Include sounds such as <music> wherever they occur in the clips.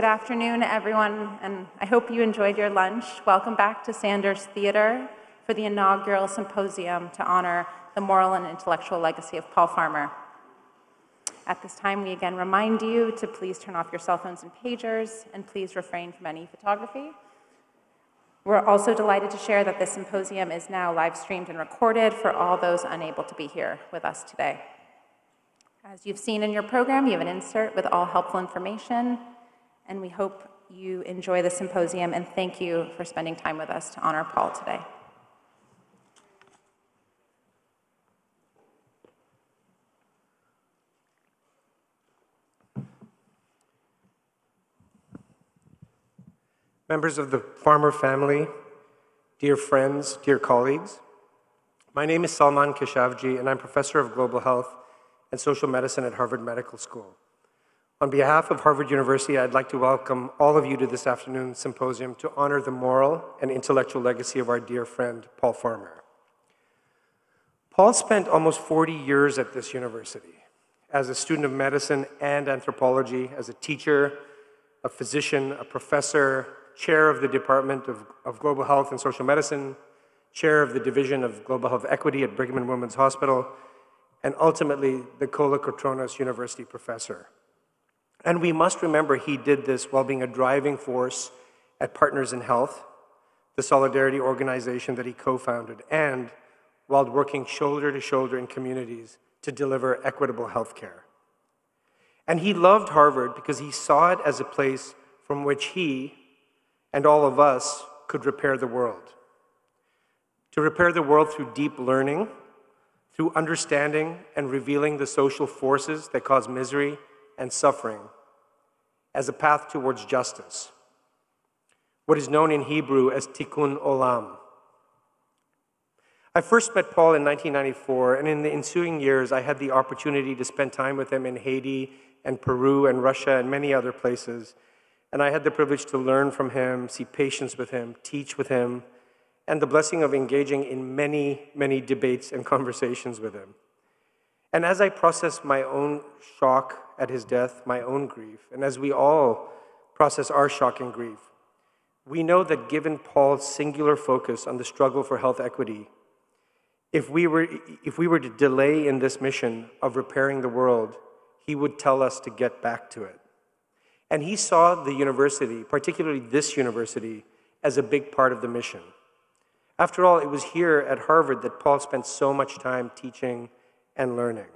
Good afternoon, everyone, and I hope you enjoyed your lunch. Welcome back to Sanders Theater for the inaugural symposium to honor the moral and intellectual legacy of Paul Farmer. At this time, we again remind you to please turn off your cell phones and pagers, and please refrain from any photography. We're also delighted to share that this symposium is now live streamed and recorded for all those unable to be here with us today. As you've seen in your program, you have an insert with all helpful information, and we hope you enjoy the symposium and thank you for spending time with us to honor Paul today. Members of the Farmer family, dear friends, dear colleagues, my name is Salmaan Keshavjee, and I'm professor of global health and social medicine at Harvard Medical School. On behalf of Harvard University, I'd like to welcome all of you to this afternoon's symposium to honor the moral and intellectual legacy of our dear friend, Paul Farmer. Paul spent almost 40 years at this university as a student of medicine and anthropology, as a teacher, a physician, a professor, chair of the Department of, of Global Health and Social Medicine, chair of the Division of Global Health Equity at Brigham and Women's Hospital, and ultimately the Kolokotrones University professor. And we must remember he did this while being a driving force at Partners in Health, the solidarity organization that he co founded, and while working shoulder to shoulder in communities to deliver equitable health care. And he loved Harvard because he saw it as a place from which he, and all of us could repair the world. To repair the world through deep learning, through understanding and revealing the social forces that cause misery and suffering as a path towards justice. What is known in Hebrew as tikkun olam. I first met Paul in 1994, and in the ensuing years, I had the opportunity to spend time with him in Haiti and Peru and Russia and many other places and I had the privilege to learn from him, see patients with him, teach with him, and the blessing of engaging in many, many debates and <laughs> conversations with him. And as I process my own shock at his death, my own grief, and as we all process our shock and grief, we know that given Paul's singular focus on the struggle for health equity, if we were, if we were to delay in this mission of repairing the world, he would tell us to get back to it. And he saw the university, particularly this university, as a big part of the mission. After all, it was here at Harvard that Paul spent so much time teaching and learning.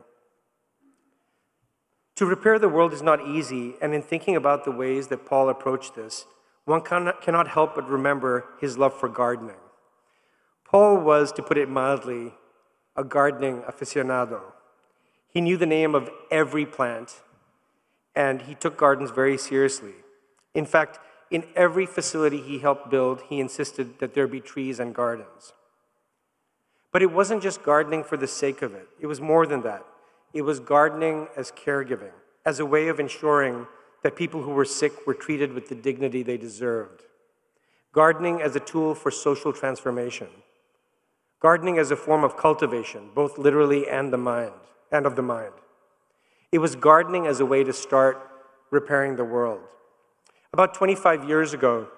To repair the world is not easy, and in thinking about the ways that Paul approached this, one cannot help but remember his love for gardening. Paul was, to put it mildly, a gardening aficionado. He knew the name of every plant and he took gardens very seriously. In fact, in every facility he helped build, he insisted that there be trees and gardens. But it wasn't just gardening for the sake of it, it was more than that. It was gardening as caregiving, as a way of ensuring that people who were sick were treated with the dignity they deserved. Gardening as a tool for social transformation. Gardening as a form of cultivation, both literally and the mind, and of the mind. It was gardening as a way to start repairing the world. About 25 years ago,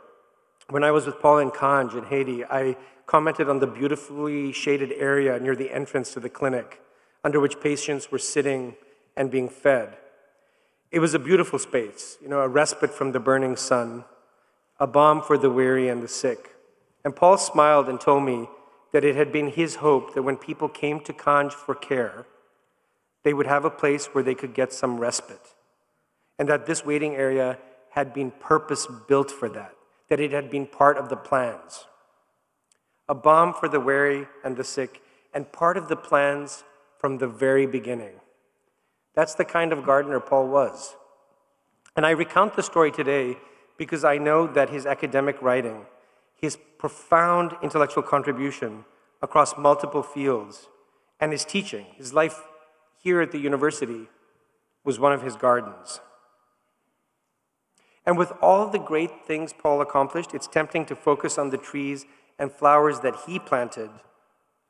when I was with Paul in Cange in Haiti, I commented on the beautifully shaded area near the entrance to the clinic, under which patients were sitting and being fed. It was a beautiful space, you know, a respite from the burning sun, a balm for the weary and the sick. And Paul smiled and told me that it had been his hope that when people came to Cange for care, they would have a place where they could get some respite. And that this waiting area had been purpose built for that, that it had been part of the plans. A balm for the weary and the sick, and part of the plans from the very beginning. That's the kind of gardener Paul was. And I recount the story today because I know that his academic writing, his profound intellectual contribution across multiple fields, and his teaching, his life here at the university was one of his gardens. And with all the great things Paul accomplished, it's tempting to focus on the trees and flowers that he planted,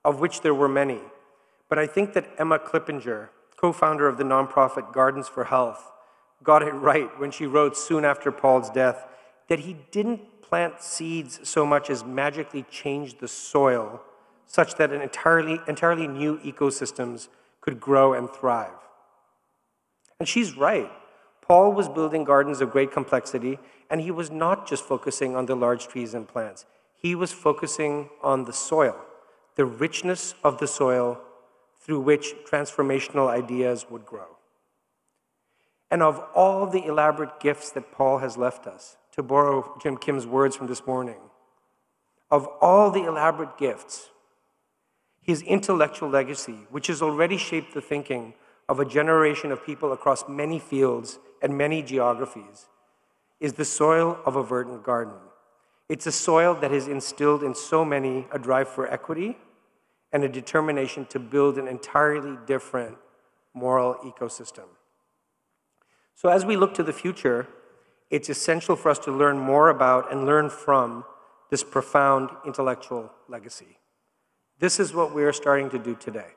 of which there were many. But I think that Emma Clippinger, co founder of the nonprofit Gardens for Health, got it right when she wrote soon after Paul's death that he didn't plant seeds so much as magically change the soil such that an entirely, entirely new ecosystems could grow and thrive. And she's right. Paul was building gardens of great complexity, and he was not just focusing on the large trees and plants. He was focusing on the soil, the richness of the soil through which transformational ideas would grow. And of all the elaborate gifts that Paul has left us, to borrow Jim Kim's words from this morning, of all the elaborate gifts, his intellectual legacy, which has already shaped the thinking of a generation of people across many fields and many geographies, is the soil of a verdant garden. It's a soil that has instilled in so many a drive for equity and a determination to build an entirely different moral ecosystem. So, as we look to the future, it's essential for us to learn more about and learn from this profound intellectual legacy. This is what we are starting to do today.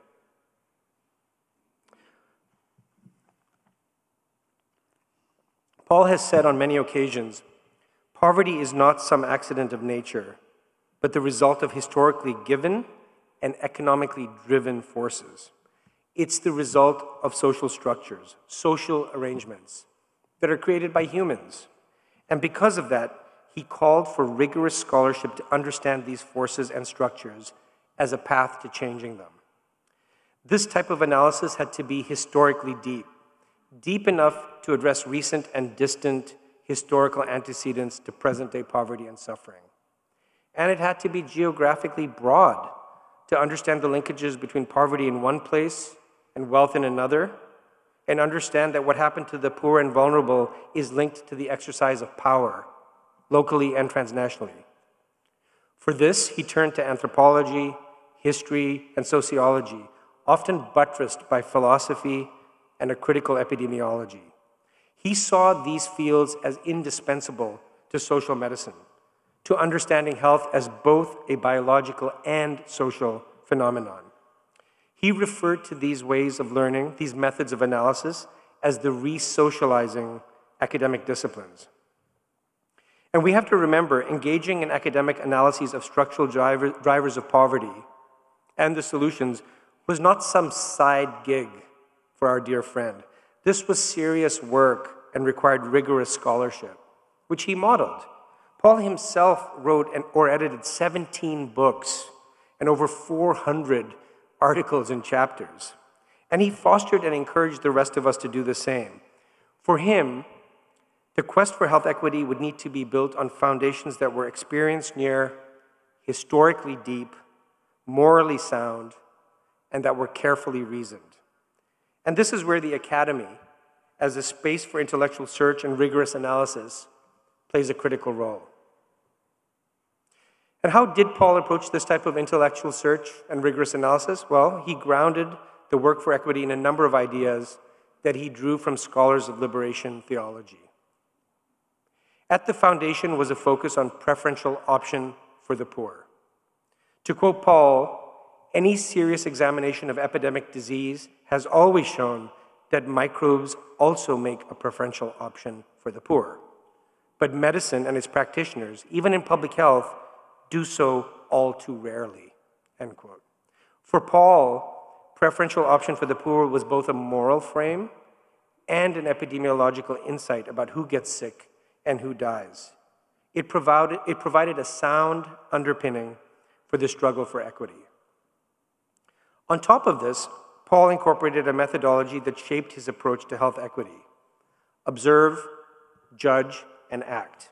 Paul has said on many occasions poverty is not some accident of nature, but the result of historically given and economically driven forces. It's the result of social structures, social arrangements that are created by humans. And because of that, he called for rigorous scholarship to understand these forces and structures as a path to changing them. This type of analysis had to be historically deep, deep enough to address recent and distant historical antecedents to present day poverty and suffering. And it had to be geographically broad to understand the linkages between poverty in one place and wealth in another, and understand that what happened to the poor and vulnerable is linked to the exercise of power, locally and transnationally. For this, he turned to anthropology, history, and sociology, often buttressed by philosophy and a critical epidemiology. He saw these fields as indispensable to social medicine, to understanding health as both a biological and social phenomenon. He referred to these ways of learning, these methods of analysis, as the re-socializing academic disciplines. And we have to remember, engaging in academic analyses of structural driver, drivers of poverty and the solutions was not some side gig for our dear friend. This was serious work and required rigorous scholarship, which he modeled. Paul himself wrote or edited 17 books and over 400 articles and chapters. And he fostered and encouraged the rest of us to do the same. For him, the quest for health equity would need to be built on foundations that were experienced near, historically deep, morally sound, and that were carefully reasoned. And this is where the academy, as a space for intellectual search and rigorous analysis, plays a critical role. And how did Paul approach this type of intellectual search and rigorous analysis? Well, he grounded the work for equity in a number of ideas that he drew from scholars of liberation theology. At the foundation was a focus on preferential option for the poor. To quote Paul, any serious examination of epidemic disease has always shown that microbes also make a preferential option for the poor. But medicine and its practitioners, even in public health, do so all too rarely. End quote. For Paul, preferential option for the poor was both a moral frame and an epidemiological insight about who gets sick and who dies. It provided, it provided a sound underpinning for the struggle for equity. On top of this, Paul incorporated a methodology that shaped his approach to health equity observe, judge, and act.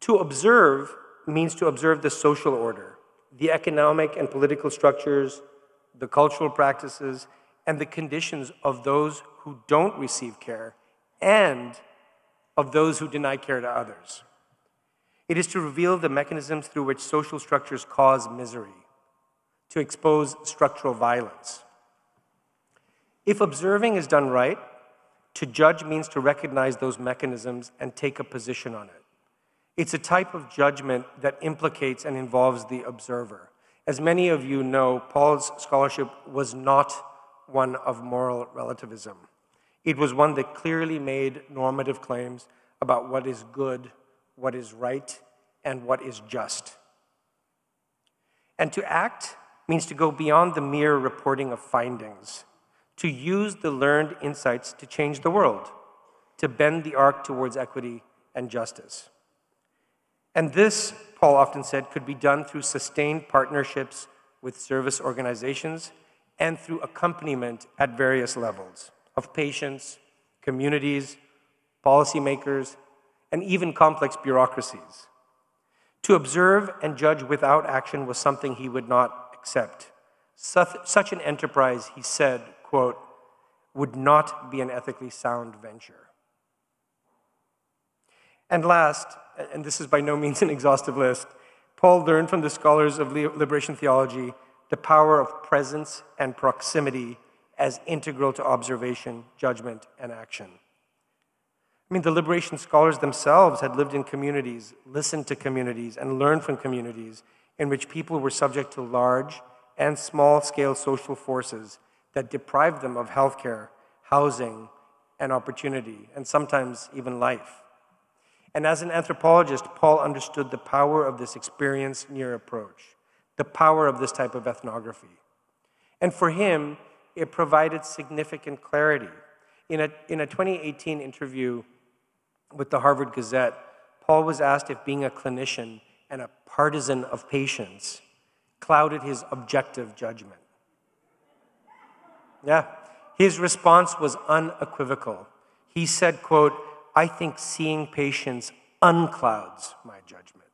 To observe means to observe the social order, the economic and political structures, the cultural practices, and the conditions of those who don't receive care and of those who deny care to others. It is to reveal the mechanisms through which social structures cause misery, to expose structural violence. If observing is done right, to judge means to recognize those mechanisms and take a position on it. It's a type of judgment that implicates and involves the observer. As many of you know, Paul's scholarship was not one of moral relativism. It was one that clearly made normative claims about what is good, what is right, and what is just. And to act means to go beyond the mere reporting of findings, to use the learned insights to change the world, to bend the arc towards equity and justice. And this, Paul often said, could be done through sustained partnerships with service organizations and through accompaniment at various levels of patients, communities, policymakers, and even complex bureaucracies. To observe and judge without action was something he would not accept. Such an enterprise, he said, quote, would not be an ethically sound venture. And last, and this is by no means an exhaustive list, Paul learned from the scholars of liberation theology the power of presence and proximity as integral to observation, judgment, and action. I mean, the liberation scholars themselves had lived in communities, listened to communities, and learned from communities in which people were subject to large and small scale social forces that deprived them of healthcare, housing, and opportunity, and sometimes even life. And as an anthropologist, Paul understood the power of this experience near approach, the power of this type of ethnography. And for him, it provided significant clarity. In a, in a 2018 interview with the Harvard Gazette, Paul was asked if being a clinician and a partisan of patients clouded his objective judgment. Yeah, his response was unequivocal. He said, quote, I think seeing patients unclouds my judgment.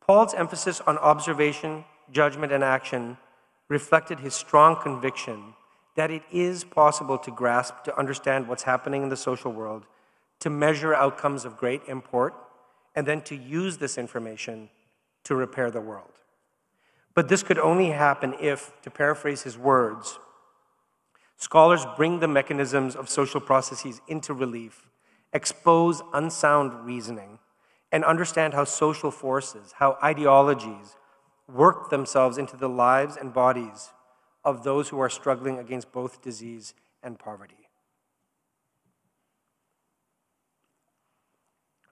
Paul's emphasis on observation, judgment, and action reflected his strong conviction that it is possible to grasp, to understand what's happening in the social world, to measure outcomes of great import, and then to use this information to repair the world. But this could only happen if, to paraphrase his words, scholars bring the mechanisms of social processes into relief, expose unsound reasoning, and understand how social forces, how ideologies work themselves into the lives and bodies of those who are struggling against both disease and poverty.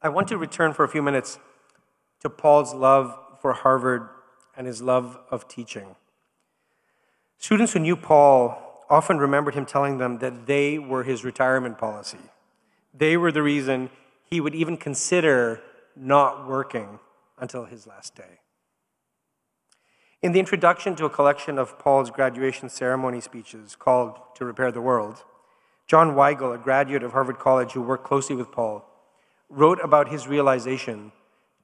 I want to return for a few minutes to Paul's love for Harvard and his love of teaching. Students who knew Paul often remembered him telling them that they were his retirement policy. They were the reason he would even consider not working until his last day. In the introduction to a collection of Paul's graduation ceremony speeches called To Repair the World, John Weigel, a graduate of Harvard College who worked closely with Paul, wrote about his realization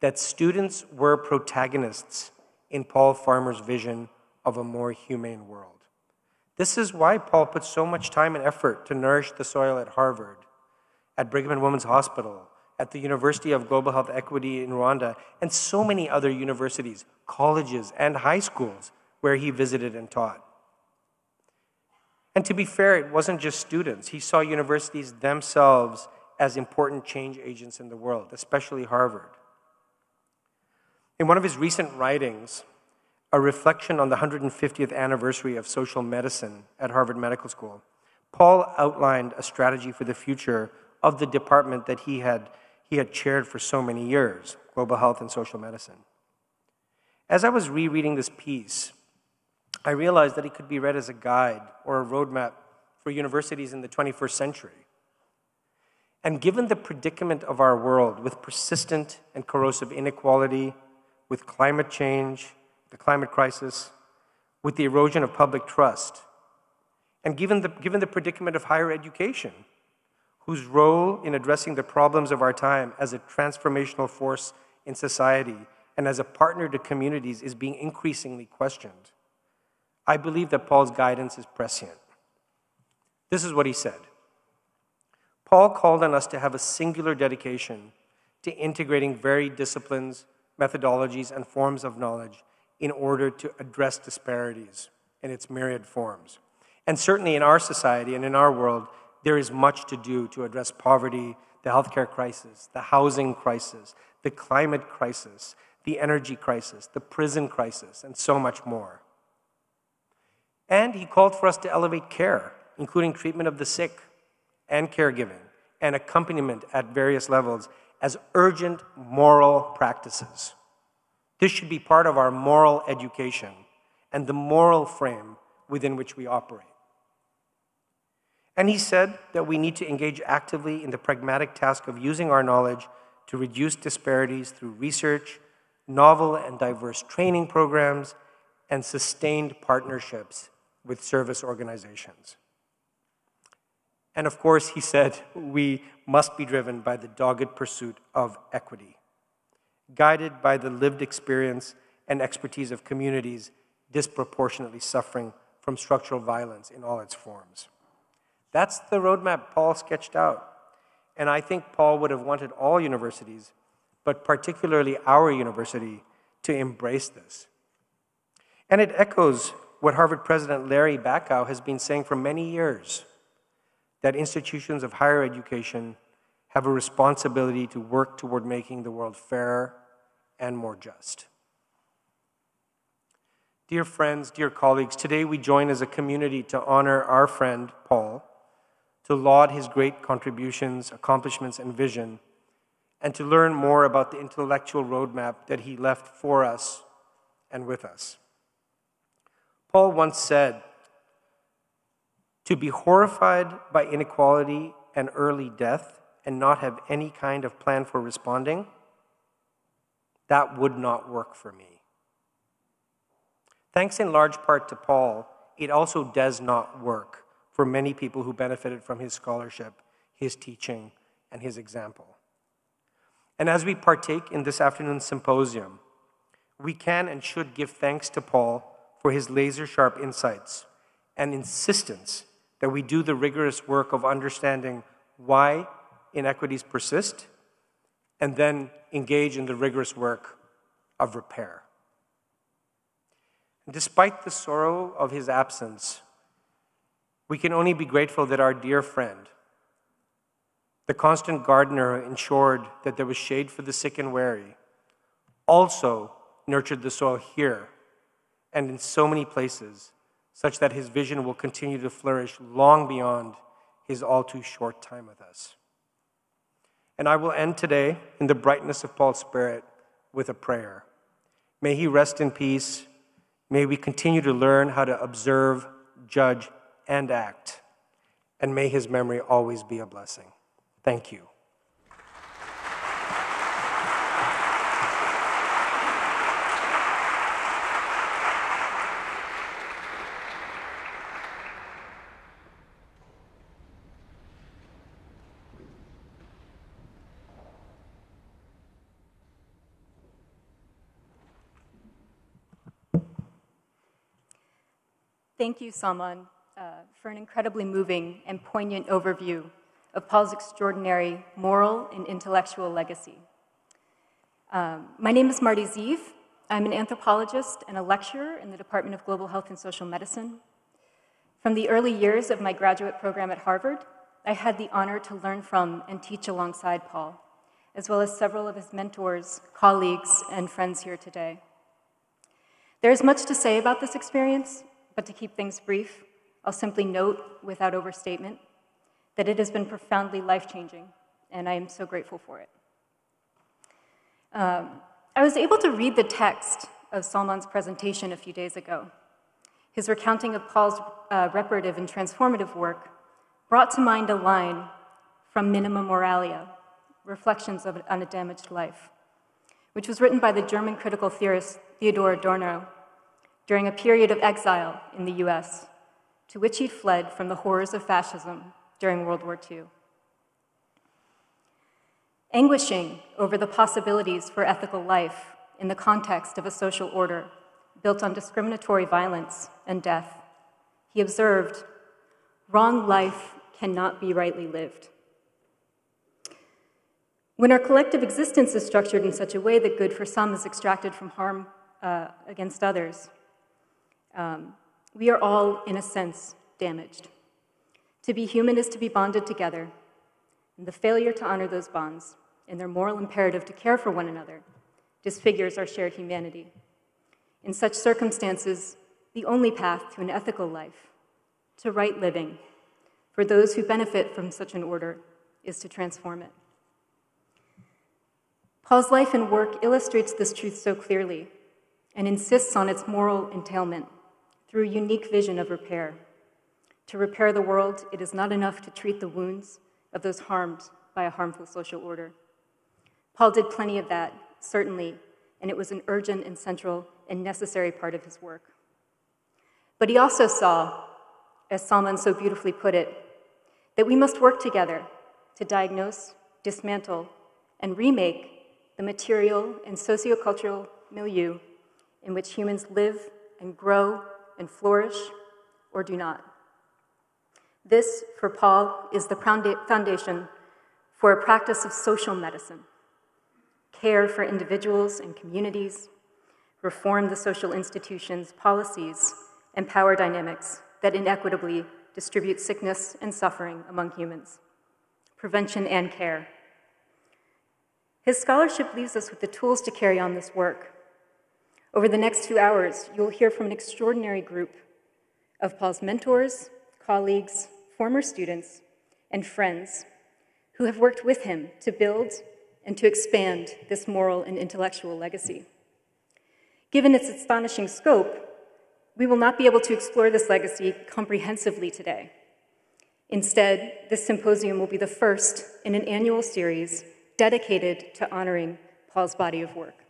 that students were protagonists in Paul Farmer's vision of a more humane world. This is why Paul put so much time and effort to nourish the soil at Harvard, at Brigham and Women's Hospital, at the University of Global Health Equity in Rwanda, and so many other universities, colleges, and high schools where he visited and taught. And to be fair, it wasn't just students. He saw universities themselves as important change agents in the world, especially Harvard. In one of his recent writings, a reflection on the 150th anniversary of social medicine at Harvard Medical School, Paul outlined a strategy for the future of the department that he had he had chaired for so many years global health and social medicine. As I was rereading this piece, I realized that it could be read as a guide or a roadmap for universities in the 21st century. And given the predicament of our world with persistent and corrosive inequality, with climate change, the climate crisis, with the erosion of public trust, and given the, given the predicament of higher education, whose role in addressing the problems of our time as a transformational force in society and as a partner to communities is being increasingly questioned. I believe that Paul's guidance is prescient. This is what he said Paul called on us to have a singular dedication to integrating varied disciplines, methodologies, and forms of knowledge in order to address disparities in its myriad forms. And certainly in our society and in our world, there is much to do to address poverty, the healthcare crisis, the housing crisis, the climate crisis, the energy crisis, the prison crisis, and so much more. And he called for us to elevate care, including treatment of the sick and caregiving and accompaniment at various levels, as urgent moral practices. This should be part of our moral education and the moral frame within which we operate. And he said that we need to engage actively in the pragmatic task of using our knowledge to reduce disparities through research, novel and diverse training programs, and sustained partnerships with service organizations. And of course, he said we must be driven by the dogged pursuit of equity, guided by the lived experience and expertise of communities disproportionately suffering from structural violence in all its forms. That's the roadmap Paul sketched out. And I think Paul would have wanted all universities, but particularly our university, to embrace this. And it echoes what Harvard President Larry Bacow has been saying for many years that institutions of higher education have a responsibility to work toward making the world fairer and more just. Dear friends, dear colleagues, today we join as a community to honor our friend Paul to laud his great contributions, accomplishments, and vision, and to learn more about the intellectual roadmap that he left for us and with us. Paul once said, To be horrified by inequality and early death and not have any kind of plan for responding, that would not work for me. Thanks in large part to Paul, it also does not work for many people who benefited from his scholarship, his teaching, and his example. And as we partake in this afternoon's symposium, we can and should give thanks to Paul for his laser sharp insights and insistence that we do the rigorous work of understanding why inequities persist and then engage in the rigorous work of repair. Despite the sorrow of his absence, we can only be grateful that our dear friend, the constant gardener ensured that there was shade for the sick and weary, also nurtured the soil here and in so many places, such that his vision will continue to flourish long beyond his all too short time with us. And I will end today in the brightness of Paul's spirit with a prayer. May he rest in peace. May we continue to learn how to observe, judge, and act. And may his memory always be a blessing. Thank you. Thank you, Salmaan uh, for an incredibly moving and poignant overview of Paul's extraordinary moral and intellectual legacy. Um, my name is Marty Zeve. I'm an anthropologist and a lecturer in the Department of Global Health and Social Medicine. From the early years of my graduate program at Harvard, I had the honor to learn from and teach alongside Paul, as well as several of his mentors, colleagues, and friends here today. There is much to say about this experience, but to keep things brief, I'll simply note, without overstatement, that it has been profoundly life changing, and I am so grateful for it. Um, I was able to read the text of Salmaan's presentation a few days ago. His recounting of Paul's uh, reparative and transformative work brought to mind a line from Minima Moralia, Reflections on a Damaged Life, which was written by the German critical theorist Theodor Adorno during a period of exile in the US to which he'd fled from the horrors of fascism during World War II. Anguishing over the possibilities for ethical life in the context of a social order built on discriminatory violence and death, he observed wrong life cannot be rightly lived. When our collective existence is structured in such a way that good for some is extracted from harm uh, against others, um, we are all, in a sense, damaged. To be human is to be bonded together, and the failure to honor those bonds and their moral imperative to care for one another disfigures our shared humanity. In such circumstances, the only path to an ethical life, to right living, for those who benefit from such an order is to transform it. Paul's life and work illustrates this truth so clearly and insists on its moral entailment through a unique vision of repair. To repair the world, it is not enough to treat the wounds of those harmed by a harmful social order. Paul did plenty of that, certainly, and it was an urgent and central and necessary part of his work. But he also saw, as Salmaan so beautifully put it, that we must work together to diagnose, dismantle, and remake the material and sociocultural milieu in which humans live and grow and flourish or do not. This, for Paul, is the foundation for a practice of social medicine, care for individuals and communities, reform the social institutions, policies, and power dynamics that inequitably distribute sickness and suffering among humans, prevention and care. His scholarship leaves us with the tools to carry on this work. Over the next two hours, you'll hear from an extraordinary group of Paul's mentors, colleagues, former students, and friends who have worked with him to build and to expand this moral and intellectual legacy. Given its astonishing scope, we will not be able to explore this legacy comprehensively today. Instead, this symposium will be the first in an annual series dedicated to honoring Paul's body of work.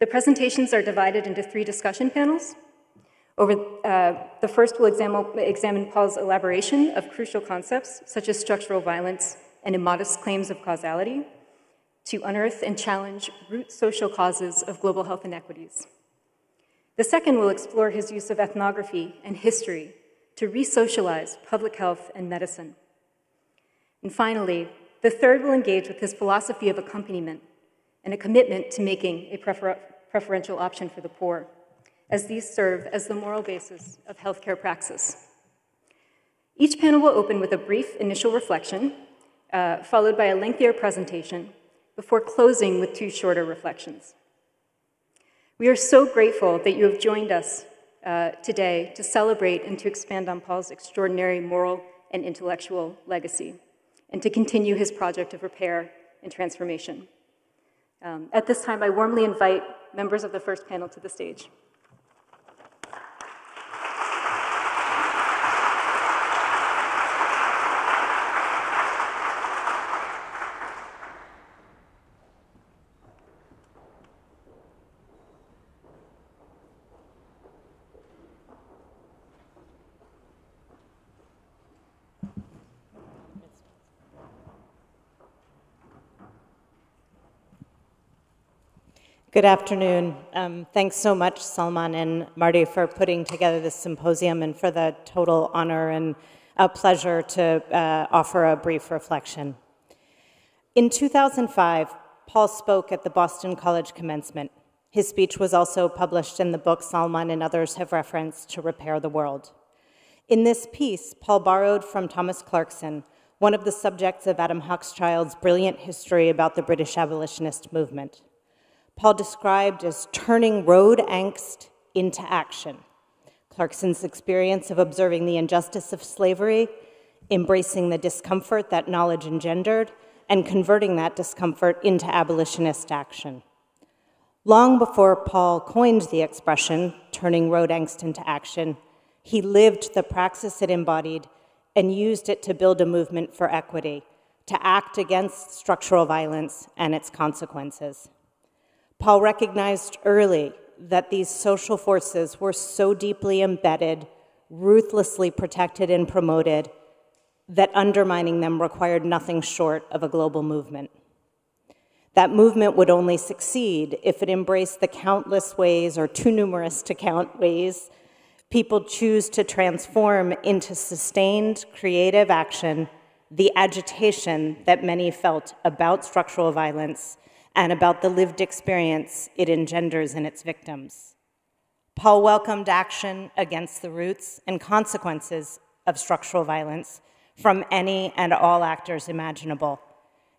The presentations are divided into three discussion panels. Over, uh, the first will examine, examine Paul's elaboration of crucial concepts such as structural violence and immodest claims of causality to unearth and challenge root social causes of global health inequities. The second will explore his use of ethnography and history to re-socialize public health and medicine. And finally, the third will engage with his philosophy of accompaniment and a commitment to making a prefer preferential option for the poor, as these serve as the moral basis of healthcare praxis. Each panel will open with a brief initial reflection, uh, followed by a lengthier presentation, before closing with two shorter reflections. We are so grateful that you have joined us uh, today to celebrate and to expand on Paul's extraordinary moral and intellectual legacy, and to continue his project of repair and transformation. Um, at this time, I warmly invite members of the first panel to the stage. Good afternoon. Um, thanks so much, Salmaan and Marty, for putting together this symposium and for the total honor and a pleasure to uh, offer a brief reflection. In 2005, Paul spoke at the Boston College commencement. His speech was also published in the book Salmaan and others have referenced to Repair the World. In this piece, Paul borrowed from Thomas Clarkson, one of the subjects of Adam Hochschild's brilliant history about the British abolitionist movement. Paul described as turning road angst into action. Clarkson's experience of observing the injustice of slavery, embracing the discomfort that knowledge engendered, and converting that discomfort into abolitionist action. Long before Paul coined the expression, turning road angst into action, he lived the praxis it embodied and used it to build a movement for equity, to act against structural violence and its consequences. Paul recognized early that these social forces were so deeply embedded, ruthlessly protected and promoted, that undermining them required nothing short of a global movement. That movement would only succeed if it embraced the countless ways, or too numerous to count ways, people choose to transform into sustained creative action the agitation that many felt about structural violence and about the lived experience it engenders in its victims. Paul welcomed action against the roots and consequences of structural violence from any and all actors imaginable.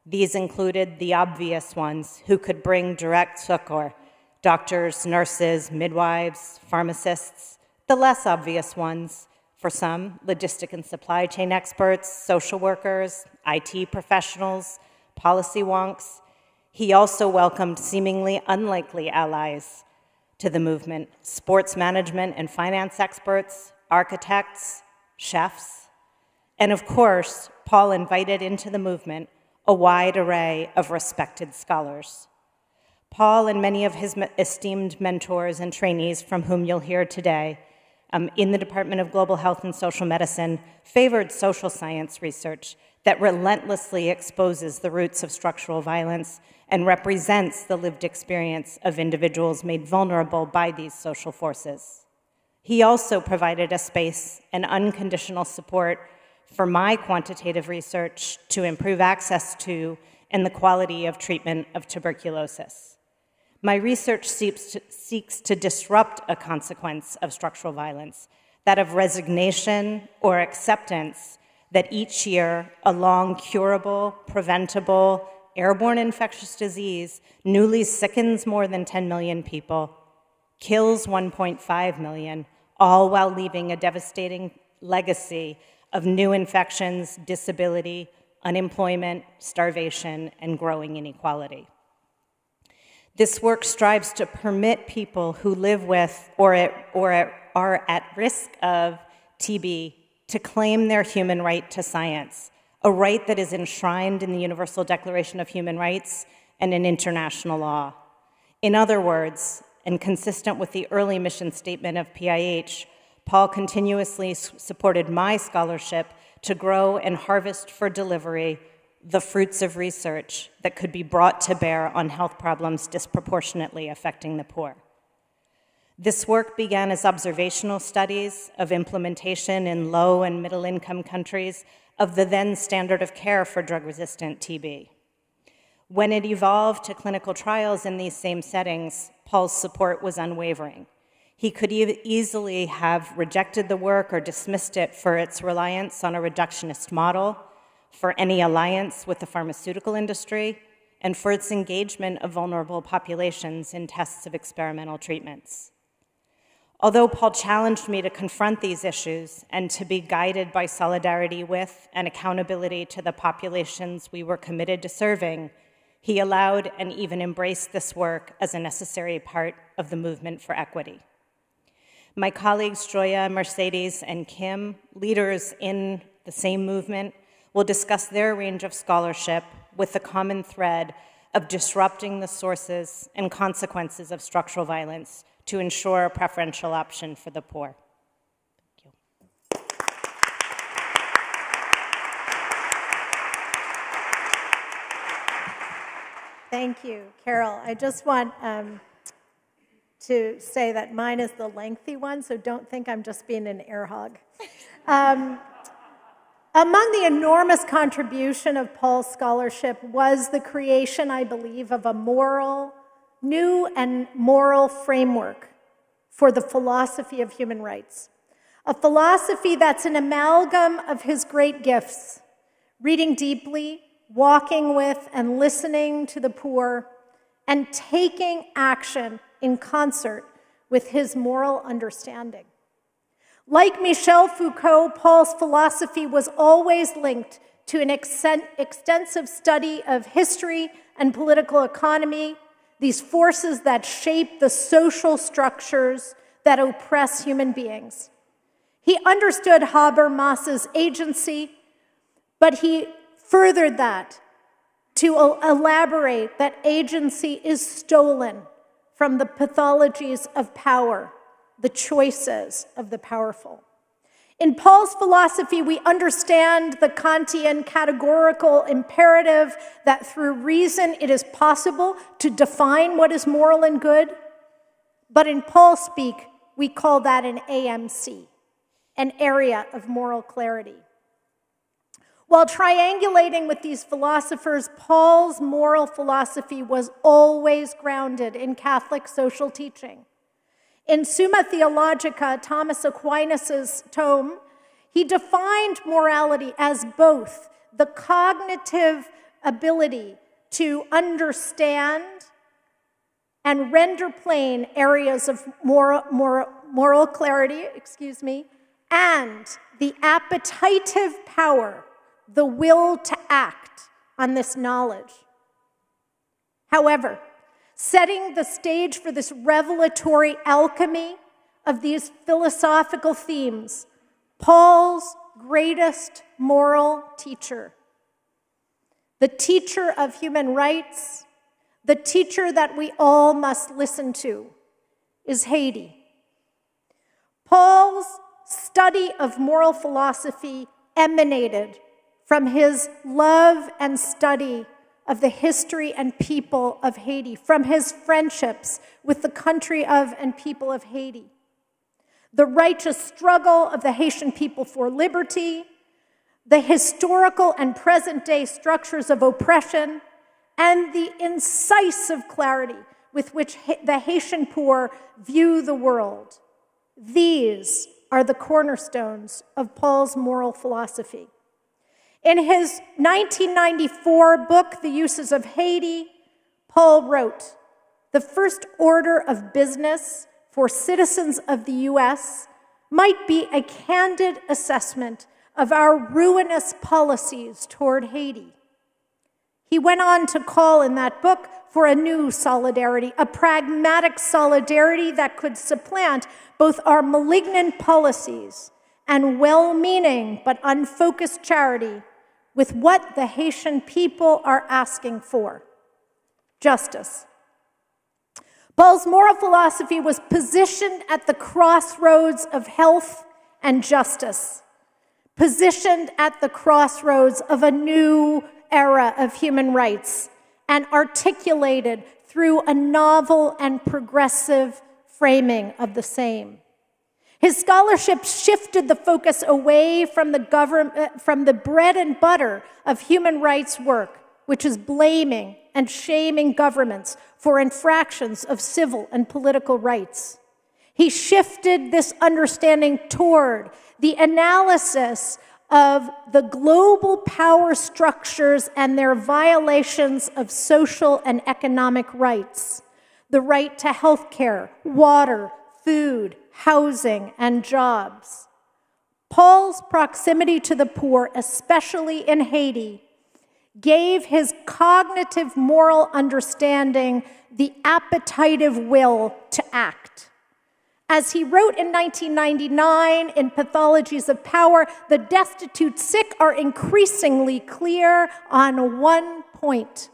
These included the obvious ones who could bring direct succor doctors, nurses, midwives, pharmacists, the less obvious ones, for some, logistic and supply chain experts, social workers, IT professionals, policy wonks. He also welcomed seemingly unlikely allies to the movement sports management and finance experts, architects, chefs, and of course, Paul invited into the movement a wide array of respected scholars. Paul and many of his esteemed mentors and trainees, from whom you'll hear today, um, in the Department of Global Health and Social Medicine, favored social science research that relentlessly exposes the roots of structural violence and represents the lived experience of individuals made vulnerable by these social forces. He also provided a space and unconditional support for my quantitative research to improve access to and the quality of treatment of tuberculosis. My research seeks to, disrupt a consequence of structural violence, that of resignation or acceptance that each year a long curable, preventable, airborne infectious disease newly sickens more than 10 million people, kills 1.5 million, all while leaving a devastating legacy of new infections, disability, unemployment, starvation, and growing inequality. This work strives to permit people who live with or, at, or at, are at risk of TB to claim their human right to science, a right that is enshrined in the Universal Declaration of Human Rights and in international law. In other words, and consistent with the early mission statement of PIH, Paul continuously supported my scholarship to grow and harvest for delivery the fruits of research that could be brought to bear on health problems disproportionately affecting the poor. This work began as observational studies of implementation in low and middle income countries of the then standard of care for drug resistant TB. When it evolved to clinical trials in these same settings, Paul's support was unwavering. He could e easily have rejected the work or dismissed it for its reliance on a reductionist model, for any alliance with the pharmaceutical industry, and for its engagement of vulnerable populations in tests of experimental treatments. Although Paul challenged me to confront these issues and to be guided by solidarity with and accountability to the populations we were committed to serving, he allowed and even embraced this work as a necessary part of the movement for equity. My colleagues Joia, Mercedes, and Kim, leaders in the same movement, will discuss their range of scholarship with the common thread of disrupting the sources and consequences of structural violence to ensure a preferential option for the poor. Thank you. Thank you, Carole. I just want um, to say that mine is the lengthy one, so don't think I'm just being an air hog. Um, among the enormous contribution of Paul's scholarship was the creation, I believe, of a moral, new and moral framework for the philosophy of human rights. A philosophy that's an amalgam of his great gifts reading deeply, walking with, and listening to the poor, and taking action in concert with his moral understanding. Like Michel Foucault, Paul's philosophy was always linked to an extensive study of history and political economy, these forces that shape the social structures that oppress human beings. He understood Habermas's agency, but he furthered that to elaborate that agency is stolen from the pathologies of power, the choices of the powerful. In Paul's philosophy, we understand the Kantian categorical imperative that through reason it is possible to define what is moral and good. But in Paul speak, we call that an AMC, an area of moral clarity. While triangulating with these philosophers, Paul's moral philosophy was always grounded in Catholic social teaching. In Summa Theologica, Thomas Aquinas' tome, he defined morality as both the cognitive ability to understand and render plain areas of moral, moral, moral clarity, excuse me, and the appetitive power, the will to act on this knowledge. However, setting the stage for this revelatory alchemy of these philosophical themes, Paul's greatest moral teacher, the teacher of human rights, the teacher that we all must listen to, is Haiti. Paul's study of moral philosophy emanated from his love and study of the history and people of Haiti, from his friendships with the country of and people of Haiti, the righteous struggle of the Haitian people for liberty, the historical and present day structures of oppression, and the incisive clarity with which the Haitian poor view the world. These are the cornerstones of Paul's moral philosophy. In his 1994 book, The Uses of Haiti, Paul wrote The first order of business for citizens of the U.S. might be a candid assessment of our ruinous policies toward Haiti. He went on to call in that book for a new solidarity, a pragmatic solidarity that could supplant both our malignant policies and well meaning but unfocused charity with what the Haitian people are asking for justice. Paul's moral philosophy was positioned at the crossroads of health and justice, positioned at the crossroads of a new era of human rights, and articulated through a novel and progressive framing of the same. His scholarship shifted the focus away from the, government, uh, from the bread and butter of human rights work, which is blaming and shaming governments for infractions of civil and political rights. He shifted this understanding toward the analysis of the global power structures and their violations of social and economic rights the right to health care, water, food, housing, and jobs. Paul's proximity to the poor, especially in Haiti, gave his cognitive moral understanding the appetitive will to act. As he wrote in 1999 in Pathologies of Power, the destitute sick are increasingly clear on one point.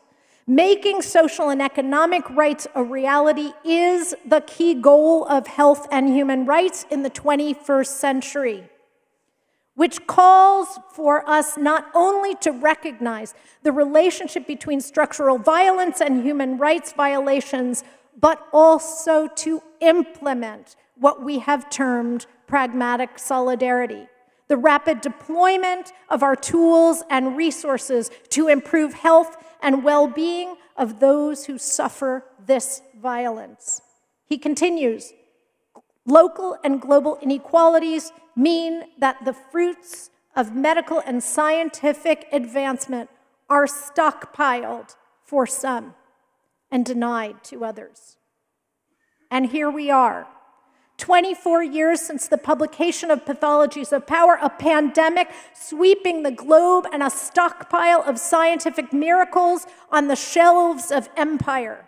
Making social and economic rights a reality is the key goal of health and human rights in the 21st century, which calls for us not only to recognize the relationship between structural violence and human rights violations, but also to implement what we have termed pragmatic solidarity the rapid deployment of our tools and resources to improve health and well being of those who suffer this violence. He continues local and global inequalities mean that the fruits of medical and scientific advancement are stockpiled for some and denied to others. And here we are 24 years since the publication of Pathologies of Power, a pandemic sweeping the globe, and a stockpile of scientific miracles on the shelves of empire.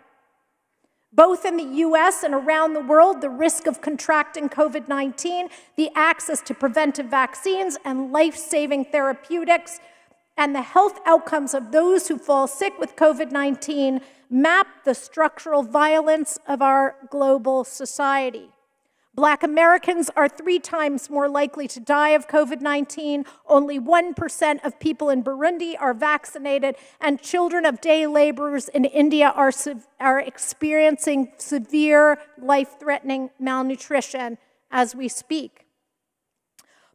Both in the US and around the world, the risk of contracting COVID 19, the access to preventive vaccines and life saving therapeutics, and the health outcomes of those who fall sick with COVID 19 map the structural violence of our global society. Black Americans are three times more likely to die of COVID 19. Only 1% of people in Burundi are vaccinated, and children of day laborers in India are, are experiencing severe, life threatening malnutrition as we speak.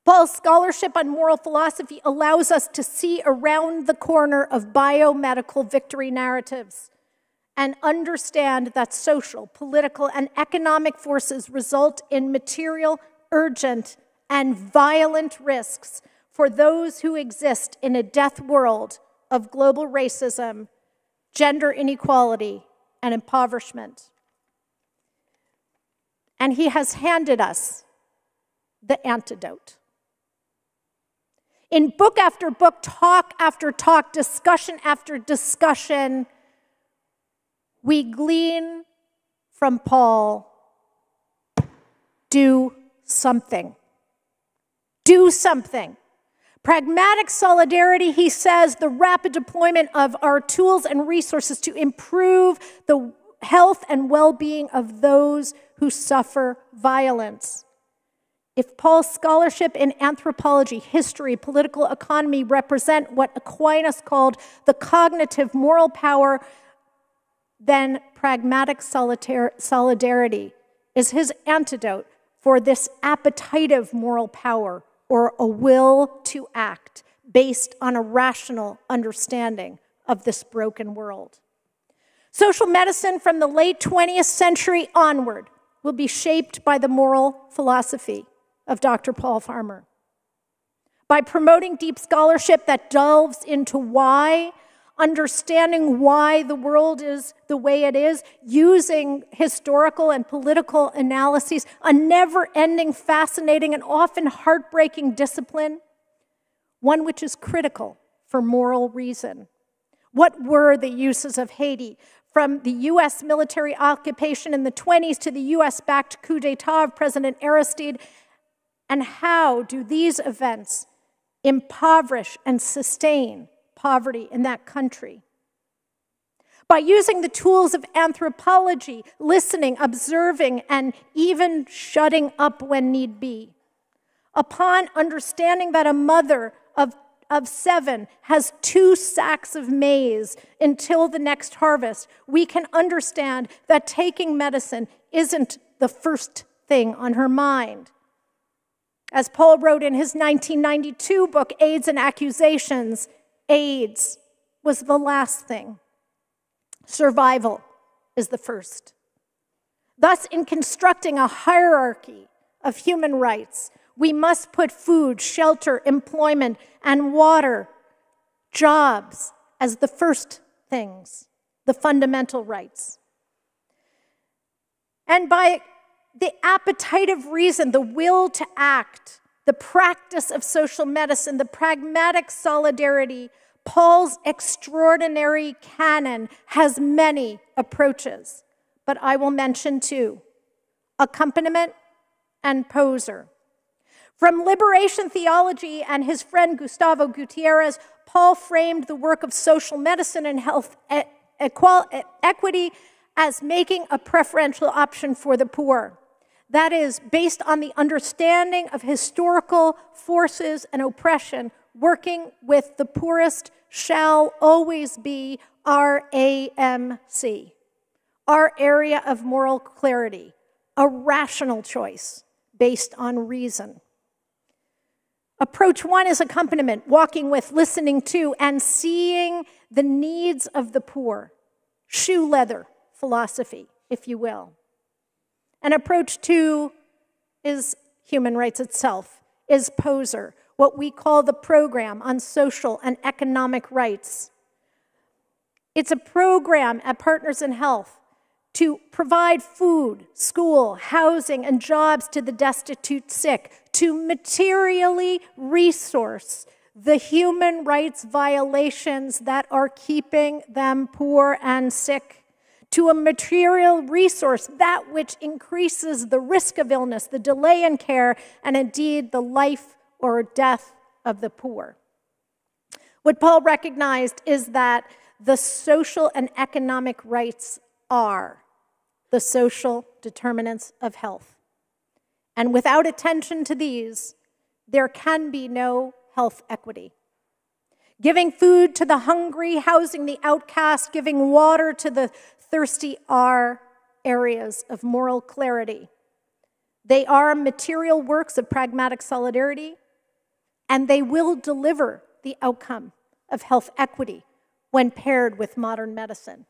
Paul's scholarship on moral philosophy allows us to see around the corner of biomedical victory narratives and understand that social, political, and economic forces result in material, urgent, and violent risks for those who exist in a death world of global racism, gender inequality, and impoverishment. And he has handed us the antidote. In book after book, talk after talk, discussion after discussion, we glean from Paul do something. Do something. Pragmatic solidarity, he says, the rapid deployment of our tools and resources to improve the health and well being of those who suffer violence. If Paul's scholarship in anthropology, history, political economy represent what Aquinas called the cognitive moral power, then pragmatic solidarity is his antidote for this appetitive moral power or a will to act based on a rational understanding of this broken world. Social medicine from the late 20th century onward will be shaped by the moral philosophy of Dr. Paul Farmer. By promoting deep scholarship that delves into why understanding why the world is the way it is, using historical and political analyses, a never ending, fascinating, and often heartbreaking discipline, one which is critical for moral reason. What were the uses of Haiti? From the US military occupation in the 20s to the US backed coup d'etat of President Aristide, and how do these events impoverish and sustain poverty in that country. By using the tools of anthropology, listening, observing, and even shutting up when need be. Upon understanding that a mother of, of seven has two sacks of maize until the next harvest, we can understand that taking medicine isn't the first thing on her mind. As Paul wrote in his 1992 book, AIDS and Accusations, AIDS was the last thing. Survival is the first. Thus, in constructing a hierarchy of human rights, we must put food, shelter, employment, and water, jobs as the first things, the fundamental rights. And by the appetitive reason, the will to act, the practice of social medicine, the pragmatic solidarity, Paul's extraordinary canon has many approaches, but I will mention two accompaniment and poser. From liberation theology and his friend Gustavo Gutierrez, Paul framed the work of social medicine and health equity as making a preferential option for the poor. That is, based on the understanding of historical forces and oppression, working with the poorest shall always be RAMC, our area of moral clarity, a rational choice based on reason. Approach one is accompaniment, walking with, listening to, and seeing the needs of the poor. Shoe leather philosophy, if you will. And approach two is human rights itself, is poser, what we call the program on social and economic rights. It's a program at Partners in Health to provide food, school, housing, and jobs to the destitute sick, to materially resource the human rights violations that are keeping them poor and sick to a material resource, that which increases the risk of illness, the delay in care, and indeed the life or death of the poor. What Paul recognized is that the social and economic rights are the social determinants of health. And without attention to these, there can be no health equity. Giving food to the hungry, housing the outcast, giving water to the thirsty are areas of moral clarity. They are material works of pragmatic solidarity, and they will deliver the outcome of health equity when paired with modern medicine.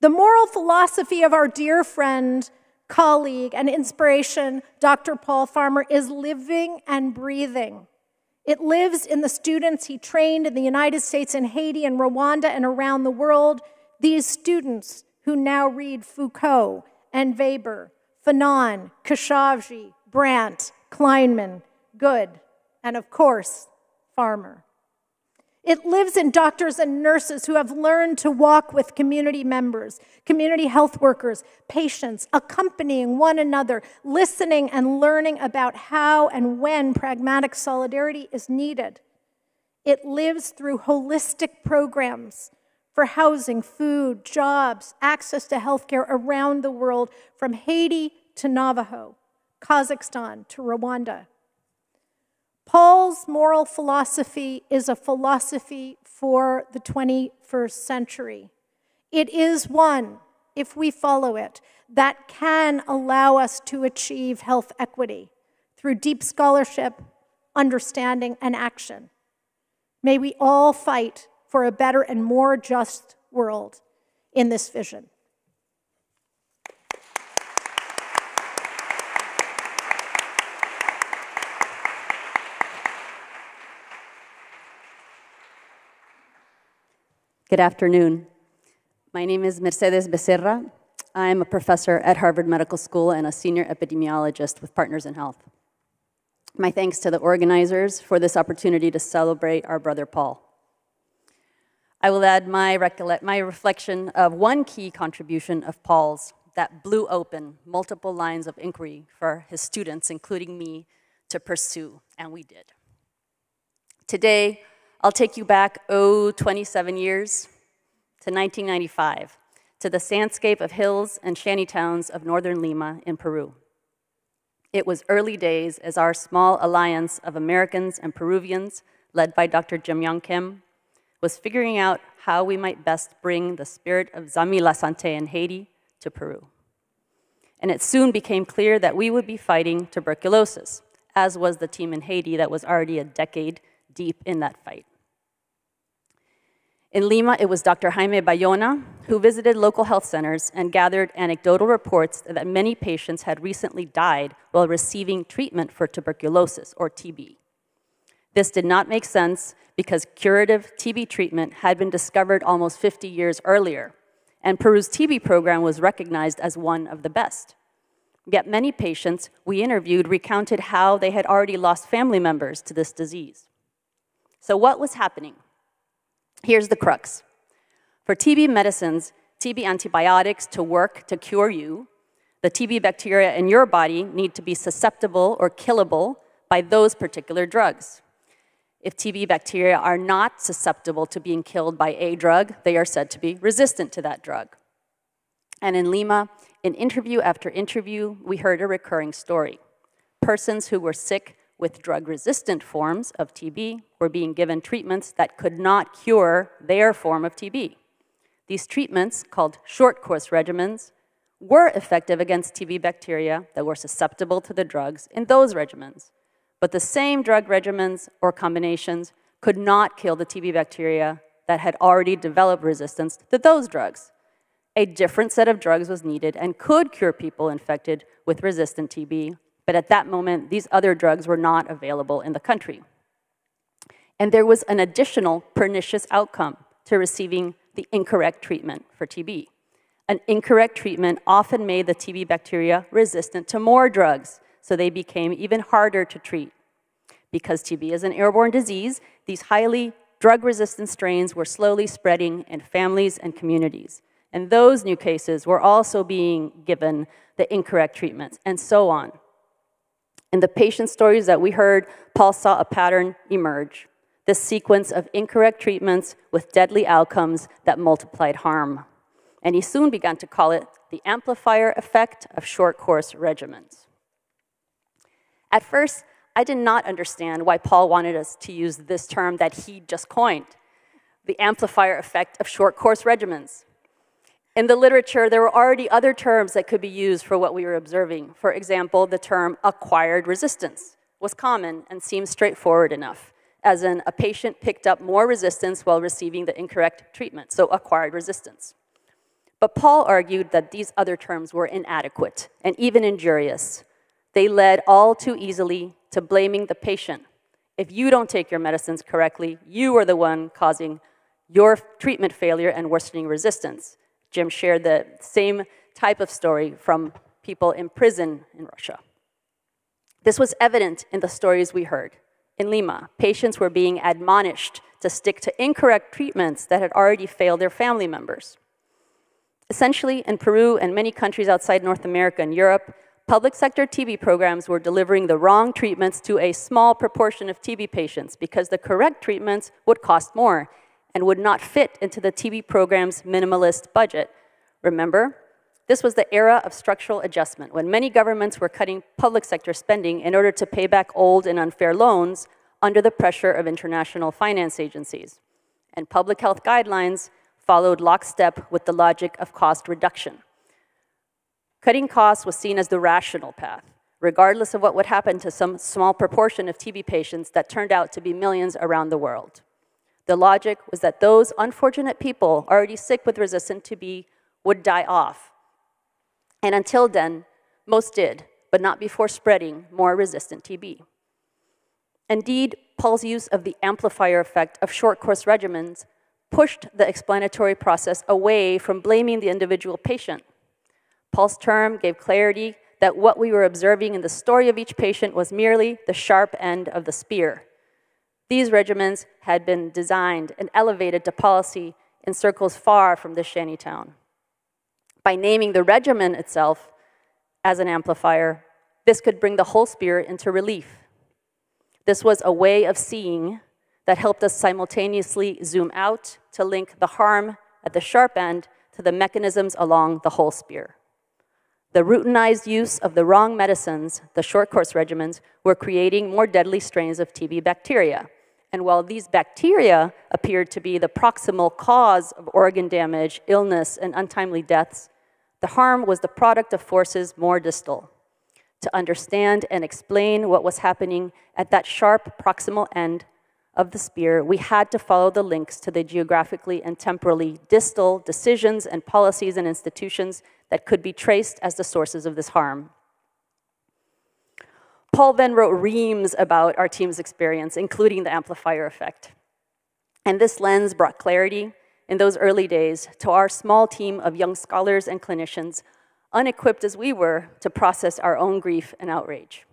The moral philosophy of our dear friend, colleague, and inspiration, Dr. Paul Farmer, is living and breathing. It lives in the students he trained in the United States, in Haiti, and Rwanda, and around the world. These students who now read Foucault and Weber, Fanon, Khashoggi, Brandt, Kleinman, Good, and of course, farmer. It lives in doctors and nurses who have learned to walk with community members, community health workers, patients, accompanying one another, listening and learning about how and when pragmatic solidarity is needed. It lives through holistic programs for housing, food, jobs, access to healthcare around the world, from Haiti to Navajo, Kazakhstan to Rwanda. Paul's moral philosophy is a philosophy for the 21st century. It is one, if we follow it, that can allow us to achieve health equity through deep scholarship, understanding, and action. May we all fight for a better and more just world in this vision. Good afternoon. My name is Mercedes Becerra. I'm a professor at Harvard Medical School and a senior epidemiologist with Partners in Health. My thanks to the organizers for this opportunity to celebrate our brother Paul. I will add my, my reflection of one key contribution of Paul's that blew open multiple lines of inquiry for his students, including me, to pursue, and we did. Today, I'll take you back, oh, 27 years to 1995, to the sandscape of hills and shantytowns of northern Lima in Peru. It was early days as our small alliance of Americans and Peruvians, led by Dr. Jim Young Kim, was figuring out how we might best bring the spirit of Zanmi Lasante in Haiti to Peru. And it soon became clear that we would be fighting tuberculosis, as was the team in Haiti that was already a decade deep in that fight. In Lima, it was Dr. Jaime Bayona who visited local health centers and gathered anecdotal reports that many patients had recently died while receiving treatment for tuberculosis, or TB. This did not make sense because curative TB treatment had been discovered almost 50 years earlier, and Peru's TB program was recognized as one of the best. Yet many patients we interviewed recounted how they had already lost family members to this disease. So, what was happening? Here's the crux. For TB medicines, TB antibiotics to work to cure you, the TB bacteria in your body need to be susceptible or killable by those particular drugs. If TB bacteria are not susceptible to being killed by a drug, they are said to be resistant to that drug. And in Lima, in interview after interview, we heard a recurring story. Persons who were sick with drug resistant forms of TB were being given treatments that could not cure their form of TB. These treatments, called short course regimens, were effective against TB bacteria that were susceptible to the drugs in those regimens. But the same drug regimens or combinations could not kill the TB bacteria that had already developed resistance to those drugs. A different set of drugs was needed and could cure people infected with resistant TB but at that moment, these other drugs were not available in the country. And there was an additional pernicious outcome to receiving the incorrect treatment for TB. An incorrect treatment often made the TB bacteria resistant to more drugs, so they became even harder to treat. Because TB is an airborne disease, these highly drug resistant strains were slowly spreading in families and communities. And those new cases were also being given the incorrect treatments, and so on. In the patient stories that we heard, Paul saw a pattern emerge this sequence of incorrect treatments with deadly outcomes that multiplied harm. And he soon began to call it the amplifier effect of short course regimens. At first, I did not understand why Paul wanted us to use this term that he just coined the amplifier effect of short course regimens. In the literature, there were already other terms that could be used for what we were observing. For example, the term acquired resistance was common and seemed straightforward enough, as in a patient picked up more resistance while receiving the incorrect treatment, so acquired resistance. But Paul argued that these other terms were inadequate and even injurious. They led all too easily to blaming the patient. If you don't take your medicines correctly, you are the one causing your treatment failure and worsening resistance. Jim shared the same type of story from people in prison in Russia. This was evident in the stories we heard. In Lima, patients were being admonished to stick to incorrect treatments that had already failed their family members. Essentially, in Peru and many countries outside North America and Europe, public sector TB programs were delivering the wrong treatments to a small proportion of TB patients because the correct treatments would cost more and would not fit into the TB program's minimalist budget. Remember, this was the era of structural adjustment when many governments were cutting public sector spending in order to pay back old and unfair loans under the pressure of international finance agencies. And public health guidelines followed lockstep with the logic of cost reduction. Cutting costs was seen as the rational path, regardless of what would happen to some small proportion of TB patients that turned out to be millions around the world. The logic was that those unfortunate people already sick with resistant TB would die off and until then, most did, but not before spreading more resistant TB. Indeed, Paul's use of the amplifier effect of short course regimens pushed the explanatory process away from blaming the individual patient. Paul's term gave clarity that what we were observing in the story of each patient was merely the sharp end of the spear. These regimens had been designed and elevated to policy in circles far from the shantytown by naming the regimen itself as an amplifier, this could bring the whole spirit into relief. This was a way of seeing that helped us simultaneously zoom out to link the harm at the sharp end to the mechanisms along the whole spear. The routinized use of the wrong medicines, the short course regimens, were creating more deadly strains of TB bacteria. And while these bacteria appeared to be the proximal cause of organ damage, illness, and untimely deaths, the harm was the product of forces more distal. To understand and explain what was happening at that sharp proximal end of the spear, we had to follow the links to the geographically and temporally distal decisions and policies and institutions that could be traced as the sources of this harm. Paul then wrote reams about our team's experience, including the amplifier effect. And this lens brought clarity in those early days to our small team of young scholars and clinicians, unequipped as we were to process our own grief and outrage.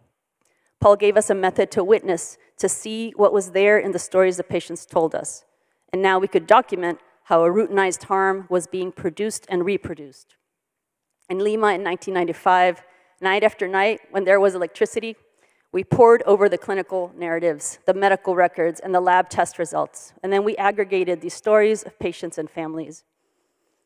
Paul gave us a method to witness, to see what was there in the stories the patients told us. And now we could document how a routinized harm was being produced and reproduced. In Lima in 1995, night after night, when there was electricity, we pored over the clinical narratives, the medical records, and the lab test results, and then we aggregated these stories of patients and families.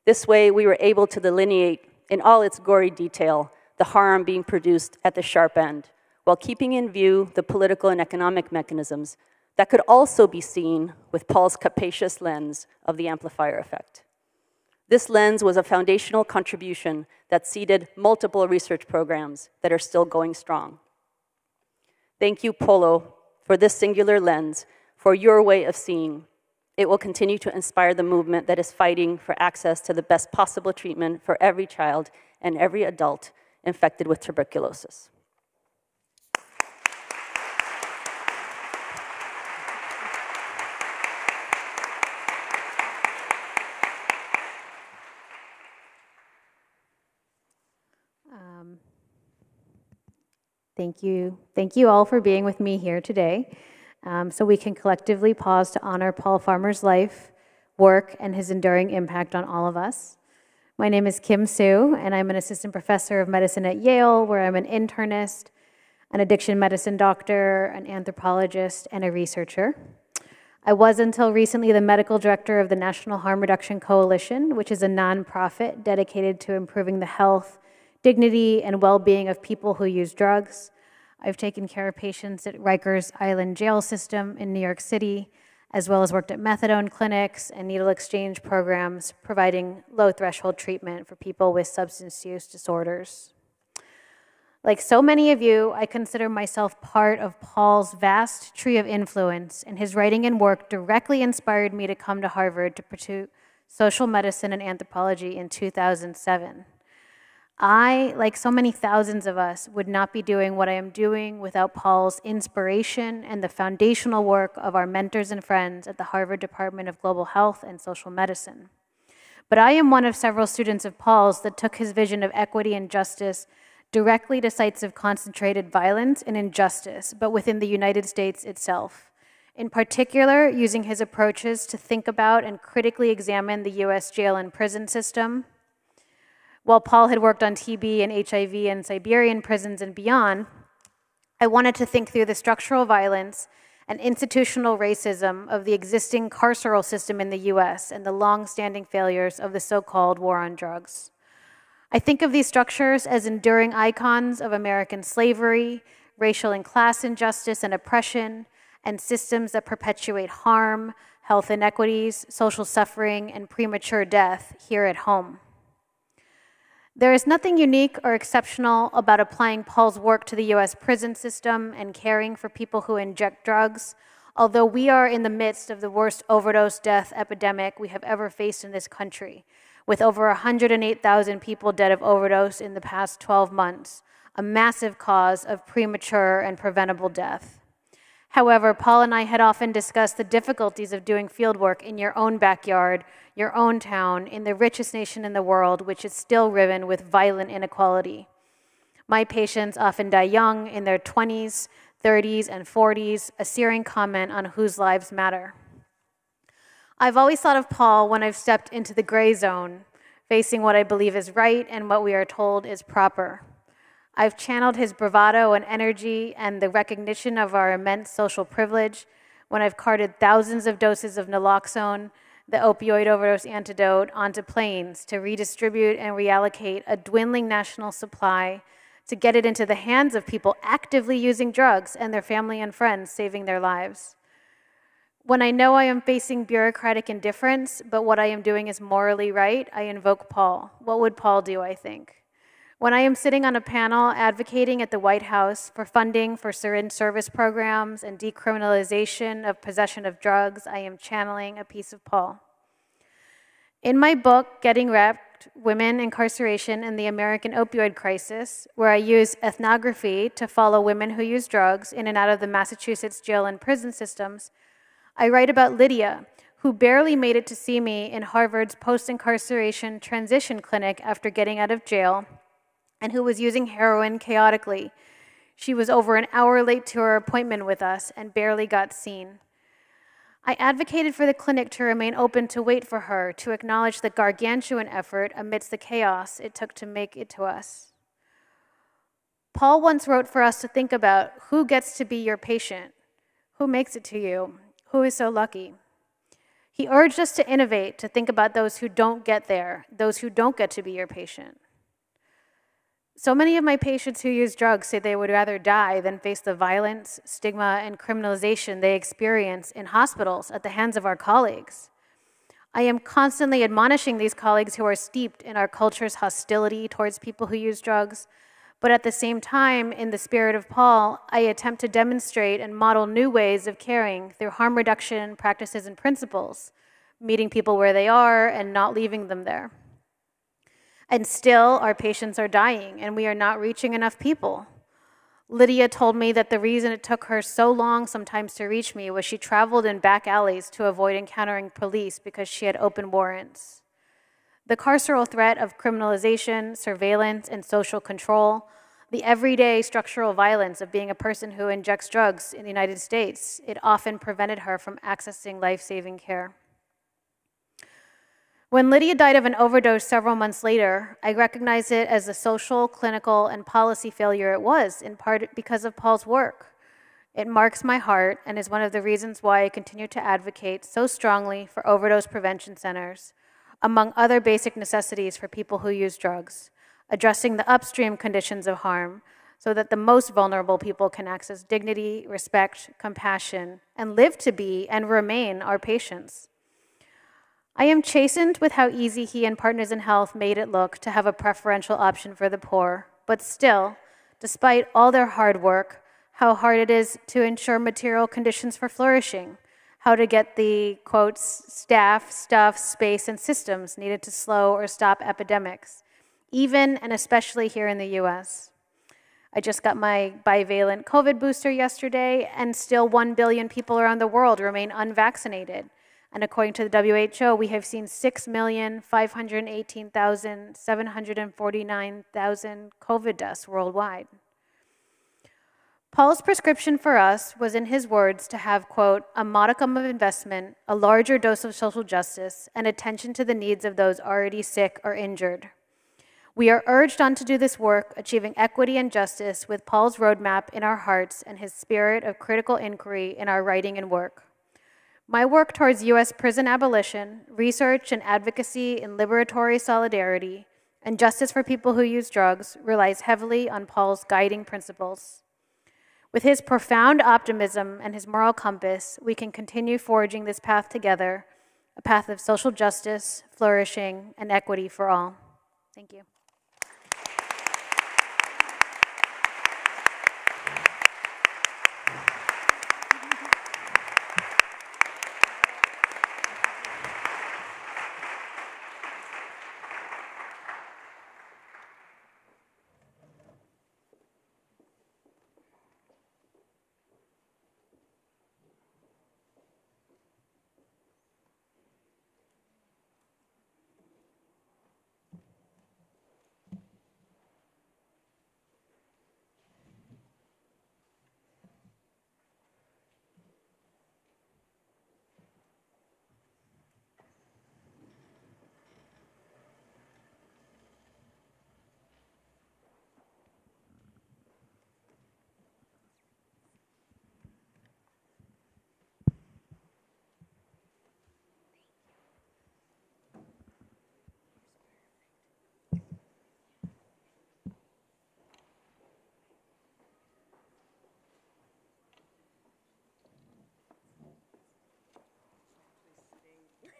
This way, we were able to delineate in all its gory detail the harm being produced at the sharp end, while keeping in view the political and economic mechanisms that could also be seen with Paul's capacious lens of the amplifier effect. This lens was a foundational contribution that seeded multiple research programs that are still going strong. Thank you, Polo, for this singular lens, for your way of seeing. It will continue to inspire the movement that is fighting for access to the best possible treatment for every child and every adult infected with tuberculosis. Thank you. Thank you all for being with me here today um, so we can collectively pause to honor Paul Farmer's life, work, and his enduring impact on all of us. My name is Kim Sue, and I'm an assistant professor of medicine at Yale, where I'm an internist, an addiction medicine doctor, an anthropologist, and a researcher. I was until recently the medical director of the National Harm Reduction Coalition, which is a nonprofit dedicated to improving the health dignity and well being of people who use drugs. I've taken care of patients at Rikers Island Jail System in New York City, as well as worked at methadone clinics and needle exchange programs, providing low threshold treatment for people with substance use disorders. Like so many of you, I consider myself part of Paul's vast tree of influence, and his writing and work directly inspired me to come to Harvard to pursue social medicine and anthropology in 2007. I, like so many thousands of us, would not be doing what I am doing without Paul's inspiration and the foundational work of our mentors and friends at the Harvard Department of Global Health and Social Medicine. But I am one of several students of Paul's that took his vision of equity and justice directly to sites of concentrated violence and injustice, but within the United States itself. In particular, using his approaches to think about and critically examine the US jail and prison system. While Paul had worked on TB and HIV in Siberian prisons and beyond, I wanted to think through the structural violence and institutional racism of the existing carceral system in the US and the long standing failures of the so called war on drugs. I think of these structures as enduring icons of American slavery, racial and class injustice and oppression, and systems that perpetuate harm, health inequities, social suffering, and premature death here at home. There is nothing unique or exceptional about applying Paul's work to the US prison system and caring for people who inject drugs, although we are in the midst of the worst overdose death epidemic we have ever faced in this country, with over 108,000 people dead of overdose in the past 12 months, a massive cause of premature and preventable death. However, Paul and I had often discussed the difficulties of doing fieldwork in your own backyard, your own town, in the richest nation in the world, which is still riven with violent inequality. My patients often die young, in their 20s, 30s, and 40s, a searing comment on whose lives matter. I've always thought of Paul when I've stepped into the gray zone, facing what I believe is right and what we are told is proper. I've channeled his bravado and energy and the recognition of our immense social privilege when I've carted thousands of doses of naloxone, the opioid overdose antidote, onto planes to redistribute and reallocate a dwindling national supply to get it into the hands of people actively using drugs and their family and friends saving their lives. When I know I am facing bureaucratic indifference, but what I am doing is morally right, I invoke Paul. What would Paul do, I think? When I am sitting on a panel advocating at the White House for funding for syringe service programs and decriminalization of possession of drugs, I am channeling a piece of Paul. In my book, Getting Wrecked Women, Incarceration, and the American Opioid Crisis, where I use ethnography to follow women who use drugs in and out of the Massachusetts jail and prison systems, I write about Lydia, who barely made it to see me in Harvard's post incarceration transition clinic after getting out of jail and who was using heroin chaotically. She was over an hour late to her appointment with us and barely got seen. I advocated for the clinic to remain open to wait for her, to acknowledge the gargantuan effort amidst the chaos it took to make it to us. Paul once wrote for us to think about who gets to be your patient, who makes it to you, who is so lucky. He urged us to innovate, to think about those who don't get there, those who don't get to be your patient. So many of my patients who use drugs say they would rather die than face the violence, stigma, and criminalization they experience in hospitals at the hands of our colleagues. I am constantly admonishing these colleagues who are steeped in our culture's hostility towards people who use drugs, but at the same time, in the spirit of Paul, I attempt to demonstrate and model new ways of caring through harm reduction practices and principles, meeting people where they are and not leaving them there. And still, our patients are dying, and we are not reaching enough people. Lydia told me that the reason it took her so long sometimes to reach me was she traveled in back alleys to avoid encountering police because she had open warrants. The carceral threat of criminalization, surveillance, and social control, the everyday structural violence of being a person who injects drugs in the United States, it often prevented her from accessing life saving care. When Lydia died of an overdose several months later, I recognized it as the social, clinical, and policy failure it was, in part because of Paul's work. It marks my heart and is one of the reasons why I continue to advocate so strongly for overdose prevention centers, among other basic necessities for people who use drugs, addressing the upstream conditions of harm so that the most vulnerable people can access dignity, respect, compassion, and live to be and remain our patients. I am chastened with how easy he and Partners in Health made it look to have a preferential option for the poor, but still, despite all their hard work, how hard it is to ensure material conditions for flourishing, how to get the quotes, staff, stuff, space, and systems needed to slow or stop epidemics, even and especially here in the US. I just got my bivalent COVID booster yesterday, and still 1 billion people around the world remain unvaccinated And according to the WHO, we have seen 6,518,749,000 COVID deaths worldwide. Paul's prescription for us was, in his words, to have, quote, a modicum of investment, a larger dose of social justice, and attention to the needs of those already sick or injured. We are urged on to do this work, achieving equity and justice with Paul's roadmap in our hearts and his spirit of critical inquiry in our writing and work. My work towards U.S. prison abolition, research and advocacy in liberatory solidarity, and justice for people who use drugs relies heavily on Paul's guiding principles. With his profound optimism and his moral compass, we can continue forging this path together, a path of social justice, flourishing, and equity for all. Thank you.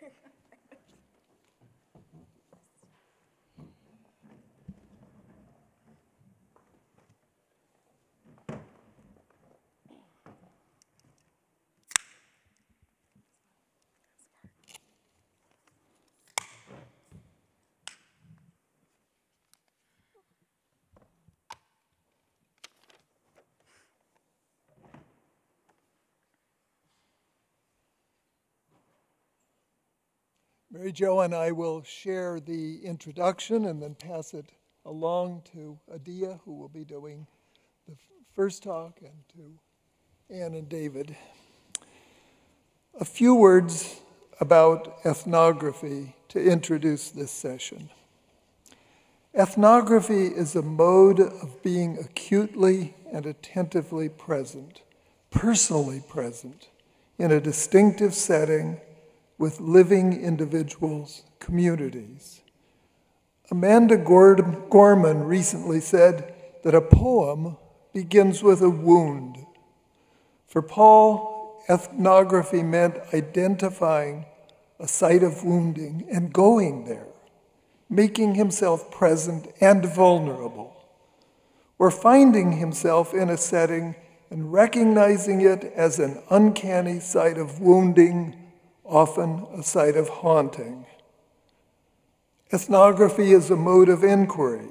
here. <laughs> Mary Jo and I will share the introduction and then pass it along to Adia, who will be doing the first talk, and to Anne and David. A few words about ethnography to introduce this session. Ethnography is a mode of being acutely and attentively present, personally present, in a distinctive setting with living individuals, communities. Amanda Gorman recently said that a poem begins with a wound. For Paul, ethnography meant identifying a site of wounding and going there, making himself present and vulnerable, or finding himself in a setting and recognizing it as an uncanny site of wounding often a site of haunting. Ethnography is a mode of inquiry.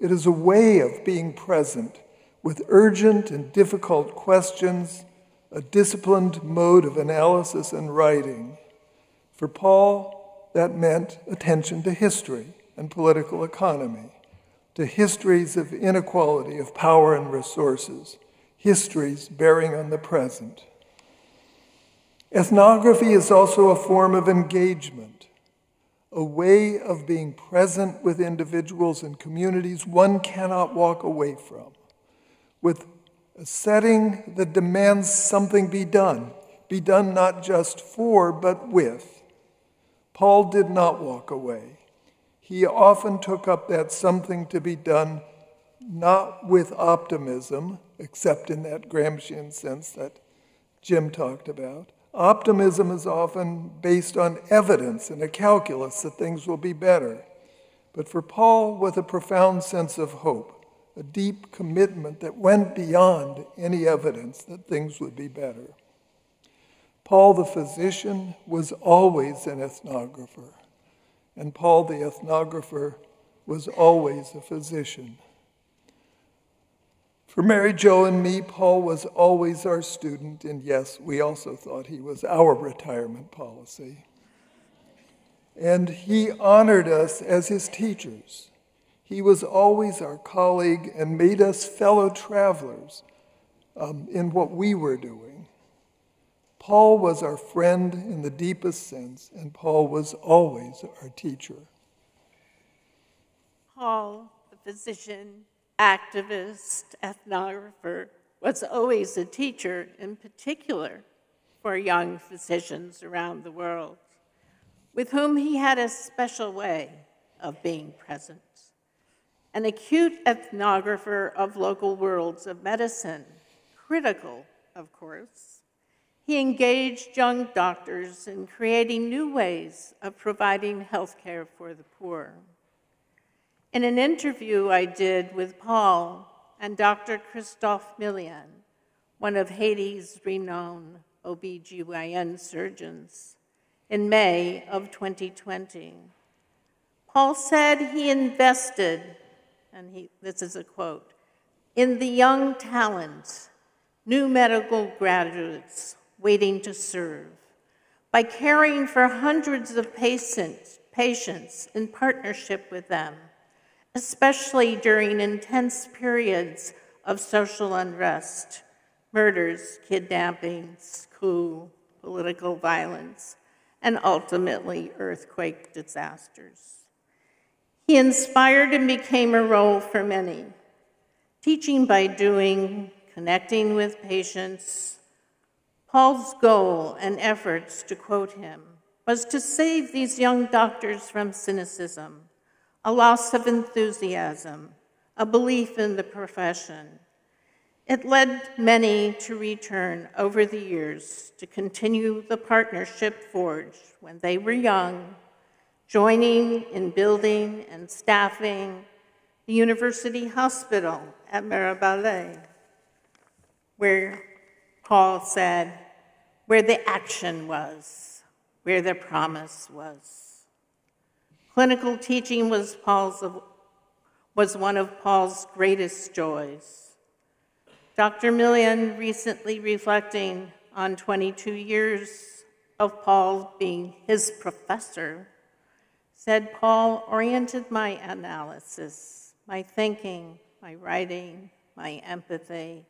It is a way of being present with urgent and difficult questions, a disciplined mode of analysis and writing. For Paul, that meant attention to history and political economy, to histories of inequality of power and resources, histories bearing on the present. Ethnography is also a form of engagement, a way of being present with individuals and communities one cannot walk away from, with a setting that demands something be done, be done not just for, but with. Paul did not walk away. He often took up that something to be done not with optimism, except in that Gramscian sense that Jim talked about, Optimism is often based on evidence and a calculus that things will be better. But for Paul, with a profound sense of hope, a deep commitment that went beyond any evidence that things would be better. Paul the physician was always an ethnographer, and Paul the ethnographer was always a physician. For Mary Jo and me, Paul was always our student, and yes, we also thought he was our retirement policy. And he honored us as his teachers. He was always our colleague and made us fellow travelers um, in what we were doing. Paul was our friend in the deepest sense, and Paul was always our teacher. Paul, the physician, activist, ethnographer, was always a teacher, in particular for young physicians around the world, with whom he had a special way of being present. An acute ethnographer of local worlds of medicine, critical, of course. He engaged young doctors in creating new ways of providing health care for the poor. In an interview I did with Paul and Dr. Christophe Millian, one of Haiti's renowned OBGYN surgeons, in May of 2020, Paul said he invested, and he, this is a quote, in the young talents, new medical graduates waiting to serve, by caring for hundreds of patients, patients in partnership with them especially during intense periods of social unrest, murders, kidnappings, coup, political violence, and ultimately earthquake disasters. He inspired and became a role for many, teaching by doing, connecting with patients. Paul's goal and efforts, to quote him, was to save these young doctors from cynicism a loss of enthusiasm, a belief in the profession. It led many to return over the years to continue the partnership forged when they were young, joining in building and staffing the University Hospital at Mirebalais, where Paul said, where the action was, where the promise was. Clinical teaching was, Paul's, was one of Paul's greatest joys. Dr. Millian, recently reflecting on 22 years of Paul being his professor, said Paul oriented my analysis, my thinking, my writing, my empathy,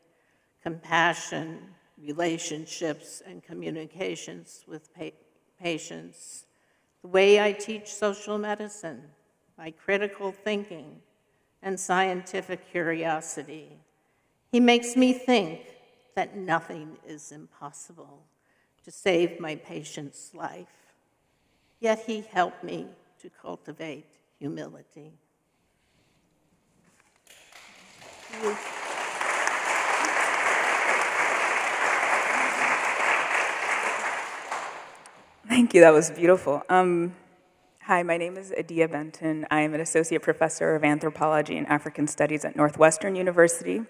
compassion, relationships, and communications with pa patients the way I teach social medicine, my critical thinking, and scientific curiosity. He makes me think that nothing is impossible to save my patient's life. Yet he helped me to cultivate humility. Thank you. That was beautiful. Um, hi, my name is Adia Benton. I am an associate professor of anthropology and African studies at Northwestern University.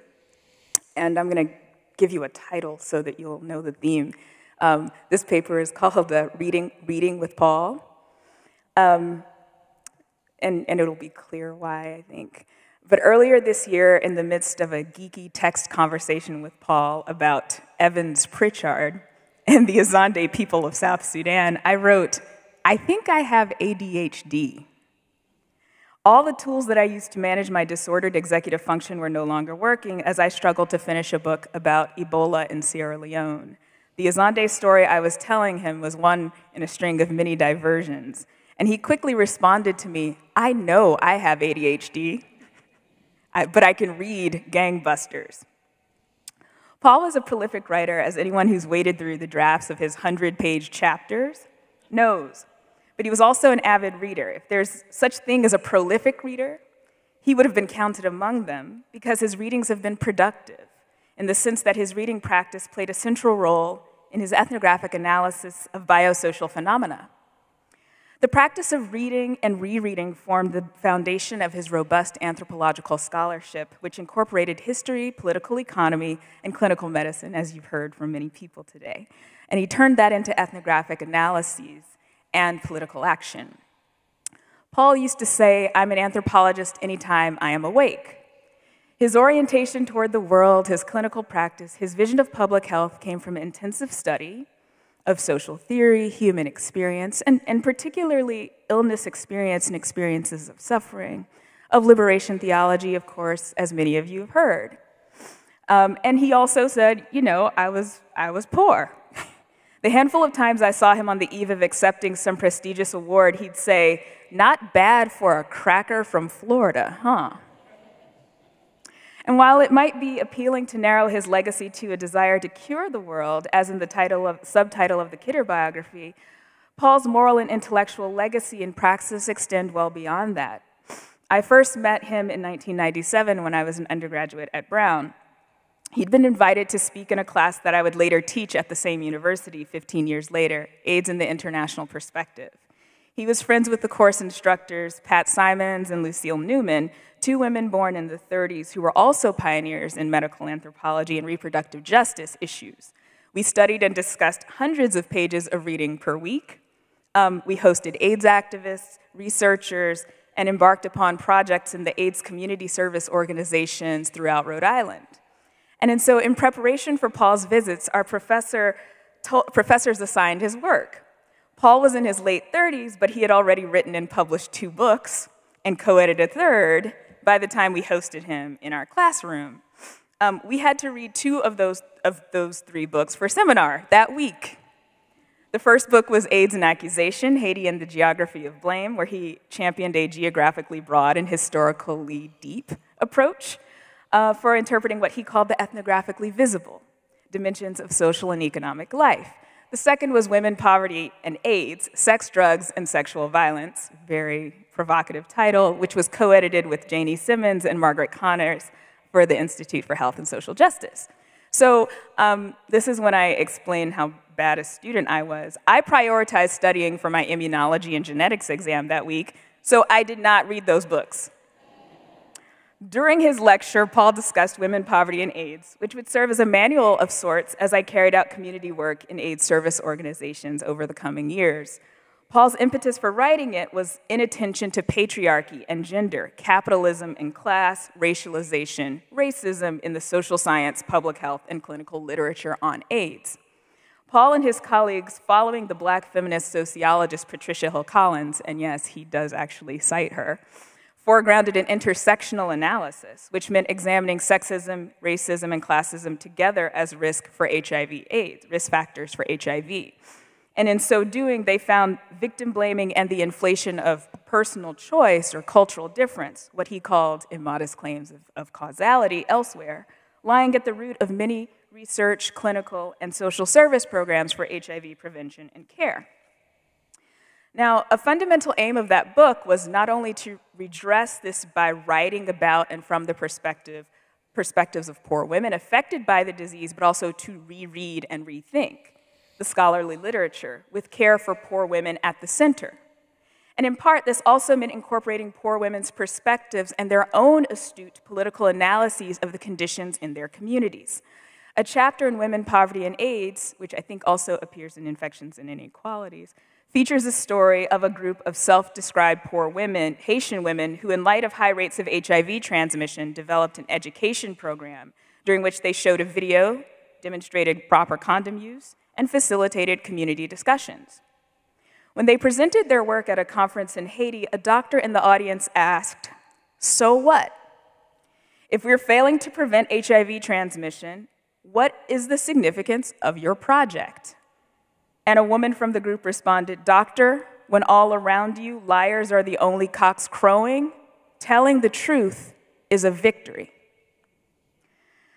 And I'm going to give you a title so that you'll know the theme. Um, this paper is called uh, Reading, Reading with Paul. Um, and, and it'll be clear why, I think. But earlier this year, in the midst of a geeky text conversation with Paul about Evans Pritchard, and the Azande people of South Sudan, I wrote, I think I have ADHD. All the tools that I used to manage my disordered executive function were no longer working as I struggled to finish a book about Ebola in Sierra Leone. The Azande story I was telling him was one in a string of many diversions. And he quickly responded to me, I know I have ADHD, but I can read gangbusters. Paul was a prolific writer, as anyone who's waded through the drafts of his 100 page chapters knows. But he was also an avid reader. If there's such thing as a prolific reader, he would have been counted among them because his readings have been productive in the sense that his reading practice played a central role in his ethnographic analysis of biosocial phenomena. The practice of reading and rereading formed the foundation of his robust anthropological scholarship, which incorporated history, political economy, and clinical medicine, as you've heard from many people today. And he turned that into ethnographic analyses and political action. Paul used to say, I'm an anthropologist anytime I am awake. His orientation toward the world, his clinical practice, his vision of public health came from intensive study of social theory, human experience, and, and particularly illness experience and experiences of suffering, of liberation theology, of course, as many of you have heard. Um, and he also said, you know, I was, I was poor. <laughs> the handful of times I saw him on the eve of accepting some prestigious award, he'd say, not bad for a cracker from Florida, huh? And while it might be appealing to narrow his legacy to a desire to cure the world, as in the title of, subtitle of the Kidder biography, Paul's moral and intellectual legacy and praxis extend well beyond that. I first met him in 1997 when I was an undergraduate at Brown. He'd been invited to speak in a class that I would later teach at the same university 15 years later, AIDS in the International Perspective. He was friends with the course instructors, Pat Symonds and Lucille Newman, two women born in the 30s who were also pioneers in medical anthropology and reproductive justice issues. We studied and discussed hundreds of pages of reading per week. Um, we hosted AIDS activists, researchers, and embarked upon projects in the AIDS community service organizations throughout Rhode Island. And, and so, in preparation for Paul's visits, our professor professors assigned his work. Paul was in his late 30s, but he had already written and published two books and co edited a third by the time we hosted him in our classroom. Um, we had to read two of those, of those three books for seminar that week. The first book was AIDS and Accusation Haiti and the Geography of Blame, where he championed a geographically broad and historically deep approach uh, for interpreting what he called the ethnographically visible dimensions of social and economic life. The second was Women, Poverty, and AIDS Sex, Drugs, and Sexual Violence. Very provocative title, which was co edited with Janie Simmons and Margaret Connors for the Institute for Health and Social Justice. So, um, this is when I explain how bad a student I was. I prioritized studying for my immunology and genetics exam that week, so I did not read those books. During his lecture, Paul discussed women, poverty, and AIDS, which would serve as a manual of sorts as I carried out community work in AIDS service organizations over the coming years. Paul's impetus for writing it was inattention to patriarchy and gender, capitalism and class, racialization, racism in the social science, public health, and clinical literature on AIDS. Paul and his colleagues, following the black feminist sociologist Patricia Hill Collins, and yes, he does actually cite her, foregrounded an intersectional analysis, which meant examining sexism, racism, and classism together as risk for HIV AIDS, risk factors for HIV. And in so doing, they found victim blaming and the inflation of personal choice or cultural difference, what he called immodest claims of, of causality elsewhere, lying at the root of many research, clinical, and social service programs for HIV prevention and care. Now, a fundamental aim of that book was not only to redress this by writing about and from the perspective, perspectives of poor women affected by the disease, but also to reread and rethink the scholarly literature with care for poor women at the center. And in part, this also meant incorporating poor women's perspectives and their own astute political analyses of the conditions in their communities. A chapter in Women, Poverty, and AIDS, which I think also appears in Infections and Inequalities, features a story of a group of self described poor women, Haitian women, who, in light of high rates of HIV transmission, developed an education program during which they showed a video, demonstrated proper condom use, and facilitated community discussions. When they presented their work at a conference in Haiti, a doctor in the audience asked, So what? If we're failing to prevent HIV transmission, what is the significance of your project? And a woman from the group responded, Doctor, when all around you liars are the only cocks crowing, telling the truth is a victory.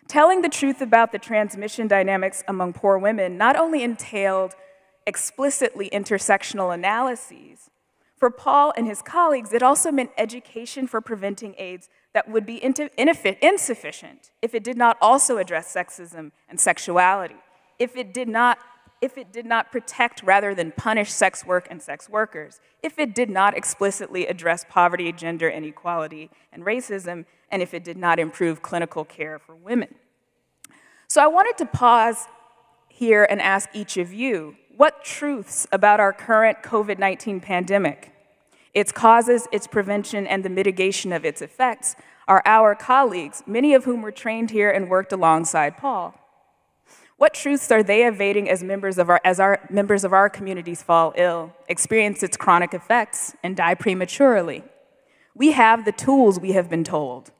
Telling the truth about the transmission dynamics among poor women not only entailed explicitly intersectional analyses, for Paul and his colleagues, it also meant education for preventing AIDS that would be insufficient if it did not also address sexism and sexuality, if it did not if it did not protect rather than punish sex work and sex workers, if it did not explicitly address poverty, gender inequality, and racism, and if it did not improve clinical care for women. So I wanted to pause here and ask each of you what truths about our current COVID 19 pandemic, its causes, its prevention, and the mitigation of its effects are our colleagues, many of whom were trained here and worked alongside Paul. What truths are they evading as members of our, as our members of our communities fall ill, experience its chronic effects, and die prematurely? We have the tools we have been told.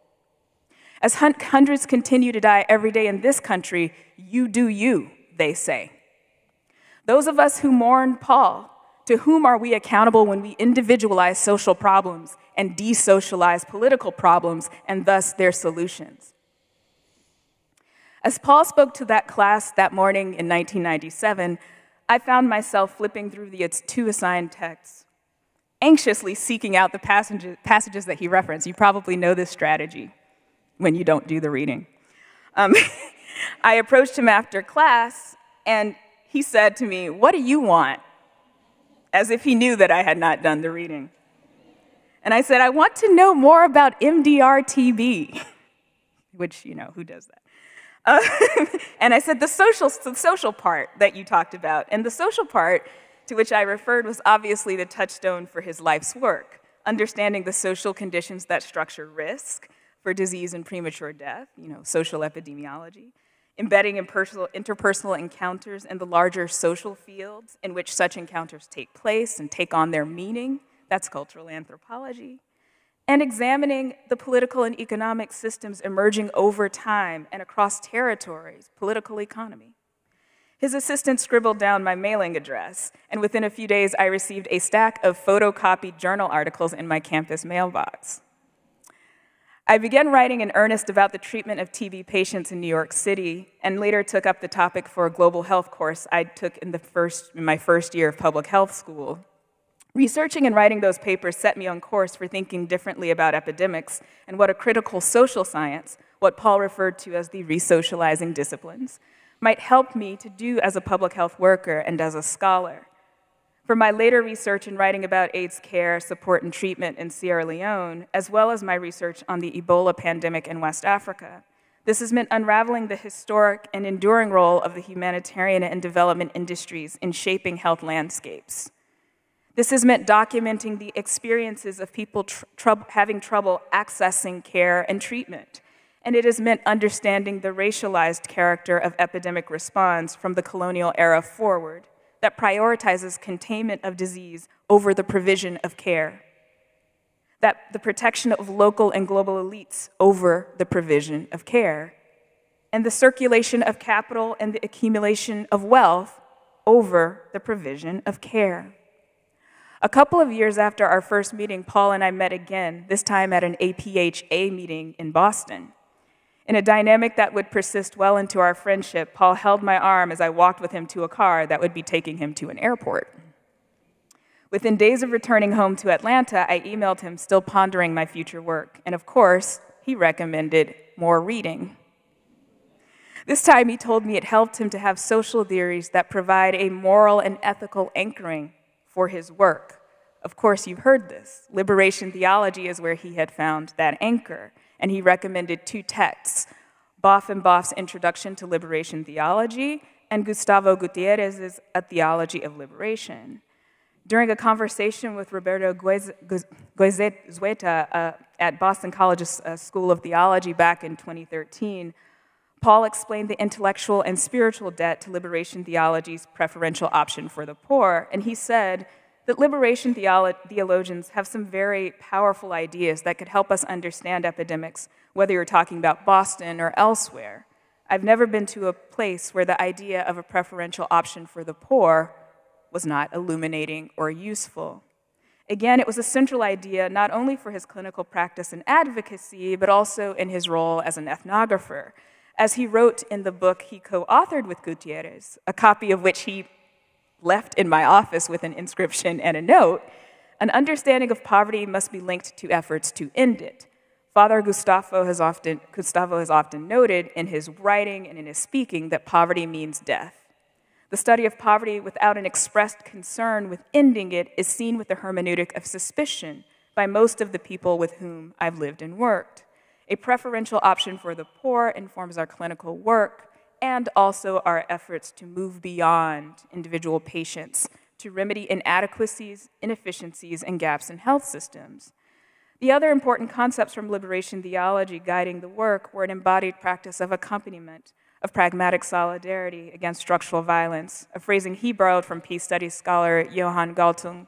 As hundreds continue to die every day in this country, you do you, they say. Those of us who mourn Paul, to whom are we accountable when we individualize social problems and desocialize political problems and thus their solutions? As Paul spoke to that class that morning in 1997, I found myself flipping through the two assigned texts, anxiously seeking out the passages that he referenced. You probably know this strategy when you don't do the reading. Um, <laughs> I approached him after class, and he said to me, What do you want? As if he knew that I had not done the reading. And I said, I want to know more about MDR-TB, <laughs> which, you know, who does that? Uh, <laughs> and I said, the social, the social part that you talked about. And the social part to which I referred was obviously the touchstone for his life's work, understanding the social conditions that structure risk for disease and premature death, you know, social epidemiology, embedding in personal, interpersonal encounters in the larger social fields in which such encounters take place and take on their meaning, that's cultural anthropology, and examining the political and economic systems emerging over time and across territories, political economy. His assistant scribbled down my mailing address, and within a few days, I received a stack of photocopied journal articles in my campus mailbox. I began writing in earnest about the treatment of TB patients in New York City, and later took up the topic for a global health course I took in, the first, in my first year of public health school. Researching and writing those papers set me on course for thinking differently about epidemics and what a critical social science, what Paul referred to as the resocializing disciplines, might help me to do as a public health worker and as a scholar. For my later research in writing about AIDS care, support, and treatment in Sierra Leone, as well as my research on the Ebola pandemic in West Africa, this has meant unraveling the historic and enduring role of the humanitarian and development industries in shaping health landscapes. This has meant documenting the experiences of people tr having trouble accessing care and treatment. And it has meant understanding the racialized character of epidemic response from the colonial era forward that prioritizes containment of disease over the provision of care. That the protection of local and global elites over the provision of care. And the circulation of capital and the accumulation of wealth over the provision of care. A couple of years after our first meeting, Paul and I met again, this time at an APHA meeting in Boston. In a dynamic that would persist well into our friendship, Paul held my arm as I walked with him to a car that would be taking him to an airport. Within days of returning home to Atlanta, I emailed him, still pondering my future work. And of course, he recommended more reading. This time, he told me it helped him to have social theories that provide a moral and ethical anchoring for his work. Of course, you've heard this. Liberation theology is where he had found that anchor, and he recommended two texts Boff and Boff's Introduction to Liberation Theology and Gustavo Gutierrez's A Theology of Liberation. During a conversation with Roberto Goizueta uh, at Boston College's uh, School of Theology back in 2013, Paul explained the intellectual and spiritual debt to liberation theology's preferential option for the poor, and he said that liberation theolo theologians have some very powerful ideas that could help us understand epidemics, whether you're talking about Boston or elsewhere. I've never been to a place where the idea of a preferential option for the poor was not illuminating or useful. Again, it was a central idea not only for his clinical practice and advocacy, but also in his role as an ethnographer as he wrote in the book he co authored with Gutierrez, a copy of which he left in my office with an inscription and a note, an understanding of poverty must be linked to efforts to end it. Father Gustavo has often, Gustavo has often noted in his writing and in his speaking that poverty means death. The study of poverty without an expressed concern with ending it is seen with the hermeneutic of suspicion by most of the people with whom I've lived and worked. A preferential option for the poor informs our clinical work and also our efforts to move beyond individual patients to remedy inadequacies, inefficiencies, and gaps in health systems. The other important concepts from liberation theology guiding the work were an embodied practice of accompaniment, of pragmatic solidarity against structural violence, a phrasing he borrowed from peace studies scholar Johan Galtung,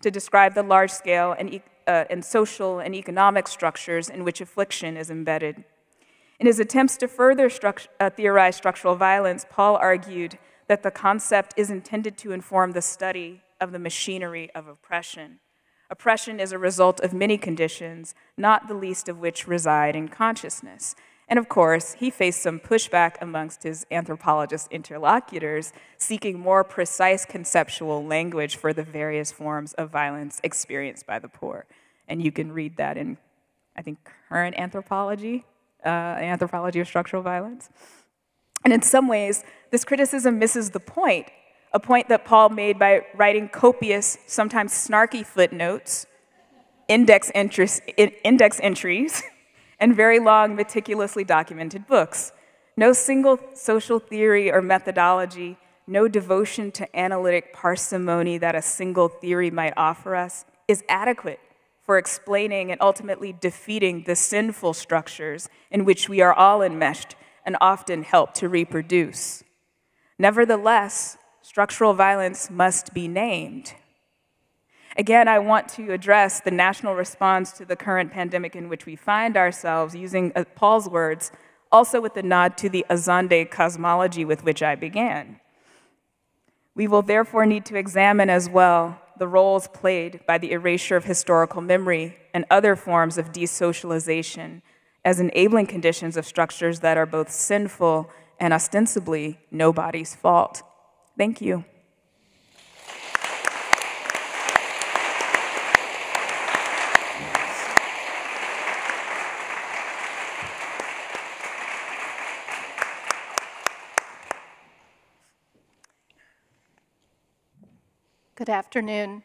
to describe the large scale and, uh, and social and economic structures in which affliction is embedded. In his attempts to further struct- uh, theorize structural violence, Paul argued that the concept is intended to inform the study of the machinery of oppression. Oppression is a result of many conditions, not the least of which reside in consciousness. And of course, he faced some pushback amongst his anthropologist interlocutors, seeking more precise conceptual language for the various forms of violence experienced by the poor. And you can read that in, I think, current anthropology, uh, anthropology of structural violence. And in some ways, this criticism misses the point, a point that Paul made by writing copious, sometimes snarky footnotes, index, index entries, <laughs> and very long, meticulously documented books. No single social theory or methodology, no devotion to analytic parsimony that a single theory might offer us is adequate for explaining and ultimately defeating the sinful structures in which we are all enmeshed and often help to reproduce. Nevertheless, structural violence must be named. Again, I want to address the national response to the current pandemic in which we find ourselves, using uh, Paul's words, also with a nod to the Azande cosmology with which I began. We will therefore need to examine as well the roles played by the erasure of historical memory and other forms of desocialization as enabling conditions of structures that are both sinful and ostensibly nobody's fault. Thank you. Good afternoon.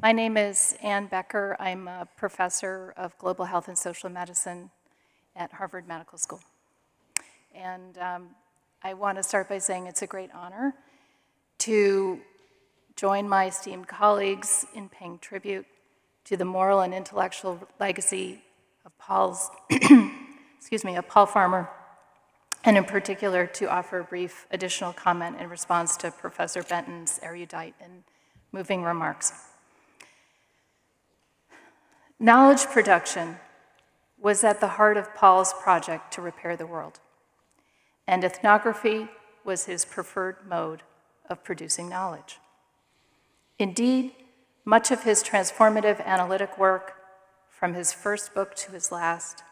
My name is Anne Becker. I'm a professor of global health and social medicine at Harvard Medical School. And um, I want to start by saying it's a great honor to join my esteemed colleagues in paying tribute to the moral and intellectual legacy of Paul's, <clears throat> excuse me, of Paul Farmer, and in particular to offer a brief additional comment in response to Professor Benton's erudite and moving remarks. Knowledge production was at the heart of Paul's project to repair the world, and ethnography was his preferred mode of producing knowledge. Indeed, much of his transformative analytic work, from his first book to his last,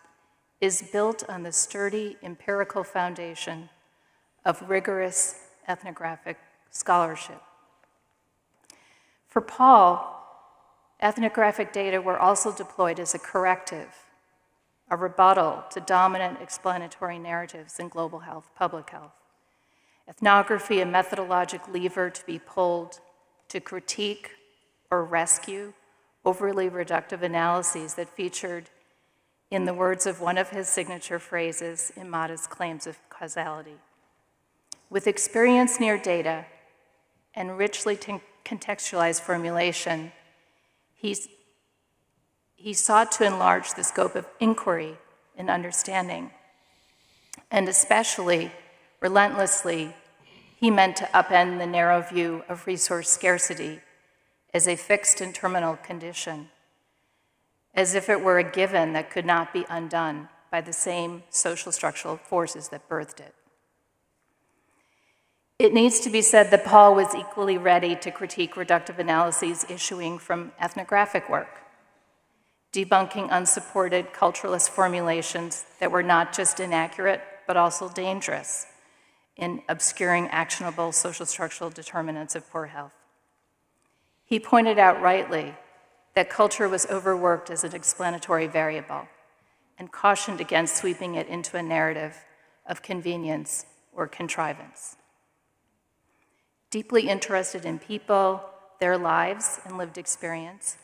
is built on the sturdy empirical foundation of rigorous ethnographic scholarship. For Paul, ethnographic data were also deployed as a corrective, a rebuttal to dominant explanatory narratives in global health, public health. Ethnography, a methodologic lever to be pulled to critique or rescue overly reductive analyses that featured, in the words of one of his signature phrases, immodest claims of causality. With experience near data and richly contextualized formulation, he's, he sought to enlarge the scope of inquiry and understanding. And especially, relentlessly, he meant to upend the narrow view of resource scarcity as a fixed and terminal condition, as if it were a given that could not be undone by the same social structural forces that birthed it. It needs to be said that Paul was equally ready to critique reductive analyses issuing from ethnographic work, debunking unsupported culturalist formulations that were not just inaccurate, but also dangerous in obscuring actionable social structural determinants of poor health. He pointed out rightly that culture was overworked as an explanatory variable and cautioned against sweeping it into a narrative of convenience or contrivance deeply interested in people, their lives, and lived experience.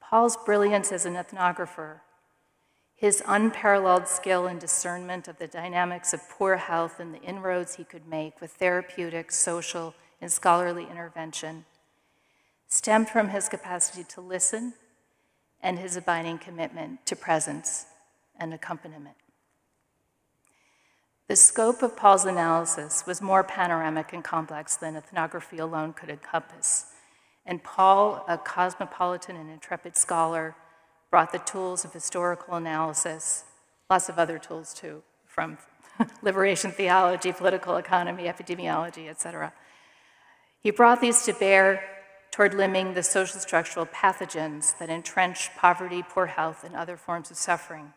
Paul's brilliance as an ethnographer, his unparalleled skill and discernment of the dynamics of poor health and the inroads he could make with therapeutic, social, and scholarly intervention, stemmed from his capacity to listen and his abiding commitment to presence and accompaniment. The scope of Paul's analysis was more panoramic and complex than ethnography alone could encompass. And Paul, a cosmopolitan and intrepid scholar, brought the tools of historical analysis, lots of other tools too, from <laughs> liberation theology, political economy, epidemiology, etc. He brought these to bear toward limiting the social structural pathogens that entrench poverty, poor health, and other forms of suffering.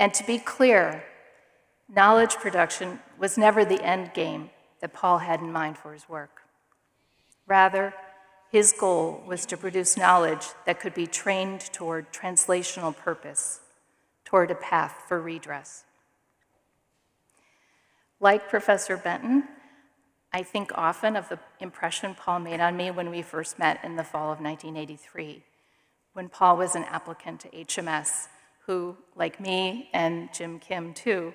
And to be clear, knowledge production was never the end game that Paul had in mind for his work. Rather, his goal was to produce knowledge that could be trained toward translational purpose, toward a path for redress. Like Professor Benton, I think often of the impression Paul made on me when we first met in the fall of 1983, when Paul was an applicant to HMS who, like me and Jim Kim too,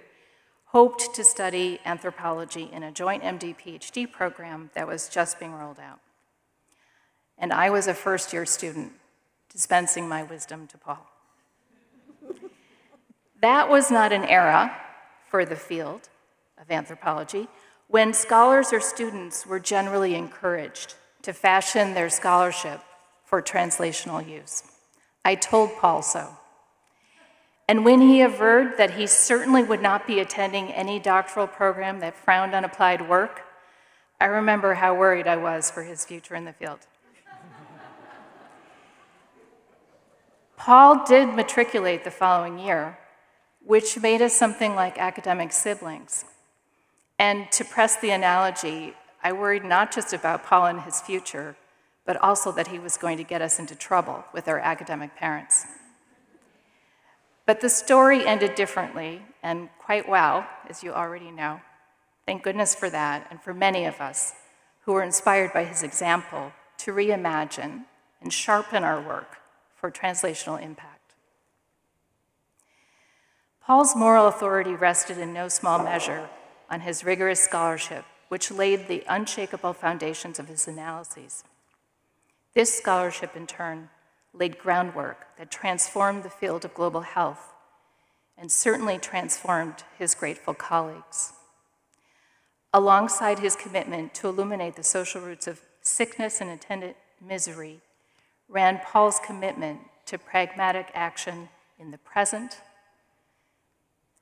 hoped to study anthropology in a joint MD PhD program that was just being rolled out. And I was a first year student dispensing my wisdom to Paul. that was not an era for the field of anthropology when scholars or students were generally encouraged to fashion their scholarship for translational use. I told Paul so. And when he averred that he certainly would not be attending any doctoral program that frowned on applied work, I remember how worried I was for his future in the field. <laughs> Paul did matriculate the following year, which made us something like academic siblings. And to press the analogy, I worried not just about Paul and his future, but also that he was going to get us into trouble with our academic parents. But the story ended differently and quite well, as you already know. Thank goodness for that, and for many of us who were inspired by his example to reimagine and sharpen our work for translational impact. Paul's moral authority rested in no small measure on his rigorous scholarship, which laid the unshakable foundations of his analyses. This scholarship, in turn, laid groundwork that transformed the field of global health and certainly transformed his grateful colleagues. Alongside his commitment to illuminate the social roots of sickness and attendant misery, ran Paul's commitment to pragmatic action in the present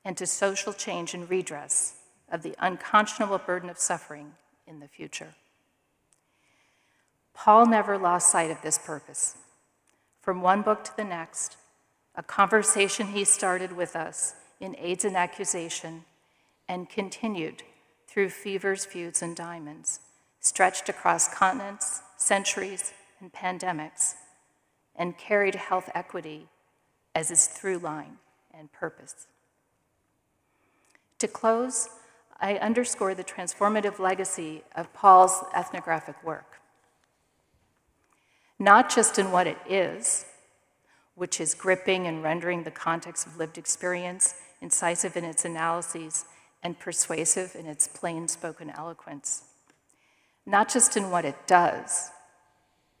and to social change and redress of the unconscionable burden of suffering in the future. Paul never lost sight of this purpose. From one book to the next, a conversation he started with us in AIDS and Accusation and continued through Fevers, Feuds, and Diamonds, stretched across continents, centuries, and pandemics, and carried health equity as its through line and purpose. To close, I underscore the transformative legacy of Paul's ethnographic work. Not just in what it is, which is gripping and rendering the context of lived experience, incisive in its analyses, and persuasive in its plain spoken eloquence. Not just in what it does,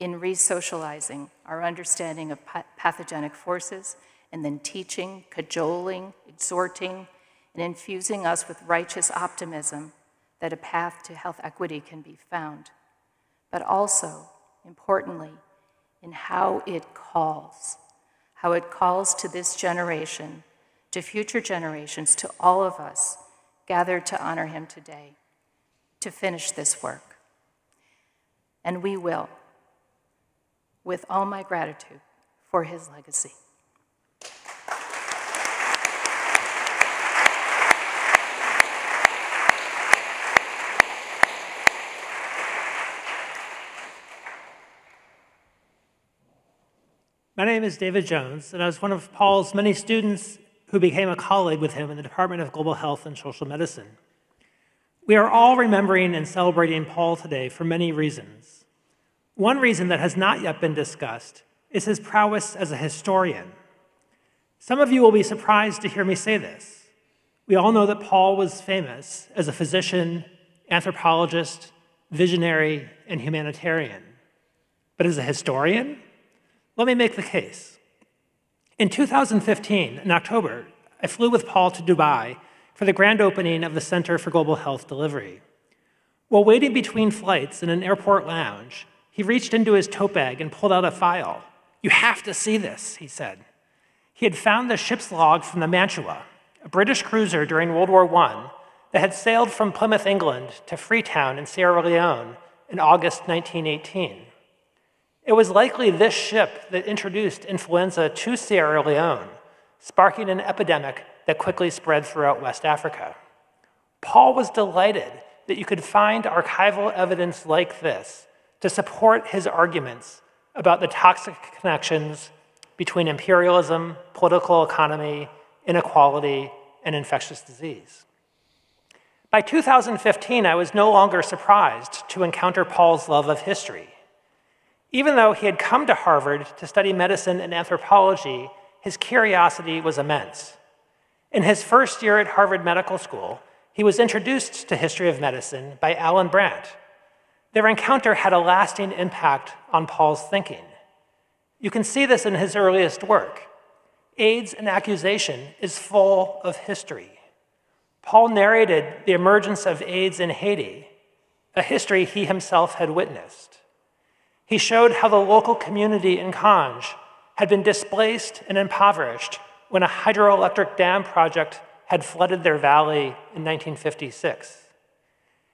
in resocializing our understanding of pathogenic forces, and then teaching, cajoling, exhorting, and infusing us with righteous optimism that a path to health equity can be found, but also, importantly, in how it calls, how it calls to this generation, to future generations, to all of us gathered to honor him today, to finish this work. And we will, with all my gratitude for his legacy. My name is David Jones, and I was one of Paul's many students who became a colleague with him in the Department of Global Health and Social Medicine. We are all remembering and celebrating Paul today for many reasons. One reason that has not yet been discussed is his prowess as a historian. Some of you will be surprised to hear me say this. We all know that Paul was famous as a physician, anthropologist, visionary, and humanitarian. But as a historian, Let me make the case. In 2015, in October, I flew with Paul to Dubai for the grand opening of the Center for Global Health Delivery. While waiting between flights in an airport lounge, he reached into his tote bag and pulled out a file. You have to see this, he said. He had found the ship's log from the Mantua, a British cruiser during World War I that had sailed from Plymouth, England to Freetown in Sierra Leone in August 1918. It was likely this ship that introduced influenza to Sierra Leone, sparking an epidemic that quickly spread throughout West Africa. Paul was delighted that you could find archival evidence like this to support his arguments about the toxic connections between imperialism, political economy, inequality, and infectious disease. By 2015, I was no longer surprised to encounter Paul's love of history. Even though he had come to Harvard to study medicine and anthropology, his curiosity was immense. In his first year at Harvard Medical School, he was introduced to history of medicine by Allan Brandt. Their encounter had a lasting impact on Paul's thinking. You can see this in his earliest work. AIDS and Accusation is full of history. Paul narrated the emergence of AIDS in Haiti, a history he himself had witnessed. He showed how the local community in Cange had been displaced and impoverished when a hydroelectric dam project had flooded their valley in 1956.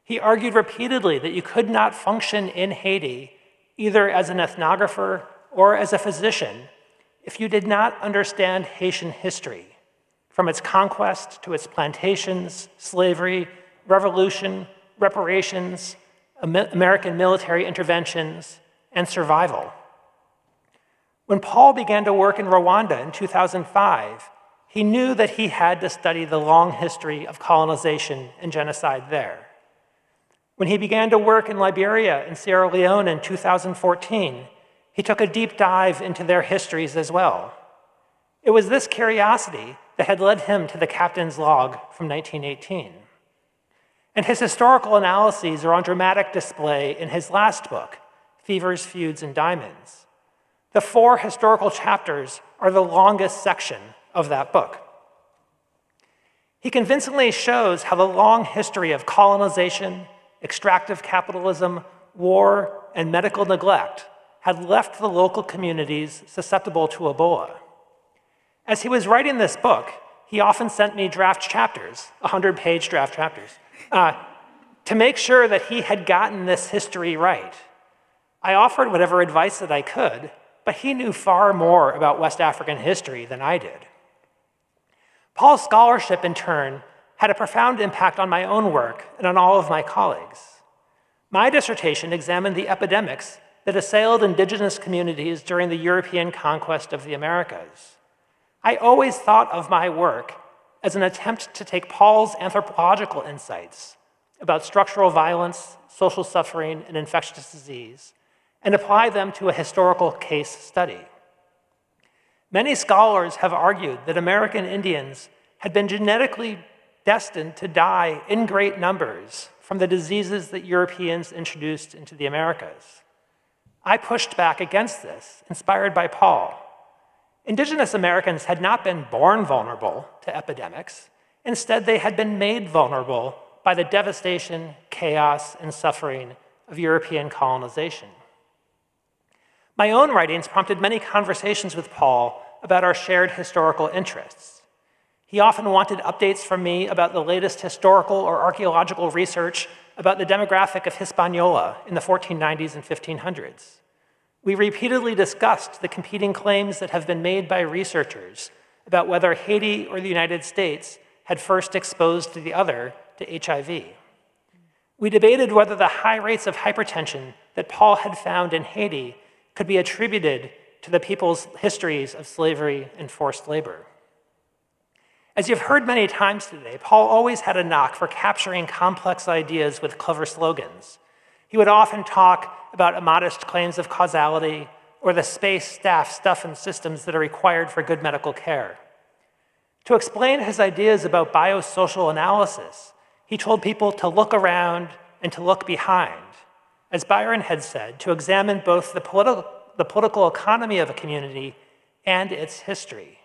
He argued repeatedly that you could not function in Haiti either as an ethnographer or as a physician if you did not understand Haitian history, from its conquest to its plantations, slavery, revolution, reparations, American military interventions, and survival. When Paul began to work in Rwanda in 2005, he knew that he had to study the long history of colonization and genocide there. When he began to work in Liberia and Sierra Leone in 2014, he took a deep dive into their histories as well. It was this curiosity that had led him to the captain's log from 1918. And his historical analyses are on dramatic display in his last book, Fevers, Feuds, and Diamonds. The four historical chapters are the longest section of that book. He convincingly shows how the long history of colonization, extractive capitalism, war, and medical neglect had left the local communities susceptible to Ebola. As he was writing this book, he often sent me draft chapters, 100 page draft chapters, uh, to make sure that he had gotten this history right. I offered whatever advice that I could, but he knew far more about West African history than I did. Paul's scholarship, in turn, had a profound impact on my own work and on all of my colleagues. My dissertation examined the epidemics that assailed indigenous communities during the European conquest of the Americas. I always thought of my work as an attempt to take Paul's anthropological insights about structural violence, social suffering, and infectious disease and apply them to a historical case study. Many scholars have argued that American Indians had been genetically destined to die in great numbers from the diseases that Europeans introduced into the Americas. I pushed back against this, inspired by Paul. Indigenous Americans had not been born vulnerable to epidemics. Instead, they had been made vulnerable by the devastation, chaos, and suffering of European colonization. My own writings prompted many conversations with Paul about our shared historical interests. He often wanted updates from me about the latest historical or archaeological research about the demographic of Hispaniola in the 1490s and 1500s. We repeatedly discussed the competing claims that have been made by researchers about whether Haiti or the United States had first exposed the other to HIV. We debated whether the high rates of hypertension that Paul had found in Haiti could be attributed to the people's histories of slavery and forced labor. As you've heard many times today, Paul always had a knack for capturing complex ideas with clever slogans. He would often talk about immodest claims of causality or the space, staff, stuff, and systems that are required for good medical care. To explain his ideas about biosocial analysis, he told people to look around and to look behind. As Byron had said, to examine both the, politi- the political economy of a community and its history.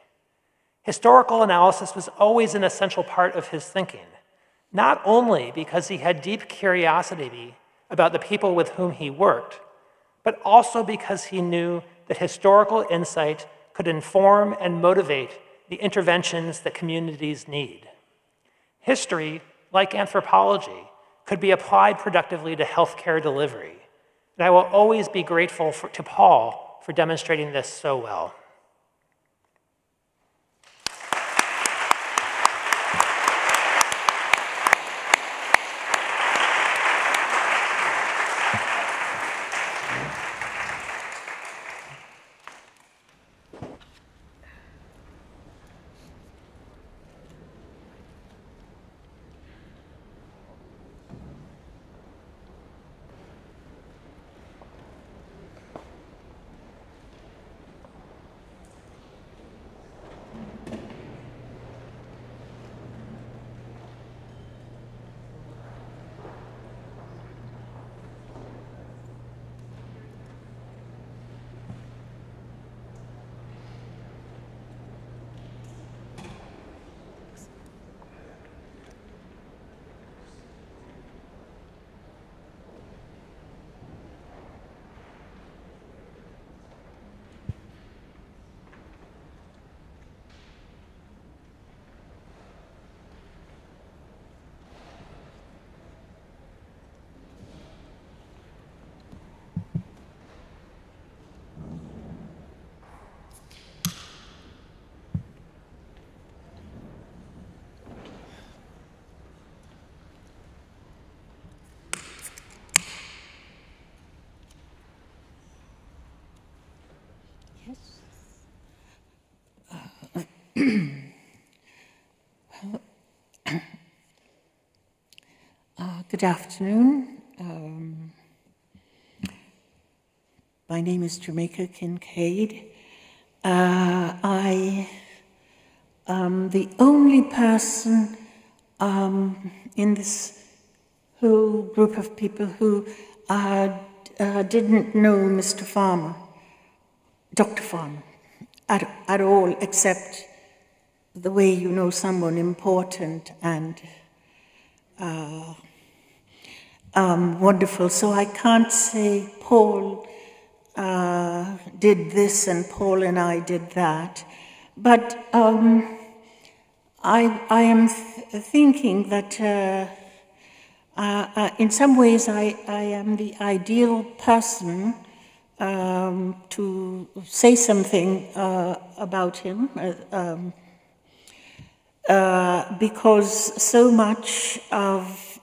Historical analysis was always an essential part of his thinking, not only because he had deep curiosity about the people with whom he worked, but also because he knew that historical insight could inform and motivate the interventions that communities need. History, like anthropology, could be applied productively to healthcare delivery. And I will always be grateful for, to Paul for demonstrating this so well. Good afternoon. Um, my name is Jamaica Kincaid. Uh, I am the only person um, in this whole group of people who uh, didn't know Mr. Farmer, Dr. Farmer, at, at all, except the way you know someone important and uh, um, wonderful. So I can't say Paul uh, did this and Paul and I did that. But um, I, I am th- thinking that uh, uh, uh, in some ways I, I am the ideal person um, to say something uh, about him. Um, uh, because so much of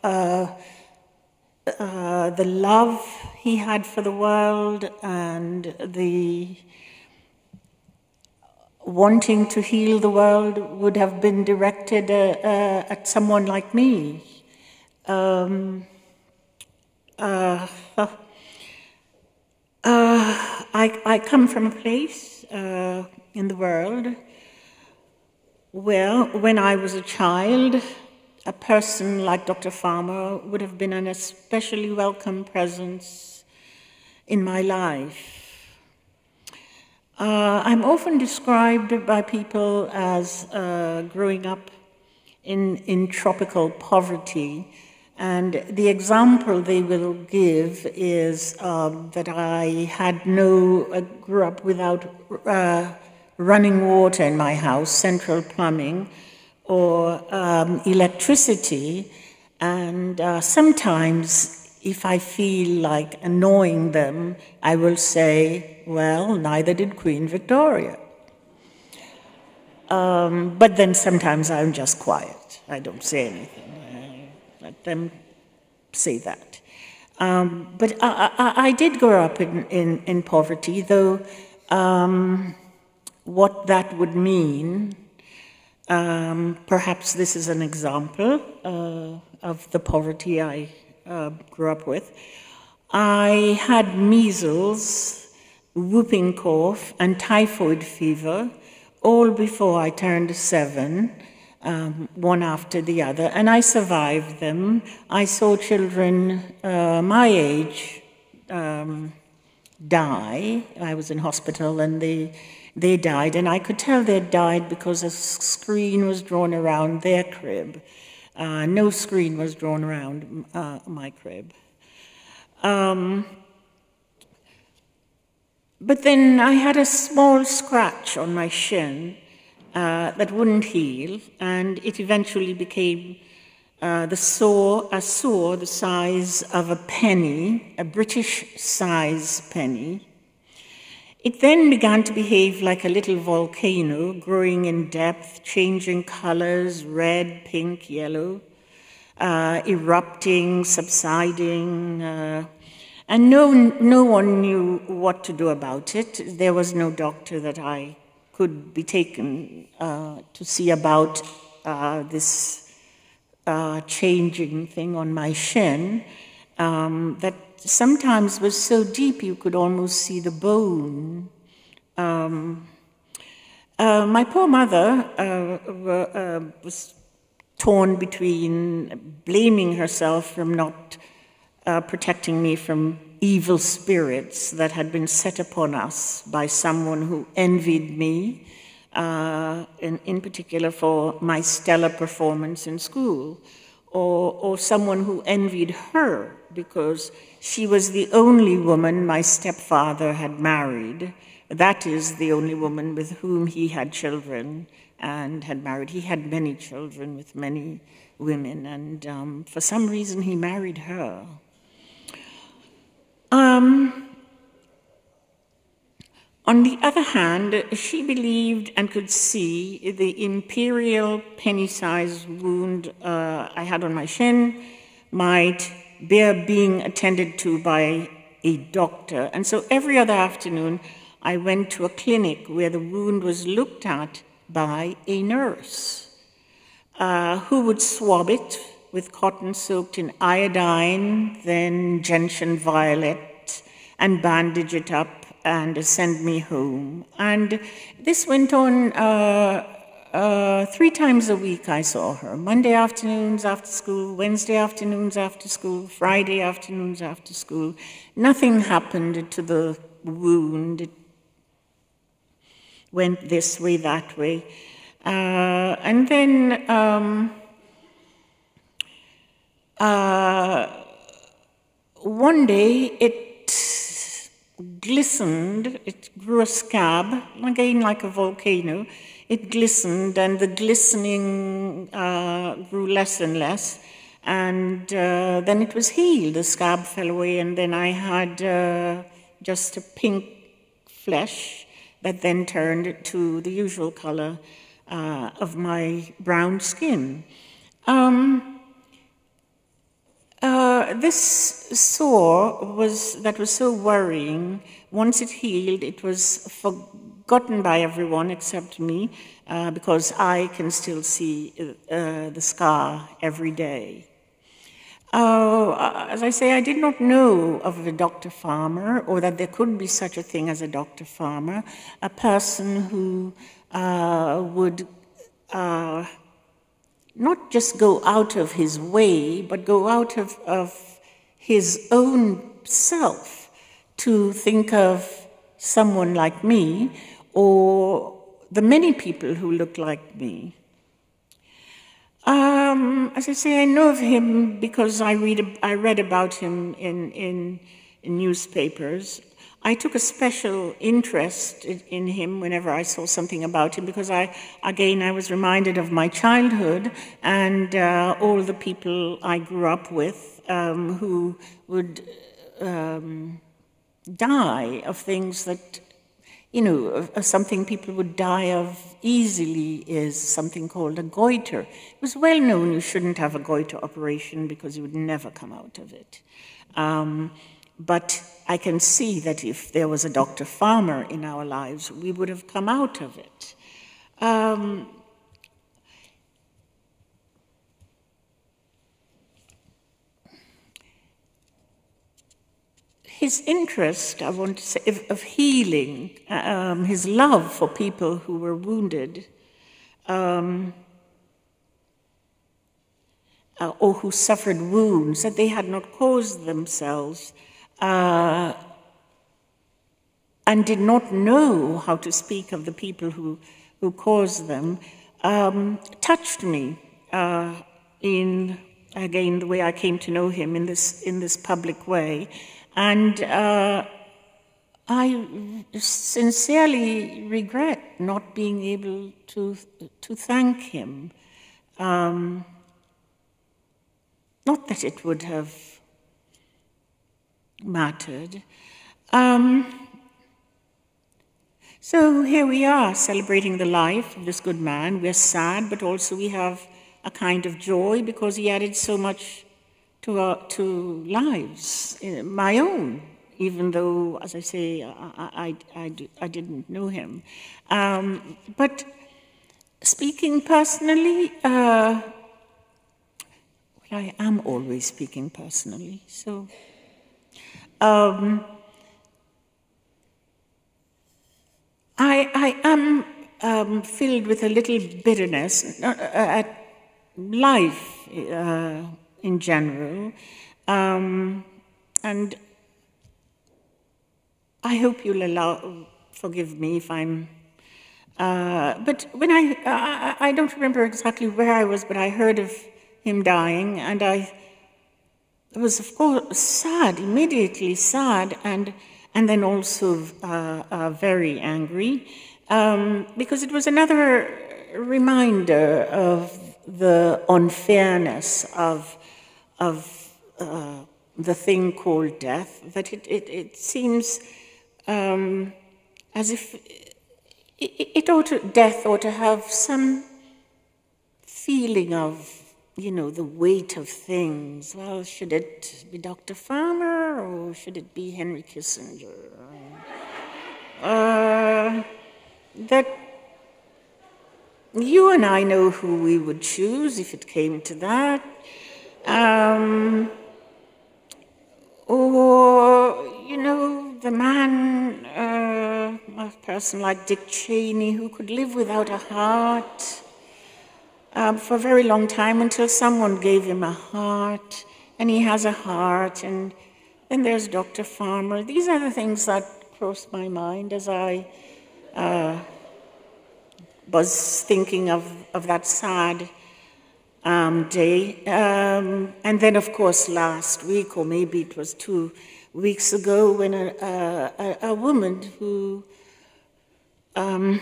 uh, uh, the love he had for the world and the wanting to heal the world would have been directed uh, uh, at someone like me. Um, <laughs> I, I come from a place in the world where, when I was a child, a person like Dr. Farmer would have been an especially welcome presence in my life. Uh, I'm often described by people as uh, growing up in, in tropical poverty, and the example they will give is um, that I had no, uh, grew up without uh, running water in my house, central plumbing, or um, electricity. And uh, sometimes, if I feel like annoying them, I will say, well, neither did Queen Victoria. Um, but then sometimes I'm just quiet. I don't say anything. I let them say that. Um, but I, I, I, did grow up in, in, in poverty, though um, what that would mean. Um, perhaps this is an example uh, of the poverty I uh, grew up with. I had measles, whooping cough, and typhoid fever all before I turned seven, um, one after the other, and I survived them. I saw children uh, my age um, die. I was in hospital and they, they died, and I could tell they'd died because a screen was drawn around their crib. Uh, no screen was drawn around uh, my crib. Um, but then I had a small scratch on my shin uh, that wouldn't heal, and it eventually became uh, the sore, a sore the size of a penny, a British size penny. It then began to behave like a little volcano, growing in depth, changing colors red, pink, yellow, uh, erupting, subsiding. Uh, and no, no one knew what to do about it. There was no doctor that I could be taken uh, to see about uh, this uh, changing thing on my shin um, that sometimes was so deep you could almost see the bone. Um, uh, my poor mother uh, was torn between blaming herself from not uh, protecting me from evil spirits that had been set upon us by someone who envied me, uh, in, in particular for my stellar performance in school, or, or someone who envied her because she was the only woman my stepfather had married. That is the only woman with whom he had children and had married. He had many children with many women, and um, for some reason he married her. Um, on the other hand, she believed and could see the imperial penny sized wound uh, I had on my shin might bear being attended to by a doctor. And so every other afternoon, I went to a clinic where the wound was looked at by a nurse uh, who would swab it with cotton soaked in iodine, then gentian violet, and bandage it up and send me home. And this went on uh, uh, three times a week. I saw her Monday afternoons after school, Wednesday afternoons after school, Friday afternoons after school. Nothing happened to the wound. It went this way, that way. Uh, and then um, uh, one day it glistened, it grew a scab, again like a volcano. It glistened, and the glistening uh, grew less and less. And uh, then it was healed. The scab fell away, and then I had uh, just a pink flesh that then turned to the usual color uh, of my brown skin. Um, uh, this sore was that was so worrying. Once it healed, it was forgotten by everyone except me uh, because I can still see uh, the scar every day. Uh, as I say, I did not know of a Dr. Farmer or that there could be such a thing as a Dr. Farmer, a person who uh, would not just go out of his way, but go out of, of his own self to think of someone like me or the many people who look like me. Um, as I say, I know of him because I read I read about him in, in, in newspapers. I took a special interest in him whenever I saw something about him because I, again, I was reminded of my childhood and uh, all the people I grew up with um, who would um, die of things that, you know, something people would die of easily is something called a goiter. It was well known you shouldn't have a goiter operation because you would never come out of it. Um, but I can see that if there was a Dr. Farmer in our lives, we would have come out of it. Um, his interest, I want to say, of, healing, um, his love for people who were wounded, um, uh, or who suffered wounds that they had not caused themselves, uh, and did not know how to speak of the people who, who caused them, um, touched me uh, in, again, the way I came to know him in this, in this public way. And uh, I sincerely regret not being able to, to thank him. Um, not that it would have mattered. Um, so here we are celebrating the life of this good man. We're sad, but also we have a kind of joy because he added so much to our to lives, uh, my own, even though, as I say, I, I, I, I didn't know him. Um, but speaking personally, uh, well, I am always speaking personally, so. Um, I, I am um, filled with a little bitterness uh, at life uh, in general. Um, and I hope you'll allow, forgive me if I'm, uh, but when I, I, I don't remember exactly where I was, but I heard of him dying, and I was, of course, sad, immediately sad, and, and then also uh, uh, very angry, um, because it was another reminder of the unfairness of, of uh, the thing called death, that it, it, it seems um, as if it, it ought to, death ought to have some feeling of, you know, the weight of things. Well, should it be Dr. Farmer or should it be Henry Kissinger? Uh, that you and I know who we would choose if it came to that. Um, or, you know, the man, uh, a person like Dick Cheney, who could live without a heart um, for a very long time until someone gave him a heart, and he has a heart. And then there's Dr. Farmer. These are the things that cross my mind as I. Uh, was thinking of, of that sad um, day. Um, and then, of course, last week, or maybe it was two weeks ago, when a, a, a woman who um,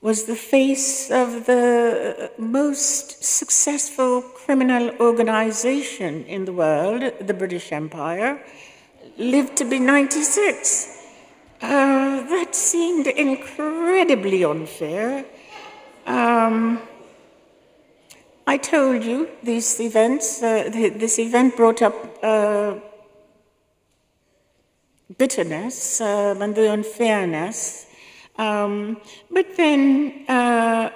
was the face of the most successful criminal organization in the world, the British Empire, lived to be 96. Uh, that seemed incredibly unfair. Um, I told you these events, uh, this event brought up uh, bitterness um, and the unfairness. Um, but then uh,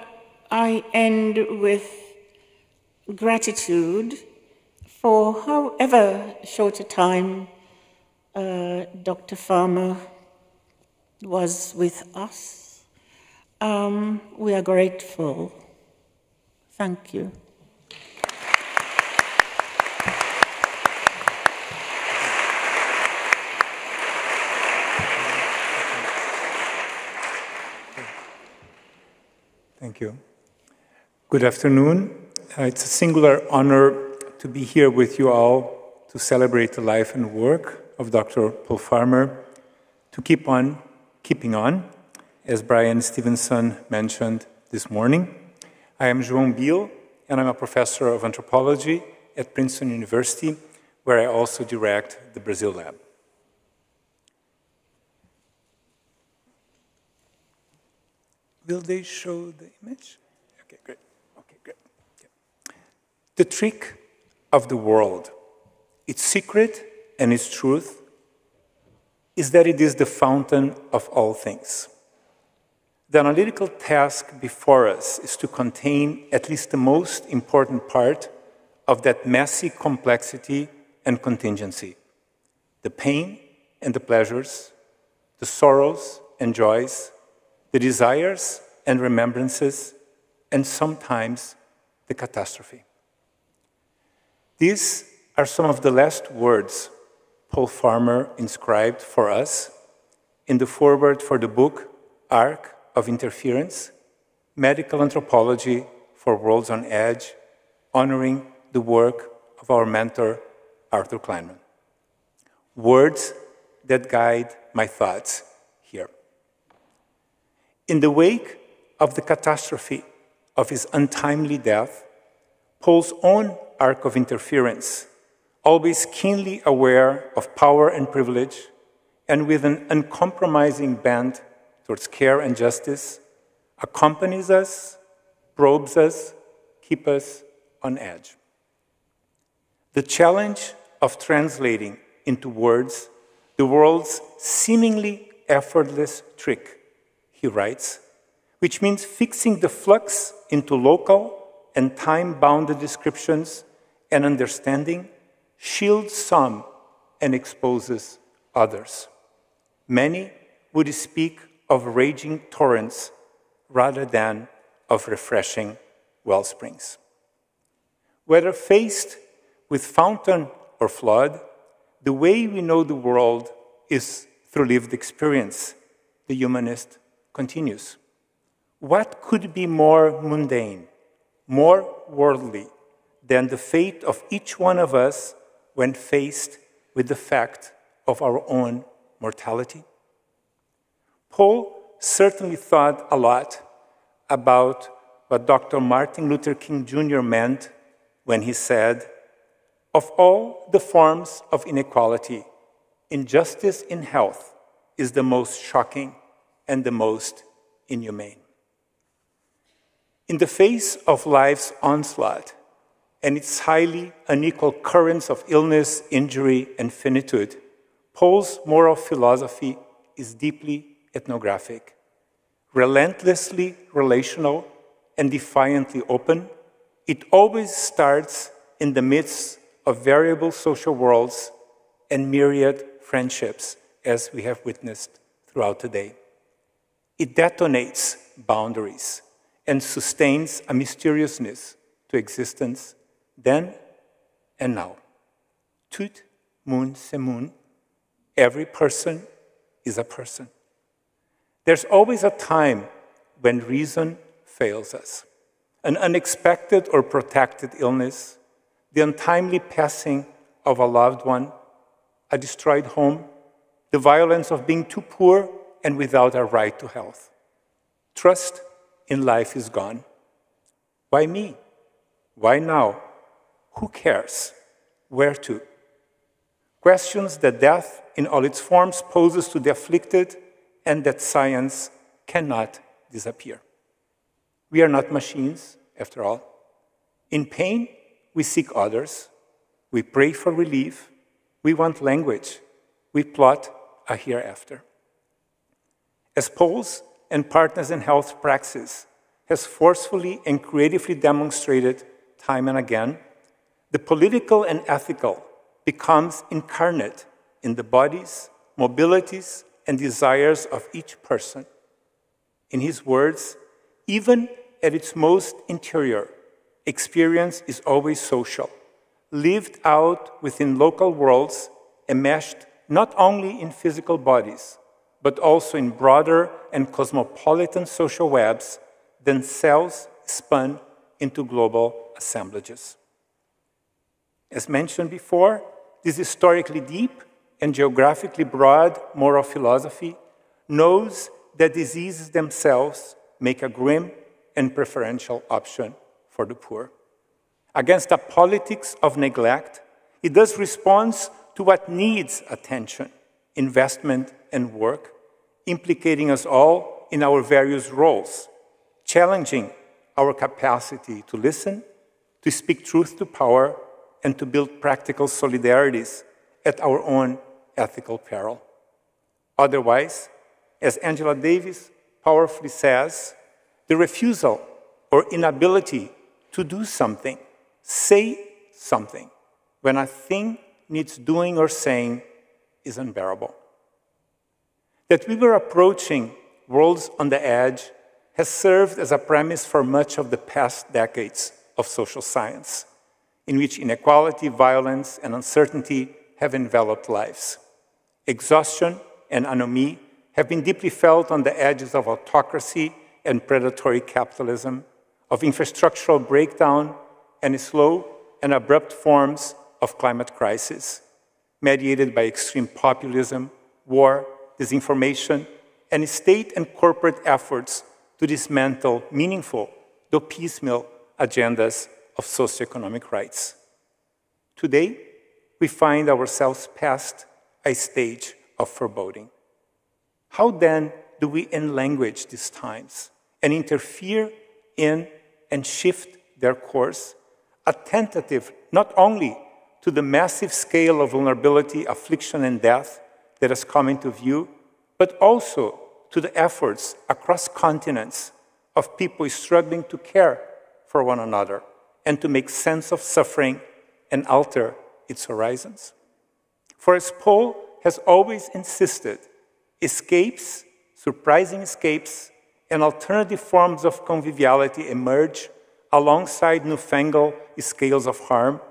I end with gratitude for however short a time uh, Dr. Farmer was with us. Um, we are grateful. Thank you. Thank you. Good afternoon. Uh, it's a singular honor to be here with you all to celebrate the life and work of Dr. Paul Farmer, to keep on keeping on as Bryan Stevenson mentioned this morning. I am João Biehl, and I'm a professor of anthropology at Princeton University, where I also direct the Brazil Lab. Will they show the image? Okay, great. Okay, great. The trick of the world, its secret and its truth, is that it is the fountain of all things. The analytical task before us is to contain at least the most important part of that messy complexity and contingency the pain and the pleasures, the sorrows and joys, the desires and remembrances, and sometimes the catastrophe. These are some of the last words Paul Farmer inscribed for us in the foreword for the book Arc of Interference Medical Anthropology for Worlds on Edge, honoring the work of our mentor, Arthur Kleinman. Words that guide my thoughts here. In the wake of the catastrophe of his untimely death, Paul's own arc of interference, always keenly aware of power and privilege, and with an uncompromising bent towards care and justice, accompanies us, probes us, keeps us on edge. The challenge of translating into words the world's seemingly effortless trick, he writes, which means fixing the flux into local and time bounded descriptions and understanding, shields some and exposes others. Many would speak of raging torrents rather than of refreshing well springs. Whether faced with fountain or flood, the way we know the world is through lived experience, the humanist continues. What could be more mundane, more worldly than the fate of each one of us when faced with the fact of our own mortality? Paul certainly thought a lot about what Dr. Martin Luther King Jr. meant when he said, Of all the forms of inequality, injustice in health is the most shocking and the most inhumane. In the face of life's onslaught and its highly unequal currents of illness, injury, and finitude, Paul's moral philosophy is deeply ethnographic, relentlessly relational, and defiantly open. It always starts in the midst of variable social worlds and myriad friendships, as we have witnessed throughout today. It detonates boundaries and sustains a mysteriousness to existence then and now. Moun se moun. Every person is a person. There's always a time when reason fails us an unexpected or protracted illness, the untimely passing of a loved one, a destroyed home, the violence of being too poor and without a right to health. Trust in life is gone. Why me? Why now? Who cares? Where to? Questions that death in all its forms poses to the afflicted and that science cannot disappear. We are not machines, after all. In pain, we seek others. We pray for relief. We want language. We plot a hereafter. As Paul's and Partners in Health Praxis has forcefully and creatively demonstrated time and again, the political and ethical becomes incarnate in the bodies, mobilities, and desires of each person. In his words, even at its most interior, experience is always social, lived out within local worlds, enmeshed not only in physical bodies, but also in broader and cosmopolitan social webs than cells spun into global assemblages. As mentioned before, this historically deep and geographically broad moral philosophy knows that diseases themselves make a grim and preferential option for the poor. Against a politics of neglect, it does responds to what needs attention, investment, and work, implicating us all in our various roles, challenging our capacity to listen, to speak truth to power, and to build practical solidarities at our own ethical peril. Otherwise, as Angela Davis powerfully says, the refusal or inability to do something, say something, when a thing needs doing or saying is unbearable. That we were approaching worlds on the edge has served as a premise for much of the past decades of social science, in which inequality, violence, and uncertainty have enveloped lives. Exhaustion and anomie have been deeply felt on the edges of autocracy and predatory capitalism, of infrastructural breakdown, and slow and abrupt forms of climate crisis, mediated by extreme populism, war, disinformation, and state and corporate efforts to dismantle meaningful, though piecemeal, agendas of socioeconomic rights. Today, we find ourselves past a stage of foreboding. How then do we enlanguage these times and interfere in and shift their course, attentive not only to the massive scale of vulnerability, affliction, and death that has come into view, but also to the efforts across continents of people struggling to care for one another and to make sense of suffering and alter its horizons. For as Paul has always insisted, escapes, surprising escapes, and alternative forms of conviviality emerge alongside newfangled scales of harm,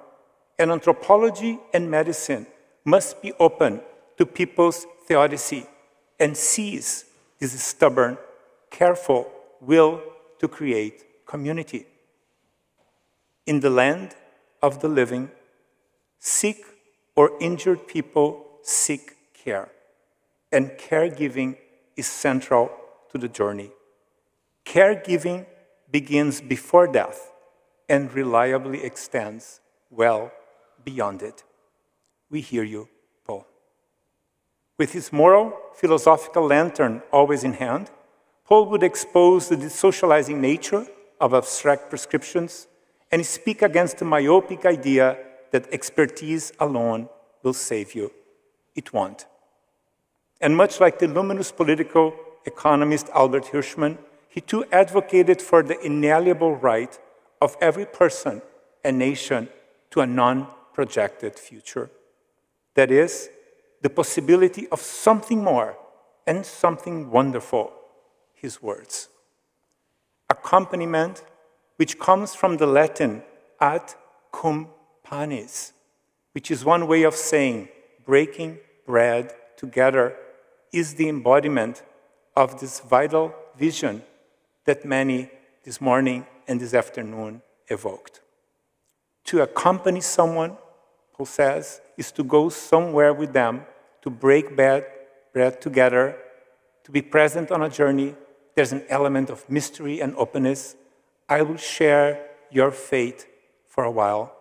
and anthropology and medicine must be open to people's theodicy and seize this stubborn, careful will to create community. In the land of the living, sick or injured people seek care, and caregiving is central to the journey. Caregiving begins before death and reliably extends well beyond it. We hear you, Paul. With his moral, philosophical lantern always in hand, Paul would expose the desocializing nature of abstract prescriptions and speak against the myopic idea that expertise alone will save you. It won't. And much like the luminous political economist Albert Hirschman, he too advocated for the inalienable right of every person and nation to a non projected future. That is, the possibility of something more and something wonderful, his words. Accompaniment, which comes from the Latin ad cum panis, which is one way of saying breaking bread together, is the embodiment of this vital vision that many this morning and this afternoon evoked. To accompany someone, who says, is to go somewhere with them, to break bread together, to be present on a journey. There's an element of mystery and openness. I will share your fate for a while.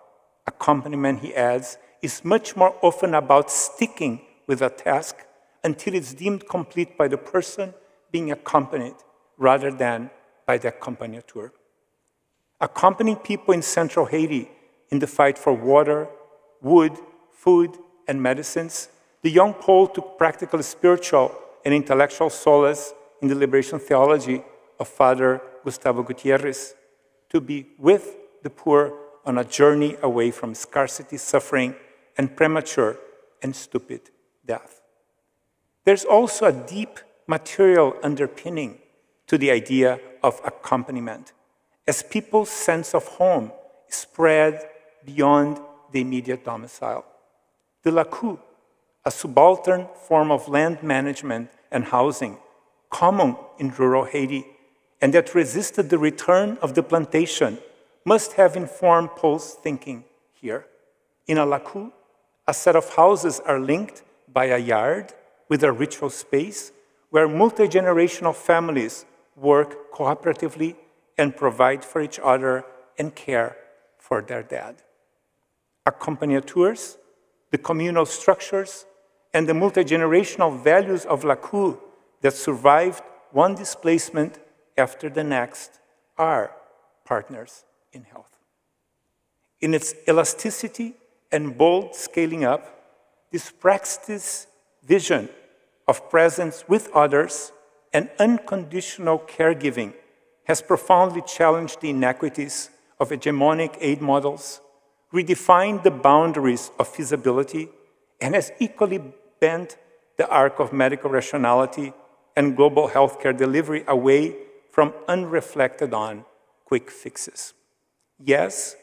Accompaniment, he adds, is much more often about sticking with a task until it's deemed complete by the person being accompanied rather than by the accompagnateur. Accompanying people in central Haiti in the fight for water, wood, food, and medicines, the young Paul took practical spiritual and intellectual solace in the liberation theology of Father Gustavo Gutierrez to be with the poor on a journey away from scarcity, suffering, and premature and stupid death. There's also a deep material underpinning to the idea of accompaniment as people's sense of home spread beyond the immediate domicile. The lakou, a subaltern form of land management and housing common in rural Haiti and that resisted the return of the plantation, must have informed Paul's thinking here. In a lakou, a set of houses are linked by a yard with a ritual space where multi generational families work cooperatively and provide for each other and care for their dead. Accompagnateurs, the communal structures, and the multi generational values of Lakou that survived one displacement after the next are partners in health. In its elasticity and bold scaling up, this practice vision of presence with others and unconditional caregiving has profoundly challenged the inequities of hegemonic aid models, redefined the boundaries of feasibility, and has equally bent the arc of medical rationality and global healthcare delivery away from unreflected on quick fixes. Yes,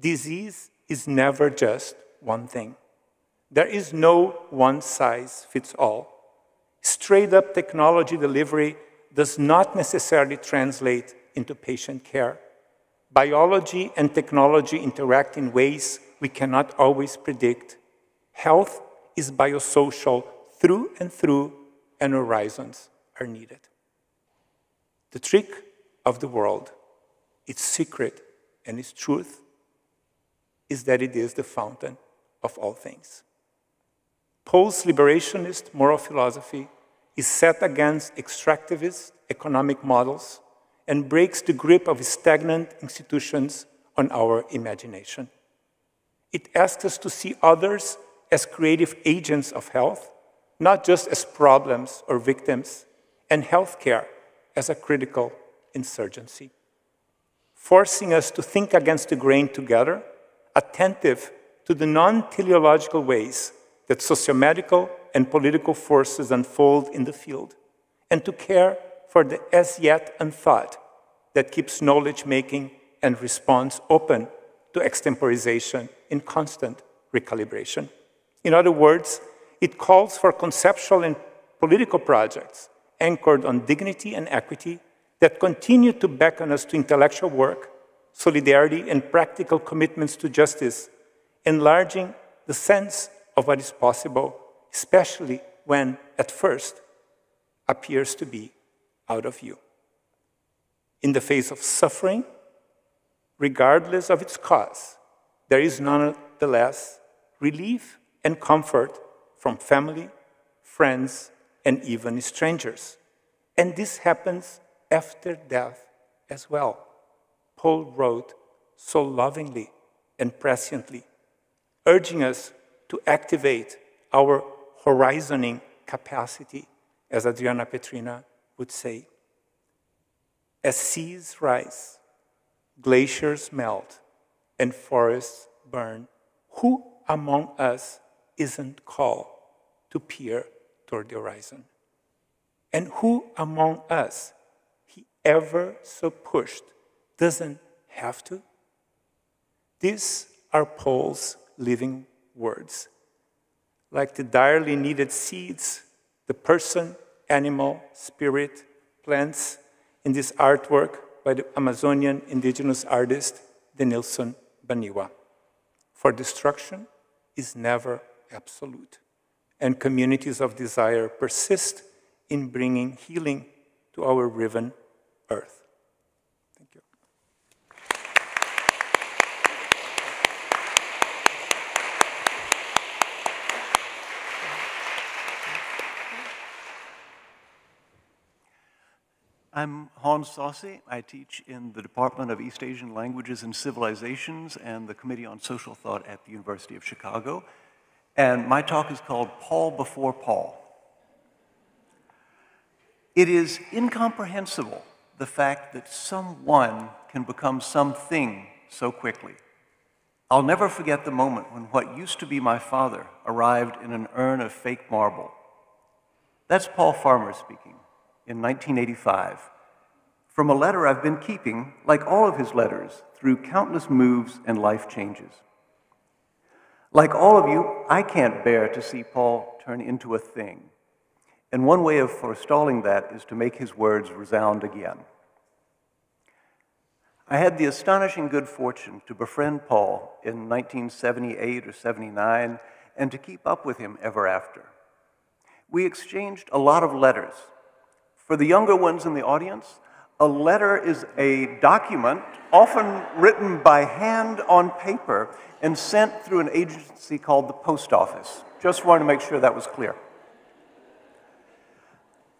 disease is never just one thing. There is no one size fits all straight up technology delivery does not necessarily translate into patient care. Biology and technology interact in ways we cannot always predict. Health is biosocial through and through, and horizons are needed. The trick of the world, its secret and its truth, is that it is the fountain of all things. Paul's liberationist moral philosophy is set against extractivist economic models and breaks the grip of stagnant institutions on our imagination. It asks us to see others as creative agents of health, not just as problems or victims, and healthcare as a critical insurgency, forcing us to think against the grain together, attentive to the non teleological ways that sociomedical and political forces unfold in the field, and to care for the as yet unthought that keeps knowledge making and response open to extemporization in constant recalibration. In other words, it calls for conceptual and political projects anchored on dignity and equity that continue to beckon us to intellectual work, solidarity, and practical commitments to justice, enlarging the sense of what is possible, especially when, at first, appears to be out of view. In the face of suffering, regardless of its cause, there is nonetheless relief and comfort from family, friends, and even strangers. And this happens after death as well. Paul wrote so lovingly and presciently, urging us to activate our horizoning capacity, as Adriana Petryna would say. As seas rise, glaciers melt, and forests burn, who among us isn't called to peer toward the horizon? And who among us, ever so pushed, doesn't have to? These are Paul's living words. Like the direly needed seeds, the person, animal, spirit, plants in this artwork by the Amazonian indigenous artist Denilson Baniwa. For destruction is never absolute, and communities of desire persist in bringing healing to our riven earth. Thank you. I'm Haun Saussy. I teach in the Department of East Asian Languages and Civilizations and the Committee on Social Thought at the University of Chicago. And my talk is called Paul Before Paul. It is incomprehensible the fact that someone can become something so quickly. I'll never forget the moment when what used to be my father arrived in an urn of fake marble. That's Paul Farmer speaking in 1985 from a letter I've been keeping, like all of his letters, through countless moves and life changes. Like all of you, I can't bear to see Paul turn into a thing. And one way of forestalling that is to make his words resound again. I had the astonishing good fortune to befriend Paul in 1978 or 79 and to keep up with him ever after. We exchanged a lot of letters for the younger ones in the audience, a letter is a document often written by hand on paper and sent through an agency called the post office. Just wanted to make sure that was clear.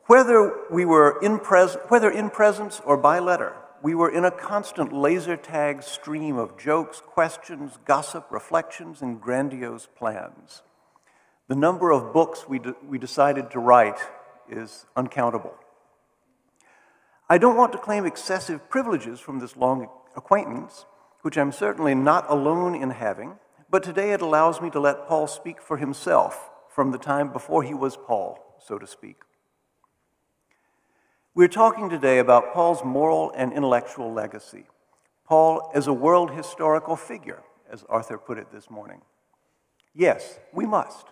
Whether we were in pres- whether in presence or by letter, we were in a constant laser tag stream of jokes, questions, gossip, reflections, and grandiose plans. The number of books we, we decided to write is uncountable. I don't want to claim excessive privileges from this long acquaintance, which I'm certainly not alone in having, but today it allows me to let Paul speak for himself from the time before he was Paul, so to speak. We're talking today about Paul's moral and intellectual legacy. Paul as a world historical figure, as Arthur put it this morning. Yes, we must.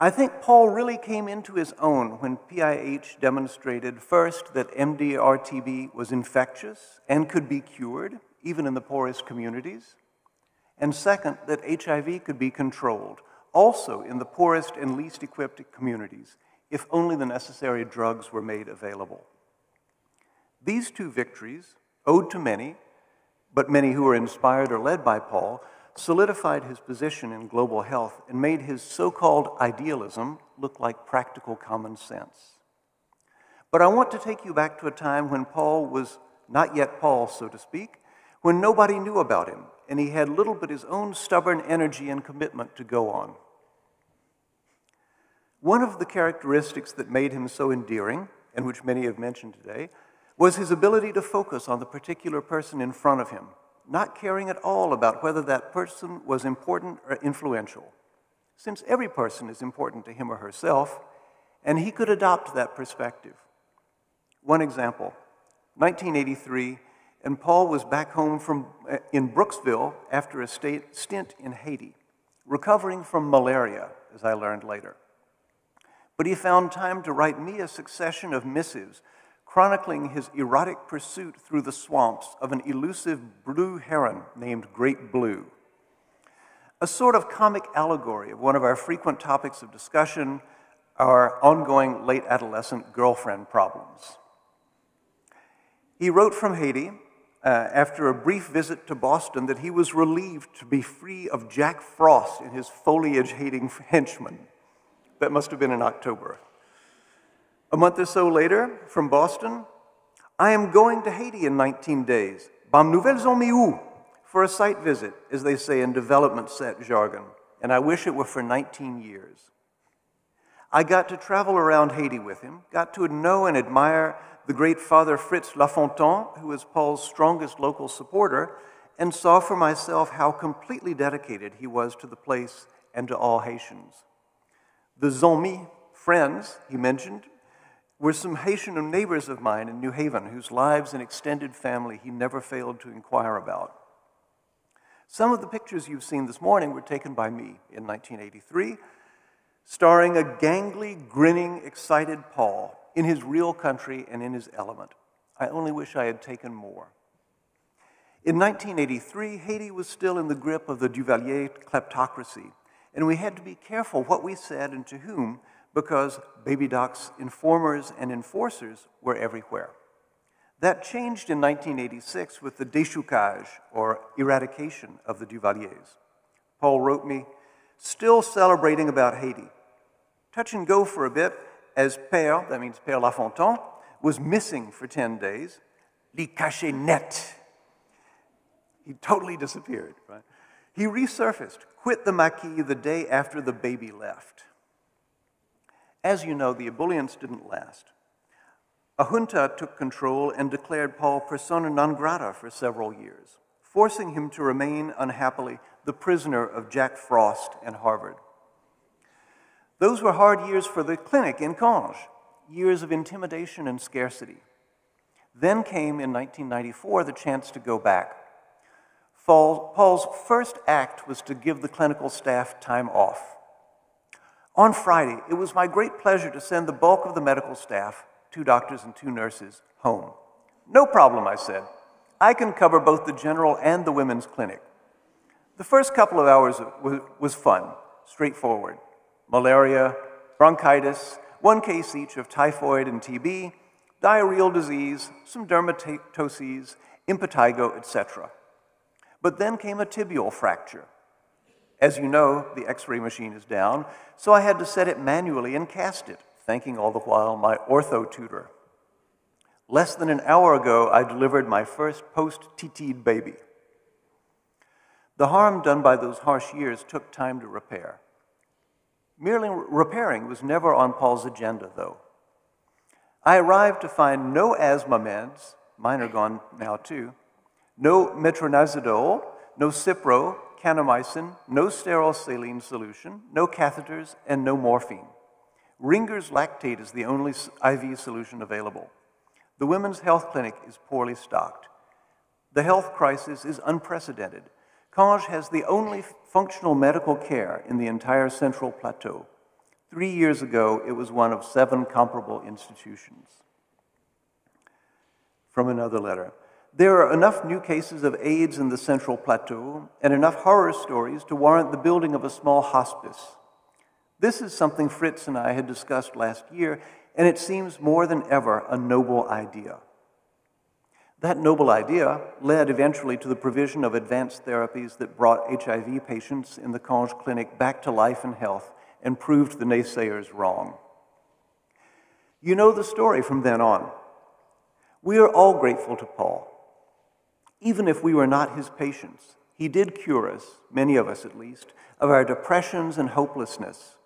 I think Paul really came into his own when PIH demonstrated first that MDR-TB was infectious and could be cured, even in the poorest communities, and second, that HIV could be controlled, also in the poorest and least equipped communities, if only the necessary drugs were made available. These two victories, owed to many, but many who were inspired or led by Paul, solidified his position in global health and made his so called idealism look like practical common sense. But I want to take you back to a time when Paul was not yet Paul, so to speak, when nobody knew about him, and he had little but his own stubborn energy and commitment to go on. One of the characteristics that made him so endearing, and which many have mentioned today, was his ability to focus on the particular person in front of him not caring at all about whether that person was important or influential, since every person is important to him or herself, and he could adopt that perspective. One example 1983, and Paul was back home from, uh, in Brooksville after a stint in Haiti, recovering from malaria, as I learned later. But he found time to write me a succession of missives chronicling his erotic pursuit through the swamps of an elusive blue heron named Great Blue. A sort of comic allegory of one of our frequent topics of discussion, our ongoing late adolescent girlfriend problems. He wrote from Haiti uh, after a brief visit to Boston that he was relieved to be free of Jack Frost and his foliage hating <laughs> henchmen. That must have been in October. A month or so later, from Boston, I am going to Haiti in 19 days. Bam nouvelles en où? For a site visit, as they say in development set jargon, and I wish it were for 19 years. I got to travel around Haiti with him, got to know and admire the great Father Fritz Lafontaine, who is Paul's strongest local supporter, and saw for myself how completely dedicated he was to the place and to all Haitians. The Zomi friends he mentioned were some Haitian neighbors of mine in New Haven whose lives and extended family he never failed to inquire about. Some of the pictures you've seen this morning were taken by me in 1983, starring a gangly, grinning, excited Paul in his real country and in his element. I only wish I had taken more. In 1983, Haiti was still in the grip of the Duvalier kleptocracy, and we had to be careful what we said and to whom because Baby Doc's informers and enforcers were everywhere. That changed in 1986 with the déchoucage, or eradication of the Duvaliers. Paul wrote me, still celebrating about Haiti. Touch and go for a bit, as Père, that means Père Lafontaine, was missing for 10 days. Li caché net. He totally disappeared, right? He resurfaced, quit the maquis the day after the baby left. As you know, the ebullience didn't last. A junta took control and declared Paul persona non grata for several years, forcing him to remain, unhappily, the prisoner of Jack Frost and Harvard. Those were hard years for the clinic in Cange, years of intimidation and scarcity. Then came in 1994 the chance to go back. Paul's first act was to give the clinical staff time off. On Friday, it was my great pleasure to send the bulk of the medical staff, two doctors and two nurses, home. No problem, I said. I can cover both the general and the women's clinic. The first couple of hours was fun, straightforward. Malaria, bronchitis, one case each of typhoid and TB, diarrheal disease, some dermatoses, impetigo, etc. But then came a tibial fracture. As you know, the x ray machine is down, so I had to set it manually and cast it, thanking all the while my ortho tutor. Less than an hour ago, I delivered my first post TT'd baby. The harm done by those harsh years took time to repair. Merely repairing was never on Paul's agenda, though. I arrived to find no asthma meds, mine are gone now too, no metronidazole, no Cipro, kanamycin, no sterile saline solution, no catheters, and no morphine. Ringer's lactate is the only IV solution available. The Women's Health Clinic is poorly stocked. The health crisis is unprecedented. Cange has the only functional medical care in the entire Central Plateau. Three years ago, it was one of seven comparable institutions. From another letter. There are enough new cases of AIDS in the Central Plateau and enough horror stories to warrant the building of a small hospice. This is something Fritz and I had discussed last year, and it seems more than ever a noble idea. That noble idea led eventually to the provision of advanced therapies that brought HIV patients in the Cange Clinic back to life and health and proved the naysayers wrong. You know the story from then on. We are all grateful to Paul. Even if we were not his patients, he did cure us, many of us at least, of our depressions and hopelessness,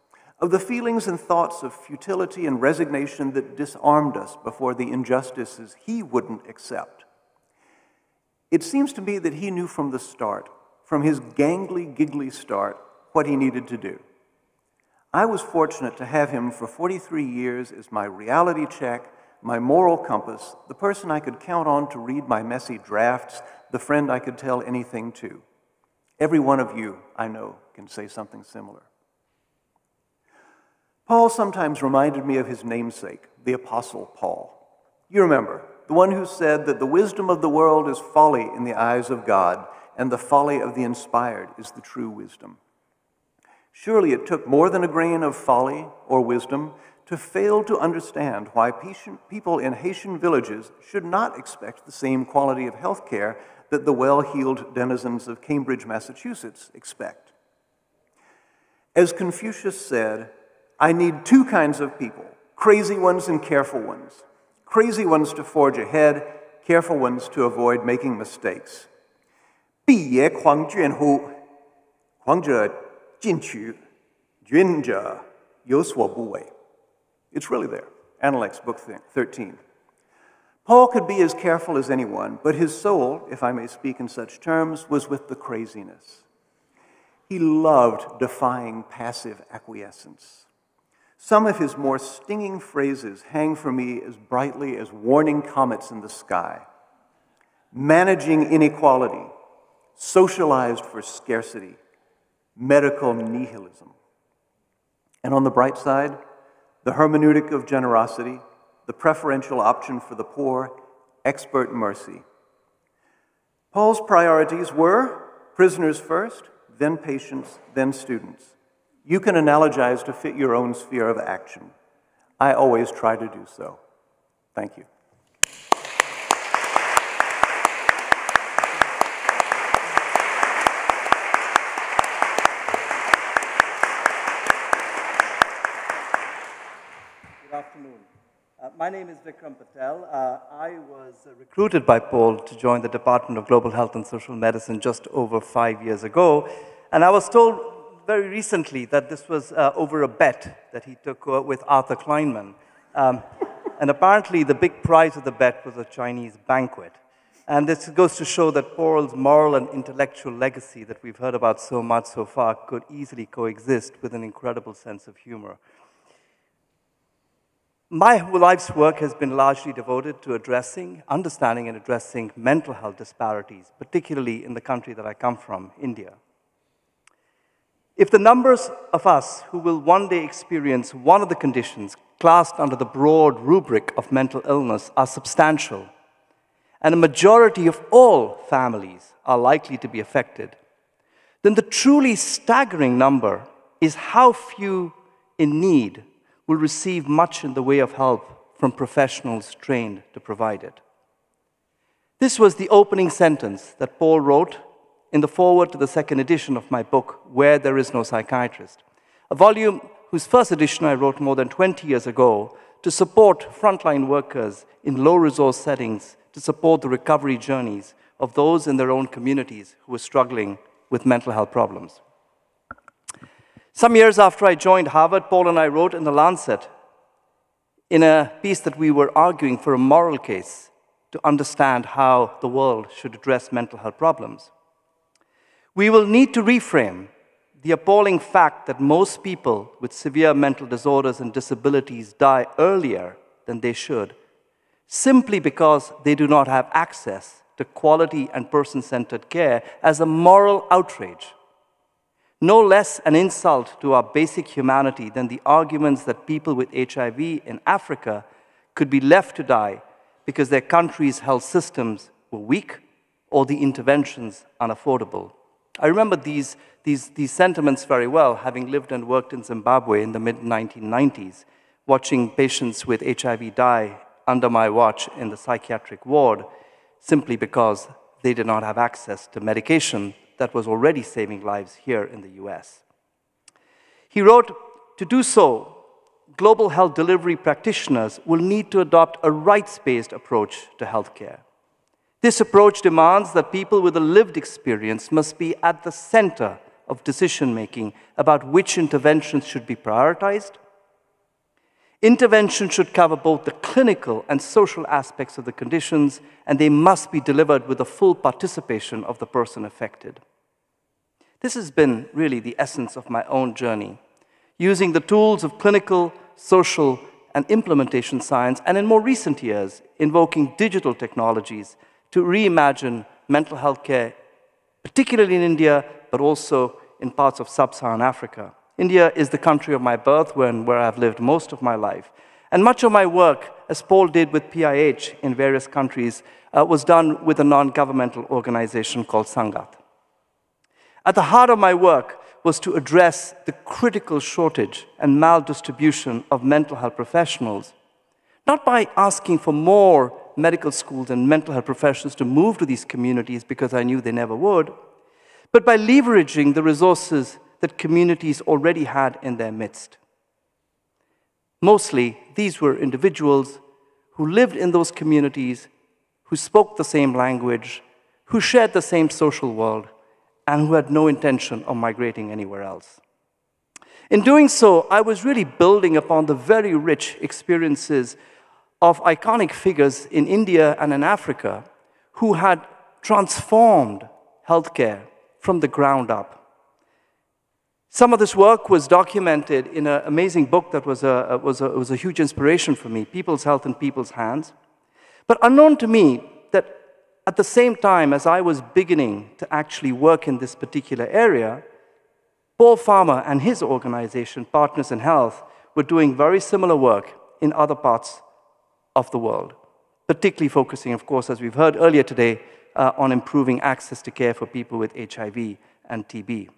of the feelings and thoughts of futility and resignation that disarmed us before the injustices he wouldn't accept. It seems to me that he knew from the start, from his gangly, giggly start, what he needed to do. I was fortunate to have him for 43 years as my reality check, my moral compass, the person I could count on to read my messy drafts, the friend I could tell anything to. Every one of you, I know, can say something similar. Paul sometimes reminded me of his namesake, the Apostle Paul. You remember, the one who said that the wisdom of the world is folly in the eyes of God, and the folly of the inspired is the true wisdom. Surely it took more than a grain of folly or wisdom to fail to understand why people in Haitian villages should not expect the same quality of health care that the well heeled denizens of Cambridge, Massachusetts expect. As Confucius said, I need two kinds of people crazy ones and careful ones. Crazy ones to forge ahead, careful ones to avoid making mistakes. 闭野狂倦乎？狂者进取，君者有所不为。 It's really there. Analects, book 13. Paul could be as careful as anyone, but his soul, if I may speak in such terms, was with the craziness. He loved defying passive acquiescence. Some of his more stinging phrases hang for me as brightly as warning comets in the sky. Managing inequality, socialized for scarcity, medical nihilism. And on the bright side, the hermeneutic of generosity, the preferential option for the poor, expert mercy. Paul's priorities were prisoners first, then patients, then students. You can analogize to fit your own sphere of action. I always try to do so. Thank you. My name is Vikram Patel. Uh, I was uh, recruited by Paul to join the Department of Global Health and Social Medicine just over five years ago. And I was told very recently that this was uh, over a bet that he took uh, with Arthur Kleinman. Um, <laughs> and apparently, the big prize of the bet was a Chinese banquet. And this goes to show that Paul's moral and intellectual legacy that we've heard about so much so far could easily coexist with an incredible sense of humor. My life's work has been largely devoted to addressing, understanding, and addressing mental health disparities, particularly in the country that I come from, India. If the numbers of us who will one day experience one of the conditions classed under the broad rubric of mental illness are substantial, and a majority of all families are likely to be affected, then the truly staggering number is how few in need will receive much in the way of help from professionals trained to provide it. This was the opening sentence that Paul wrote in the foreword to the second edition of my book, Where There Is No Psychiatrist, a volume whose first edition I wrote more than 20 years ago to support frontline workers in low resource settings, to support the recovery journeys of those in their own communities who were struggling with mental health problems. Some years after I joined Harvard, Paul and I wrote in The Lancet in a piece that we were arguing for a moral case to understand how the world should address mental health problems. We will need to reframe the appalling fact that most people with severe mental disorders and disabilities die earlier than they should, simply because they do not have access to quality and person centered care as a moral outrage no less an insult to our basic humanity than the arguments that people with HIV in Africa could be left to die because their country's health systems were weak or the interventions unaffordable. I remember these, these, these sentiments very well, having lived and worked in Zimbabwe in the mid 1990s, watching patients with HIV die under my watch in the psychiatric ward simply because they did not have access to medication that was already saving lives here in the US. He wrote, To do so, global health delivery practitioners will need to adopt a rights based approach to healthcare. This approach demands that people with a lived experience must be at the center of decision making about which interventions should be prioritized. Intervention should cover both the clinical and social aspects of the conditions, and they must be delivered with the full participation of the person affected. This has been really the essence of my own journey, using the tools of clinical, social, and implementation science, and in more recent years, invoking digital technologies to reimagine mental health care, particularly in India, but also in parts of sub Saharan Africa. India is the country of my birth, when, where I've lived most of my life. And much of my work, as Paul did with PIH in various countries, uh, was done with a non governmental organization called Sangath. At the heart of my work was to address the critical shortage and maldistribution of mental health professionals, not by asking for more medical schools and mental health professionals to move to these communities because I knew they never would, but by leveraging the resources that communities already had in their midst. Mostly, these were individuals who lived in those communities, who spoke the same language, who shared the same social world, and who had no intention of migrating anywhere else. In doing so, I was really building upon the very rich experiences of iconic figures in India and in Africa who had transformed healthcare from the ground up. Some of this work was documented in an amazing book that was a, was, a, was a huge inspiration for me People's Health in People's Hands. But unknown to me, at the same time as I was beginning to actually work in this particular area, Paul Farmer and his organization, Partners in Health, were doing very similar work in other parts of the world, particularly focusing, of course, as we've heard earlier today, uh, on improving access to care for people with HIV and TB.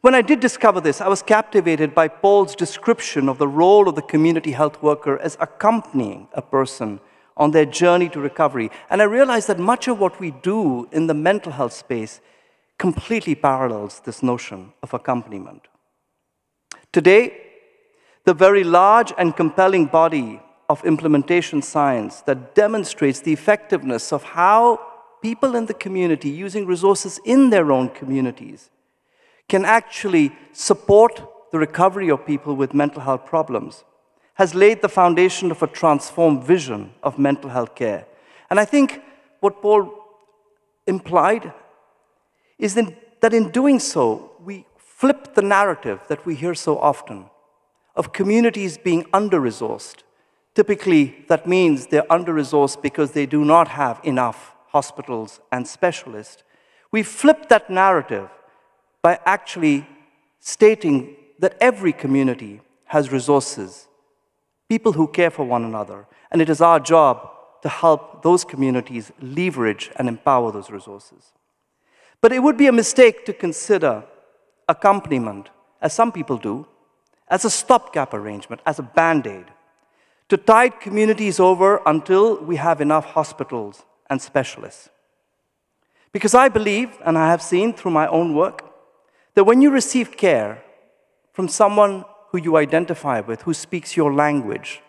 When I did discover this, I was captivated by Paul's description of the role of the community health worker as accompanying a person on their journey to recovery. And I realized that much of what we do in the mental health space completely parallels this notion of accompaniment. Today, the very large and compelling body of implementation science that demonstrates the effectiveness of how people in the community, using resources in their own communities, can actually support the recovery of people with mental health problems, has laid the foundation of a transformed vision of mental health care. And I think what Paul implied is that in doing so, we flip the narrative that we hear so often of communities being under resourced Typically, that means they're under resourced because they do not have enough hospitals and specialists. We flip that narrative by actually stating that every community has resources, people who care for one another, and it is our job to help those communities leverage and empower those resources. But it would be a mistake to consider accompaniment, as some people do, as a stopgap arrangement, as a band aid to tide communities over until we have enough hospitals and specialists. Because I believe, and I have seen through my own work, that when you receive care from someone who you identify with, who speaks your language,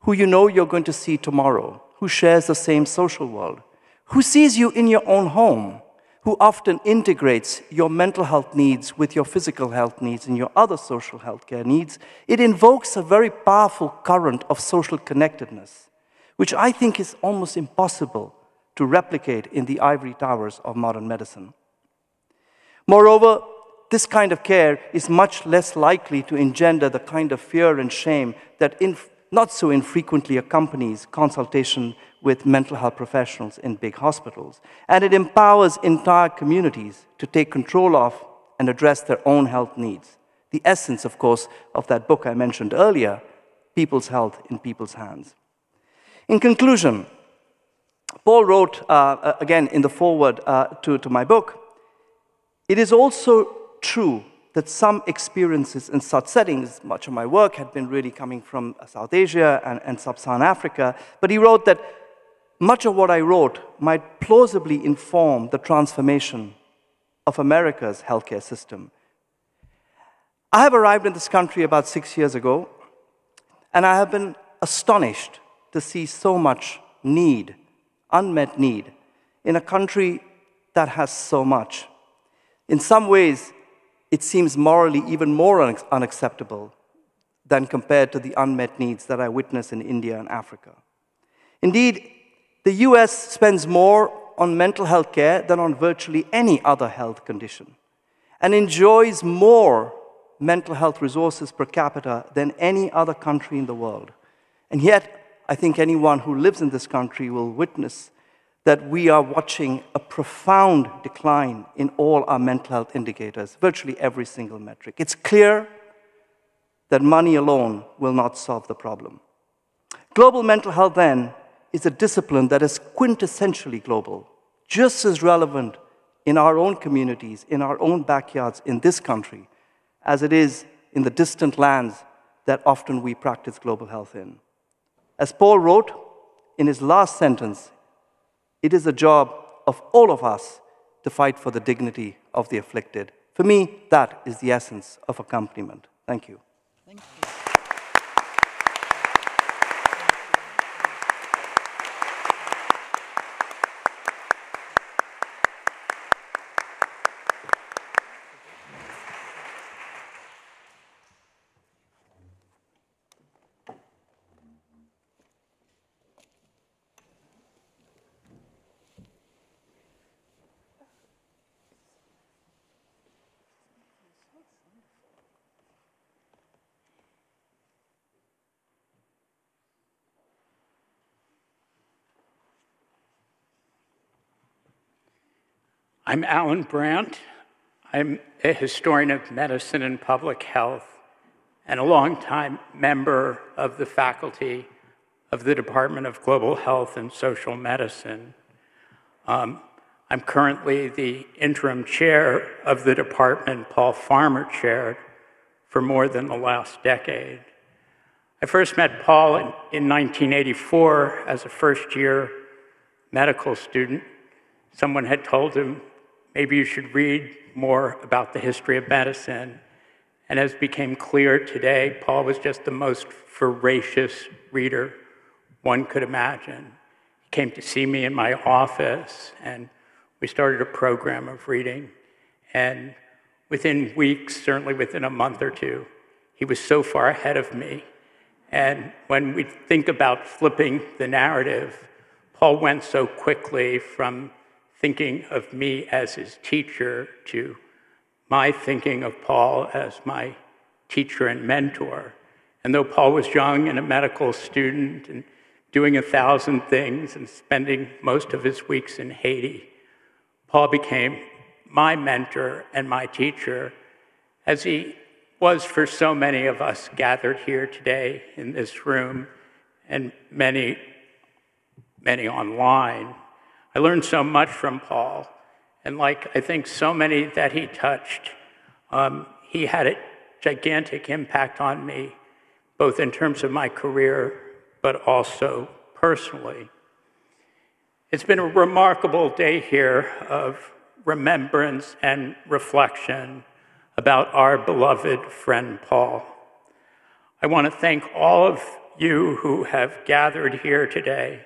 who you know you're going to see tomorrow, who shares the same social world, who sees you in your own home, who often integrates your mental health needs with your physical health needs and your other social health care needs, it invokes a very powerful current of social connectedness, which I think is almost impossible to replicate in the ivory towers of modern medicine. Moreover, this kind of care is much less likely to engender the kind of fear and shame that not so infrequently accompanies consultation with mental health professionals in big hospitals. And it empowers entire communities to take control of and address their own health needs. The essence, of course, of that book I mentioned earlier, People's Health in People's Hands. In conclusion, Paul wrote, uh, again in the foreword uh, to, to my book, it is also true that some experiences in such settings, much of my work had been really coming from uh, South Asia and, and sub Saharan Africa, but he wrote that much of what I wrote might plausibly inform the transformation of America's healthcare system. I have arrived in this country about six years ago, and I have been astonished to see so much need, unmet need, in a country that has so much. In some ways, it seems morally even more unacceptable than compared to the unmet needs that I witness in India and Africa. Indeed, the US spends more on mental health care than on virtually any other health condition and enjoys more mental health resources per capita than any other country in the world. And yet, I think anyone who lives in this country will witness that we are watching a profound decline in all our mental health indicators, virtually every single metric. It's clear that money alone will not solve the problem. Global mental health, then, is a discipline that is quintessentially global, just as relevant in our own communities, in our own backyards in this country, as it is in the distant lands that often we practice global health in. As Paul wrote in his last sentence, it is a job of all of us to fight for the dignity of the afflicted. For me, that is the essence of accompaniment. Thank you. Thank you. I'm Allan Brandt. I'm a historian of medicine and public health and a longtime member of the faculty of the Department of Global Health and Social Medicine. Um, I'm currently the interim chair of the department Paul Farmer chaired for more than the last decade. I first met Paul in, in 1984 as a first year medical student. Someone had told him Maybe you should read more about the history of medicine. And as became clear today, Paul was just the most voracious reader one could imagine. He came to see me in my office, and we started a program of reading. And within weeks, certainly within a month or two, he was so far ahead of me. And when we think about flipping the narrative, Paul went so quickly from thinking of me as his teacher to my thinking of Paul as my teacher and mentor. And though Paul was young and a medical student and doing a thousand things and spending most of his weeks in Haiti, Paul became my mentor and my teacher, as he was for so many of us gathered here today in this room and many, many online. I learned so much from Paul. And like I think so many that he touched, um, he had a gigantic impact on me, both in terms of my career, but also personally. It's been a remarkable day here of remembrance and reflection about our beloved friend Paul. I want to thank all of you who have gathered here today,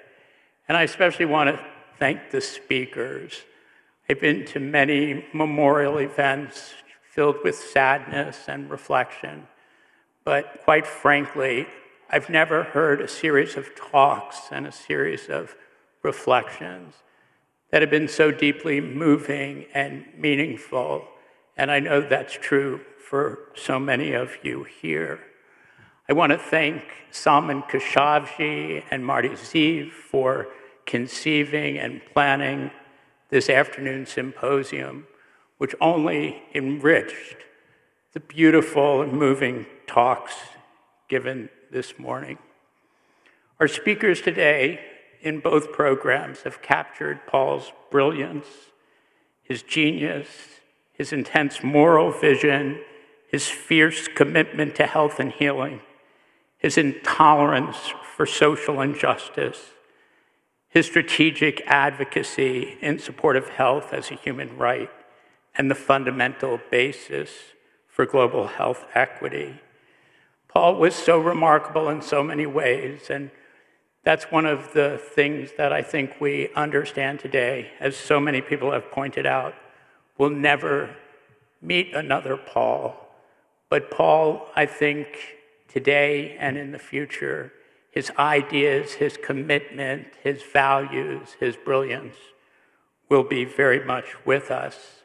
and I especially want to thank the speakers. I've been to many memorial events filled with sadness and reflection, but quite frankly, I've never heard a series of talks and a series of reflections that have been so deeply moving and meaningful. And I know that's true for so many of you here. I want to thank Salmaan Keshavjee and Marty Zeve for conceiving and planning this afternoon symposium, which only enriched the beautiful and moving talks given this morning. Our speakers today in both programs have captured Paul's brilliance, his genius, his intense moral vision, his fierce commitment to health and healing, his intolerance for social injustice, his strategic advocacy in support of health as a human right and the fundamental basis for global health equity. Paul was so remarkable in so many ways, and that's one of the things that I think we understand today, as so many people have pointed out. We'll never meet another Paul, but Paul, I think, today and in the future, his ideas, his commitment, his values, his brilliance will be very much with us.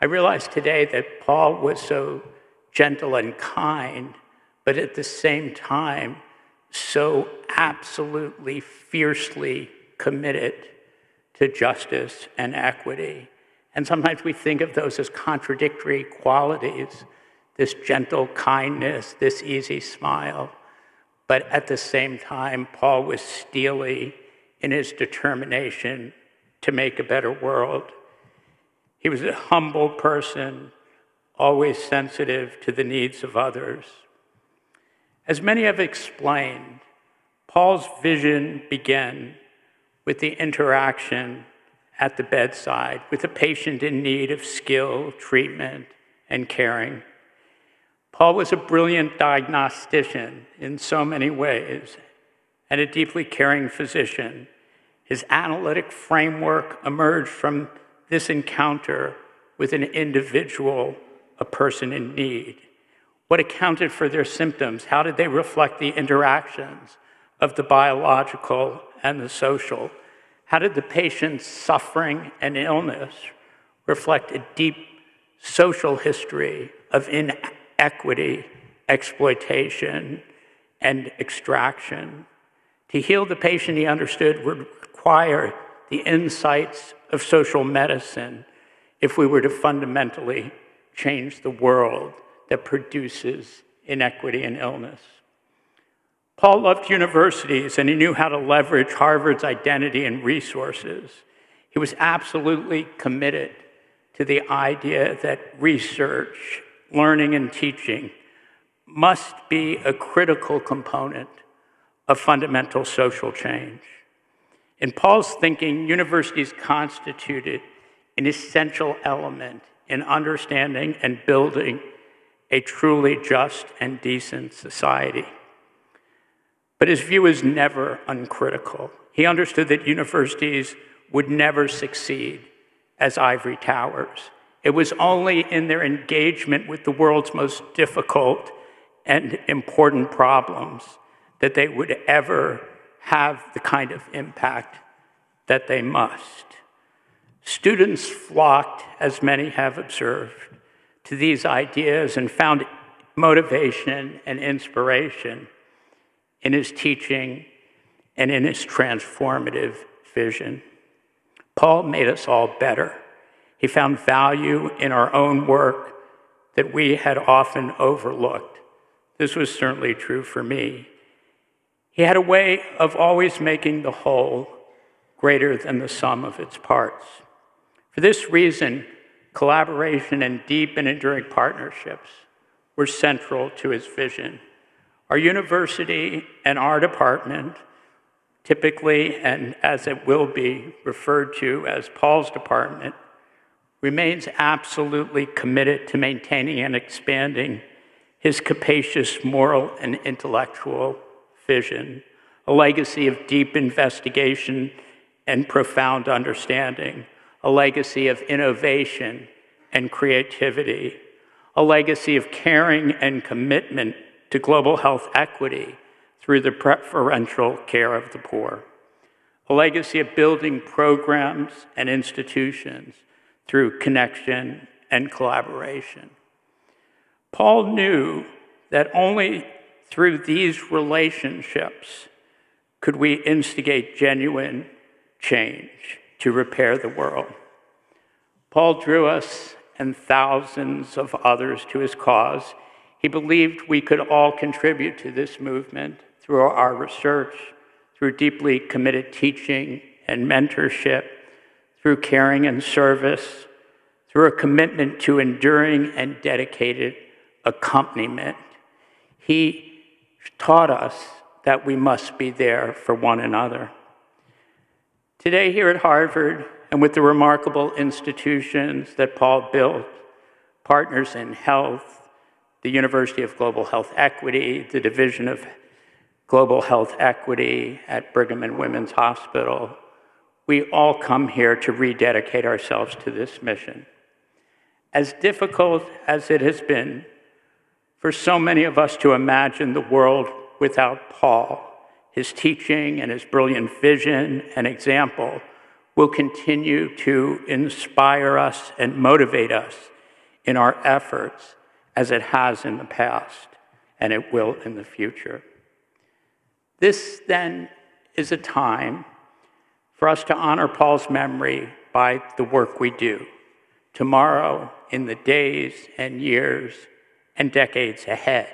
I realize today that Paul was so gentle and kind, but at the same time, so absolutely fiercely committed to justice and equity. And sometimes we think of those as contradictory qualities this gentle kindness, this easy smile. But at the same time, Paul was steely in his determination to make a better world. He was a humble person, always sensitive to the needs of others. As many have explained, Paul's vision began with the interaction at the bedside with a patient in need of skill, treatment, and caring. Paul was a brilliant diagnostician in so many ways and a deeply caring physician. His analytic framework emerged from this encounter with an individual, a person in need. What accounted for their symptoms? How did they reflect the interactions of the biological and the social? How did the patient's suffering and illness reflect a deep social history of inequity, exploitation, and extraction? To heal the patient, he understood, would require the insights of social medicine if we were to fundamentally change the world that produces inequity and illness. Paul loved universities and he knew how to leverage Harvard's identity and resources. He was absolutely committed to the idea that research, learning, and teaching must be a critical component of fundamental social change. In Paul's thinking, universities constituted an essential element in understanding and building a truly just and decent society. But his view was never uncritical. He understood that universities would never succeed as ivory towers. It was only in their engagement with the world's most difficult and important problems that they would ever have the kind of impact that they must. Students flocked, as many have observed, to these ideas and found motivation and inspiration in his teaching and in his transformative vision. Paul made us all better. He found value in our own work that we had often overlooked. This was certainly true for me. He had a way of always making the whole greater than the sum of its parts. For this reason, collaboration and deep and enduring partnerships were central to his vision. Our university and our department, typically and as it will be referred to as Paul's department, remains absolutely committed to maintaining and expanding his capacious moral and intellectual vision, a legacy of deep investigation and profound understanding a legacy of innovation and creativity, a legacy of caring and commitment to global health equity through the preferential care of the poor, a legacy of building programs and institutions through connection and collaboration. Paul knew that only through these relationships could we instigate genuine change to repair the world. Paul drew us and thousands of others to his cause, he believed we could all contribute to this movement through our research, through deeply committed teaching and mentorship, through caring and service, through a commitment to enduring and dedicated accompaniment. He taught us that we must be there for one another. Today, here at Harvard, and with the remarkable institutions that Paul built Partners in Health, the University of Global Health Equity, the Division of Global Health Equity at Brigham and Women's Hospital we all come here to rededicate ourselves to this mission. As difficult as it has been for so many of us to imagine the world without Paul, his teaching and his brilliant vision and example will continue to inspire us and motivate us in our efforts as it has in the past and it will in the future. This then is a time for us to honor Paul's memory by the work we do tomorrow, in the days and years and decades ahead.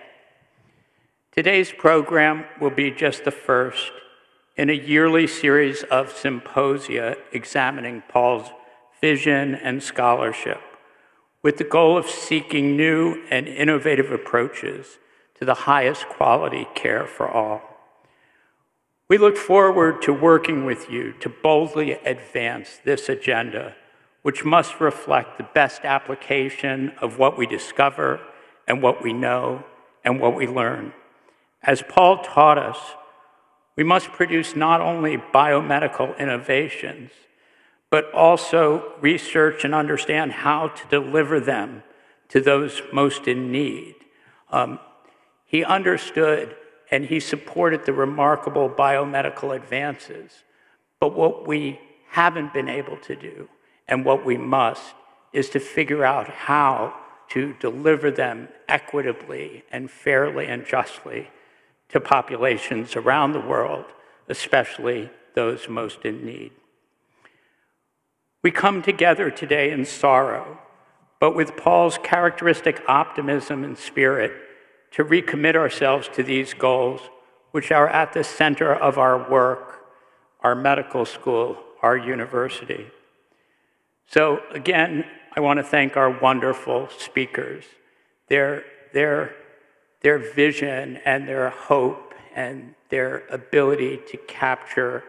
Today's program will be just the first in a yearly series of symposia examining Paul's vision and scholarship, with the goal of seeking new and innovative approaches to the highest quality care for all. We look forward to working with you to boldly advance this agenda, which must reflect the best application of what we discover and what we know and what we learn. As Paul taught us, we must produce not only biomedical innovations, but also research and understand how to deliver them to those most in need. Um, he understood and he supported the remarkable biomedical advances. But what we haven't been able to do, and what we must, is to figure out how to deliver them equitably and fairly and justly to populations around the world, especially those most in need. We come together today in sorrow, but with Paul's characteristic optimism and spirit to recommit ourselves to these goals, which are at the center of our work, our medical school, our university. So, again, I want to thank our wonderful speakers. Their, their, their vision and their hope and their ability to capture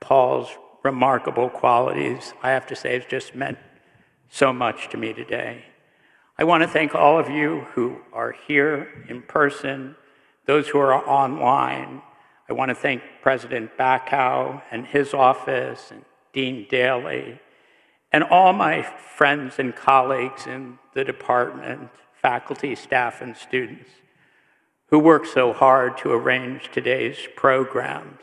Paul's remarkable qualities, I have to say, has just meant so much to me today. I want to thank all of you who are here in person, those who are online. I want to thank President Bacow and his office and Dean Daley and all my friends and colleagues in the department, faculty, staff, and students who worked so hard to arrange today's programs.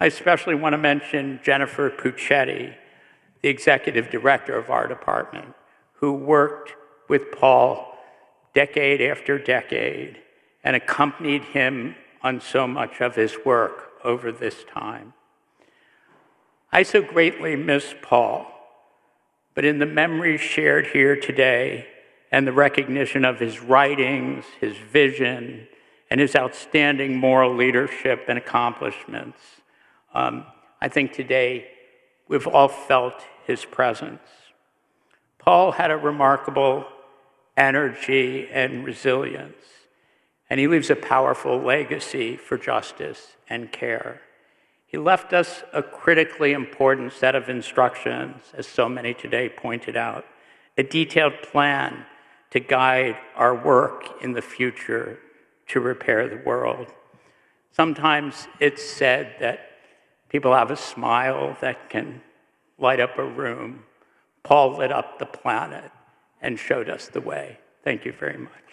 I especially want to mention Jennifer Puccetti, the executive director of our department, who worked with Paul decade after decade and accompanied him on so much of his work over this time. I so greatly miss Paul, but in the memories shared here today and the recognition of his writings, his vision, and his outstanding moral leadership and accomplishments, um, I think today we've all felt his presence. Paul had a remarkable energy, and resilience. And he leaves a powerful legacy for justice and care. He left us a critically important set of instructions, as so many today pointed out, a detailed plan to guide our work in the future to repair the world. Sometimes it's said that people have a smile that can light up a room. Paul lit up the planet and showed us the way. Thank you very much.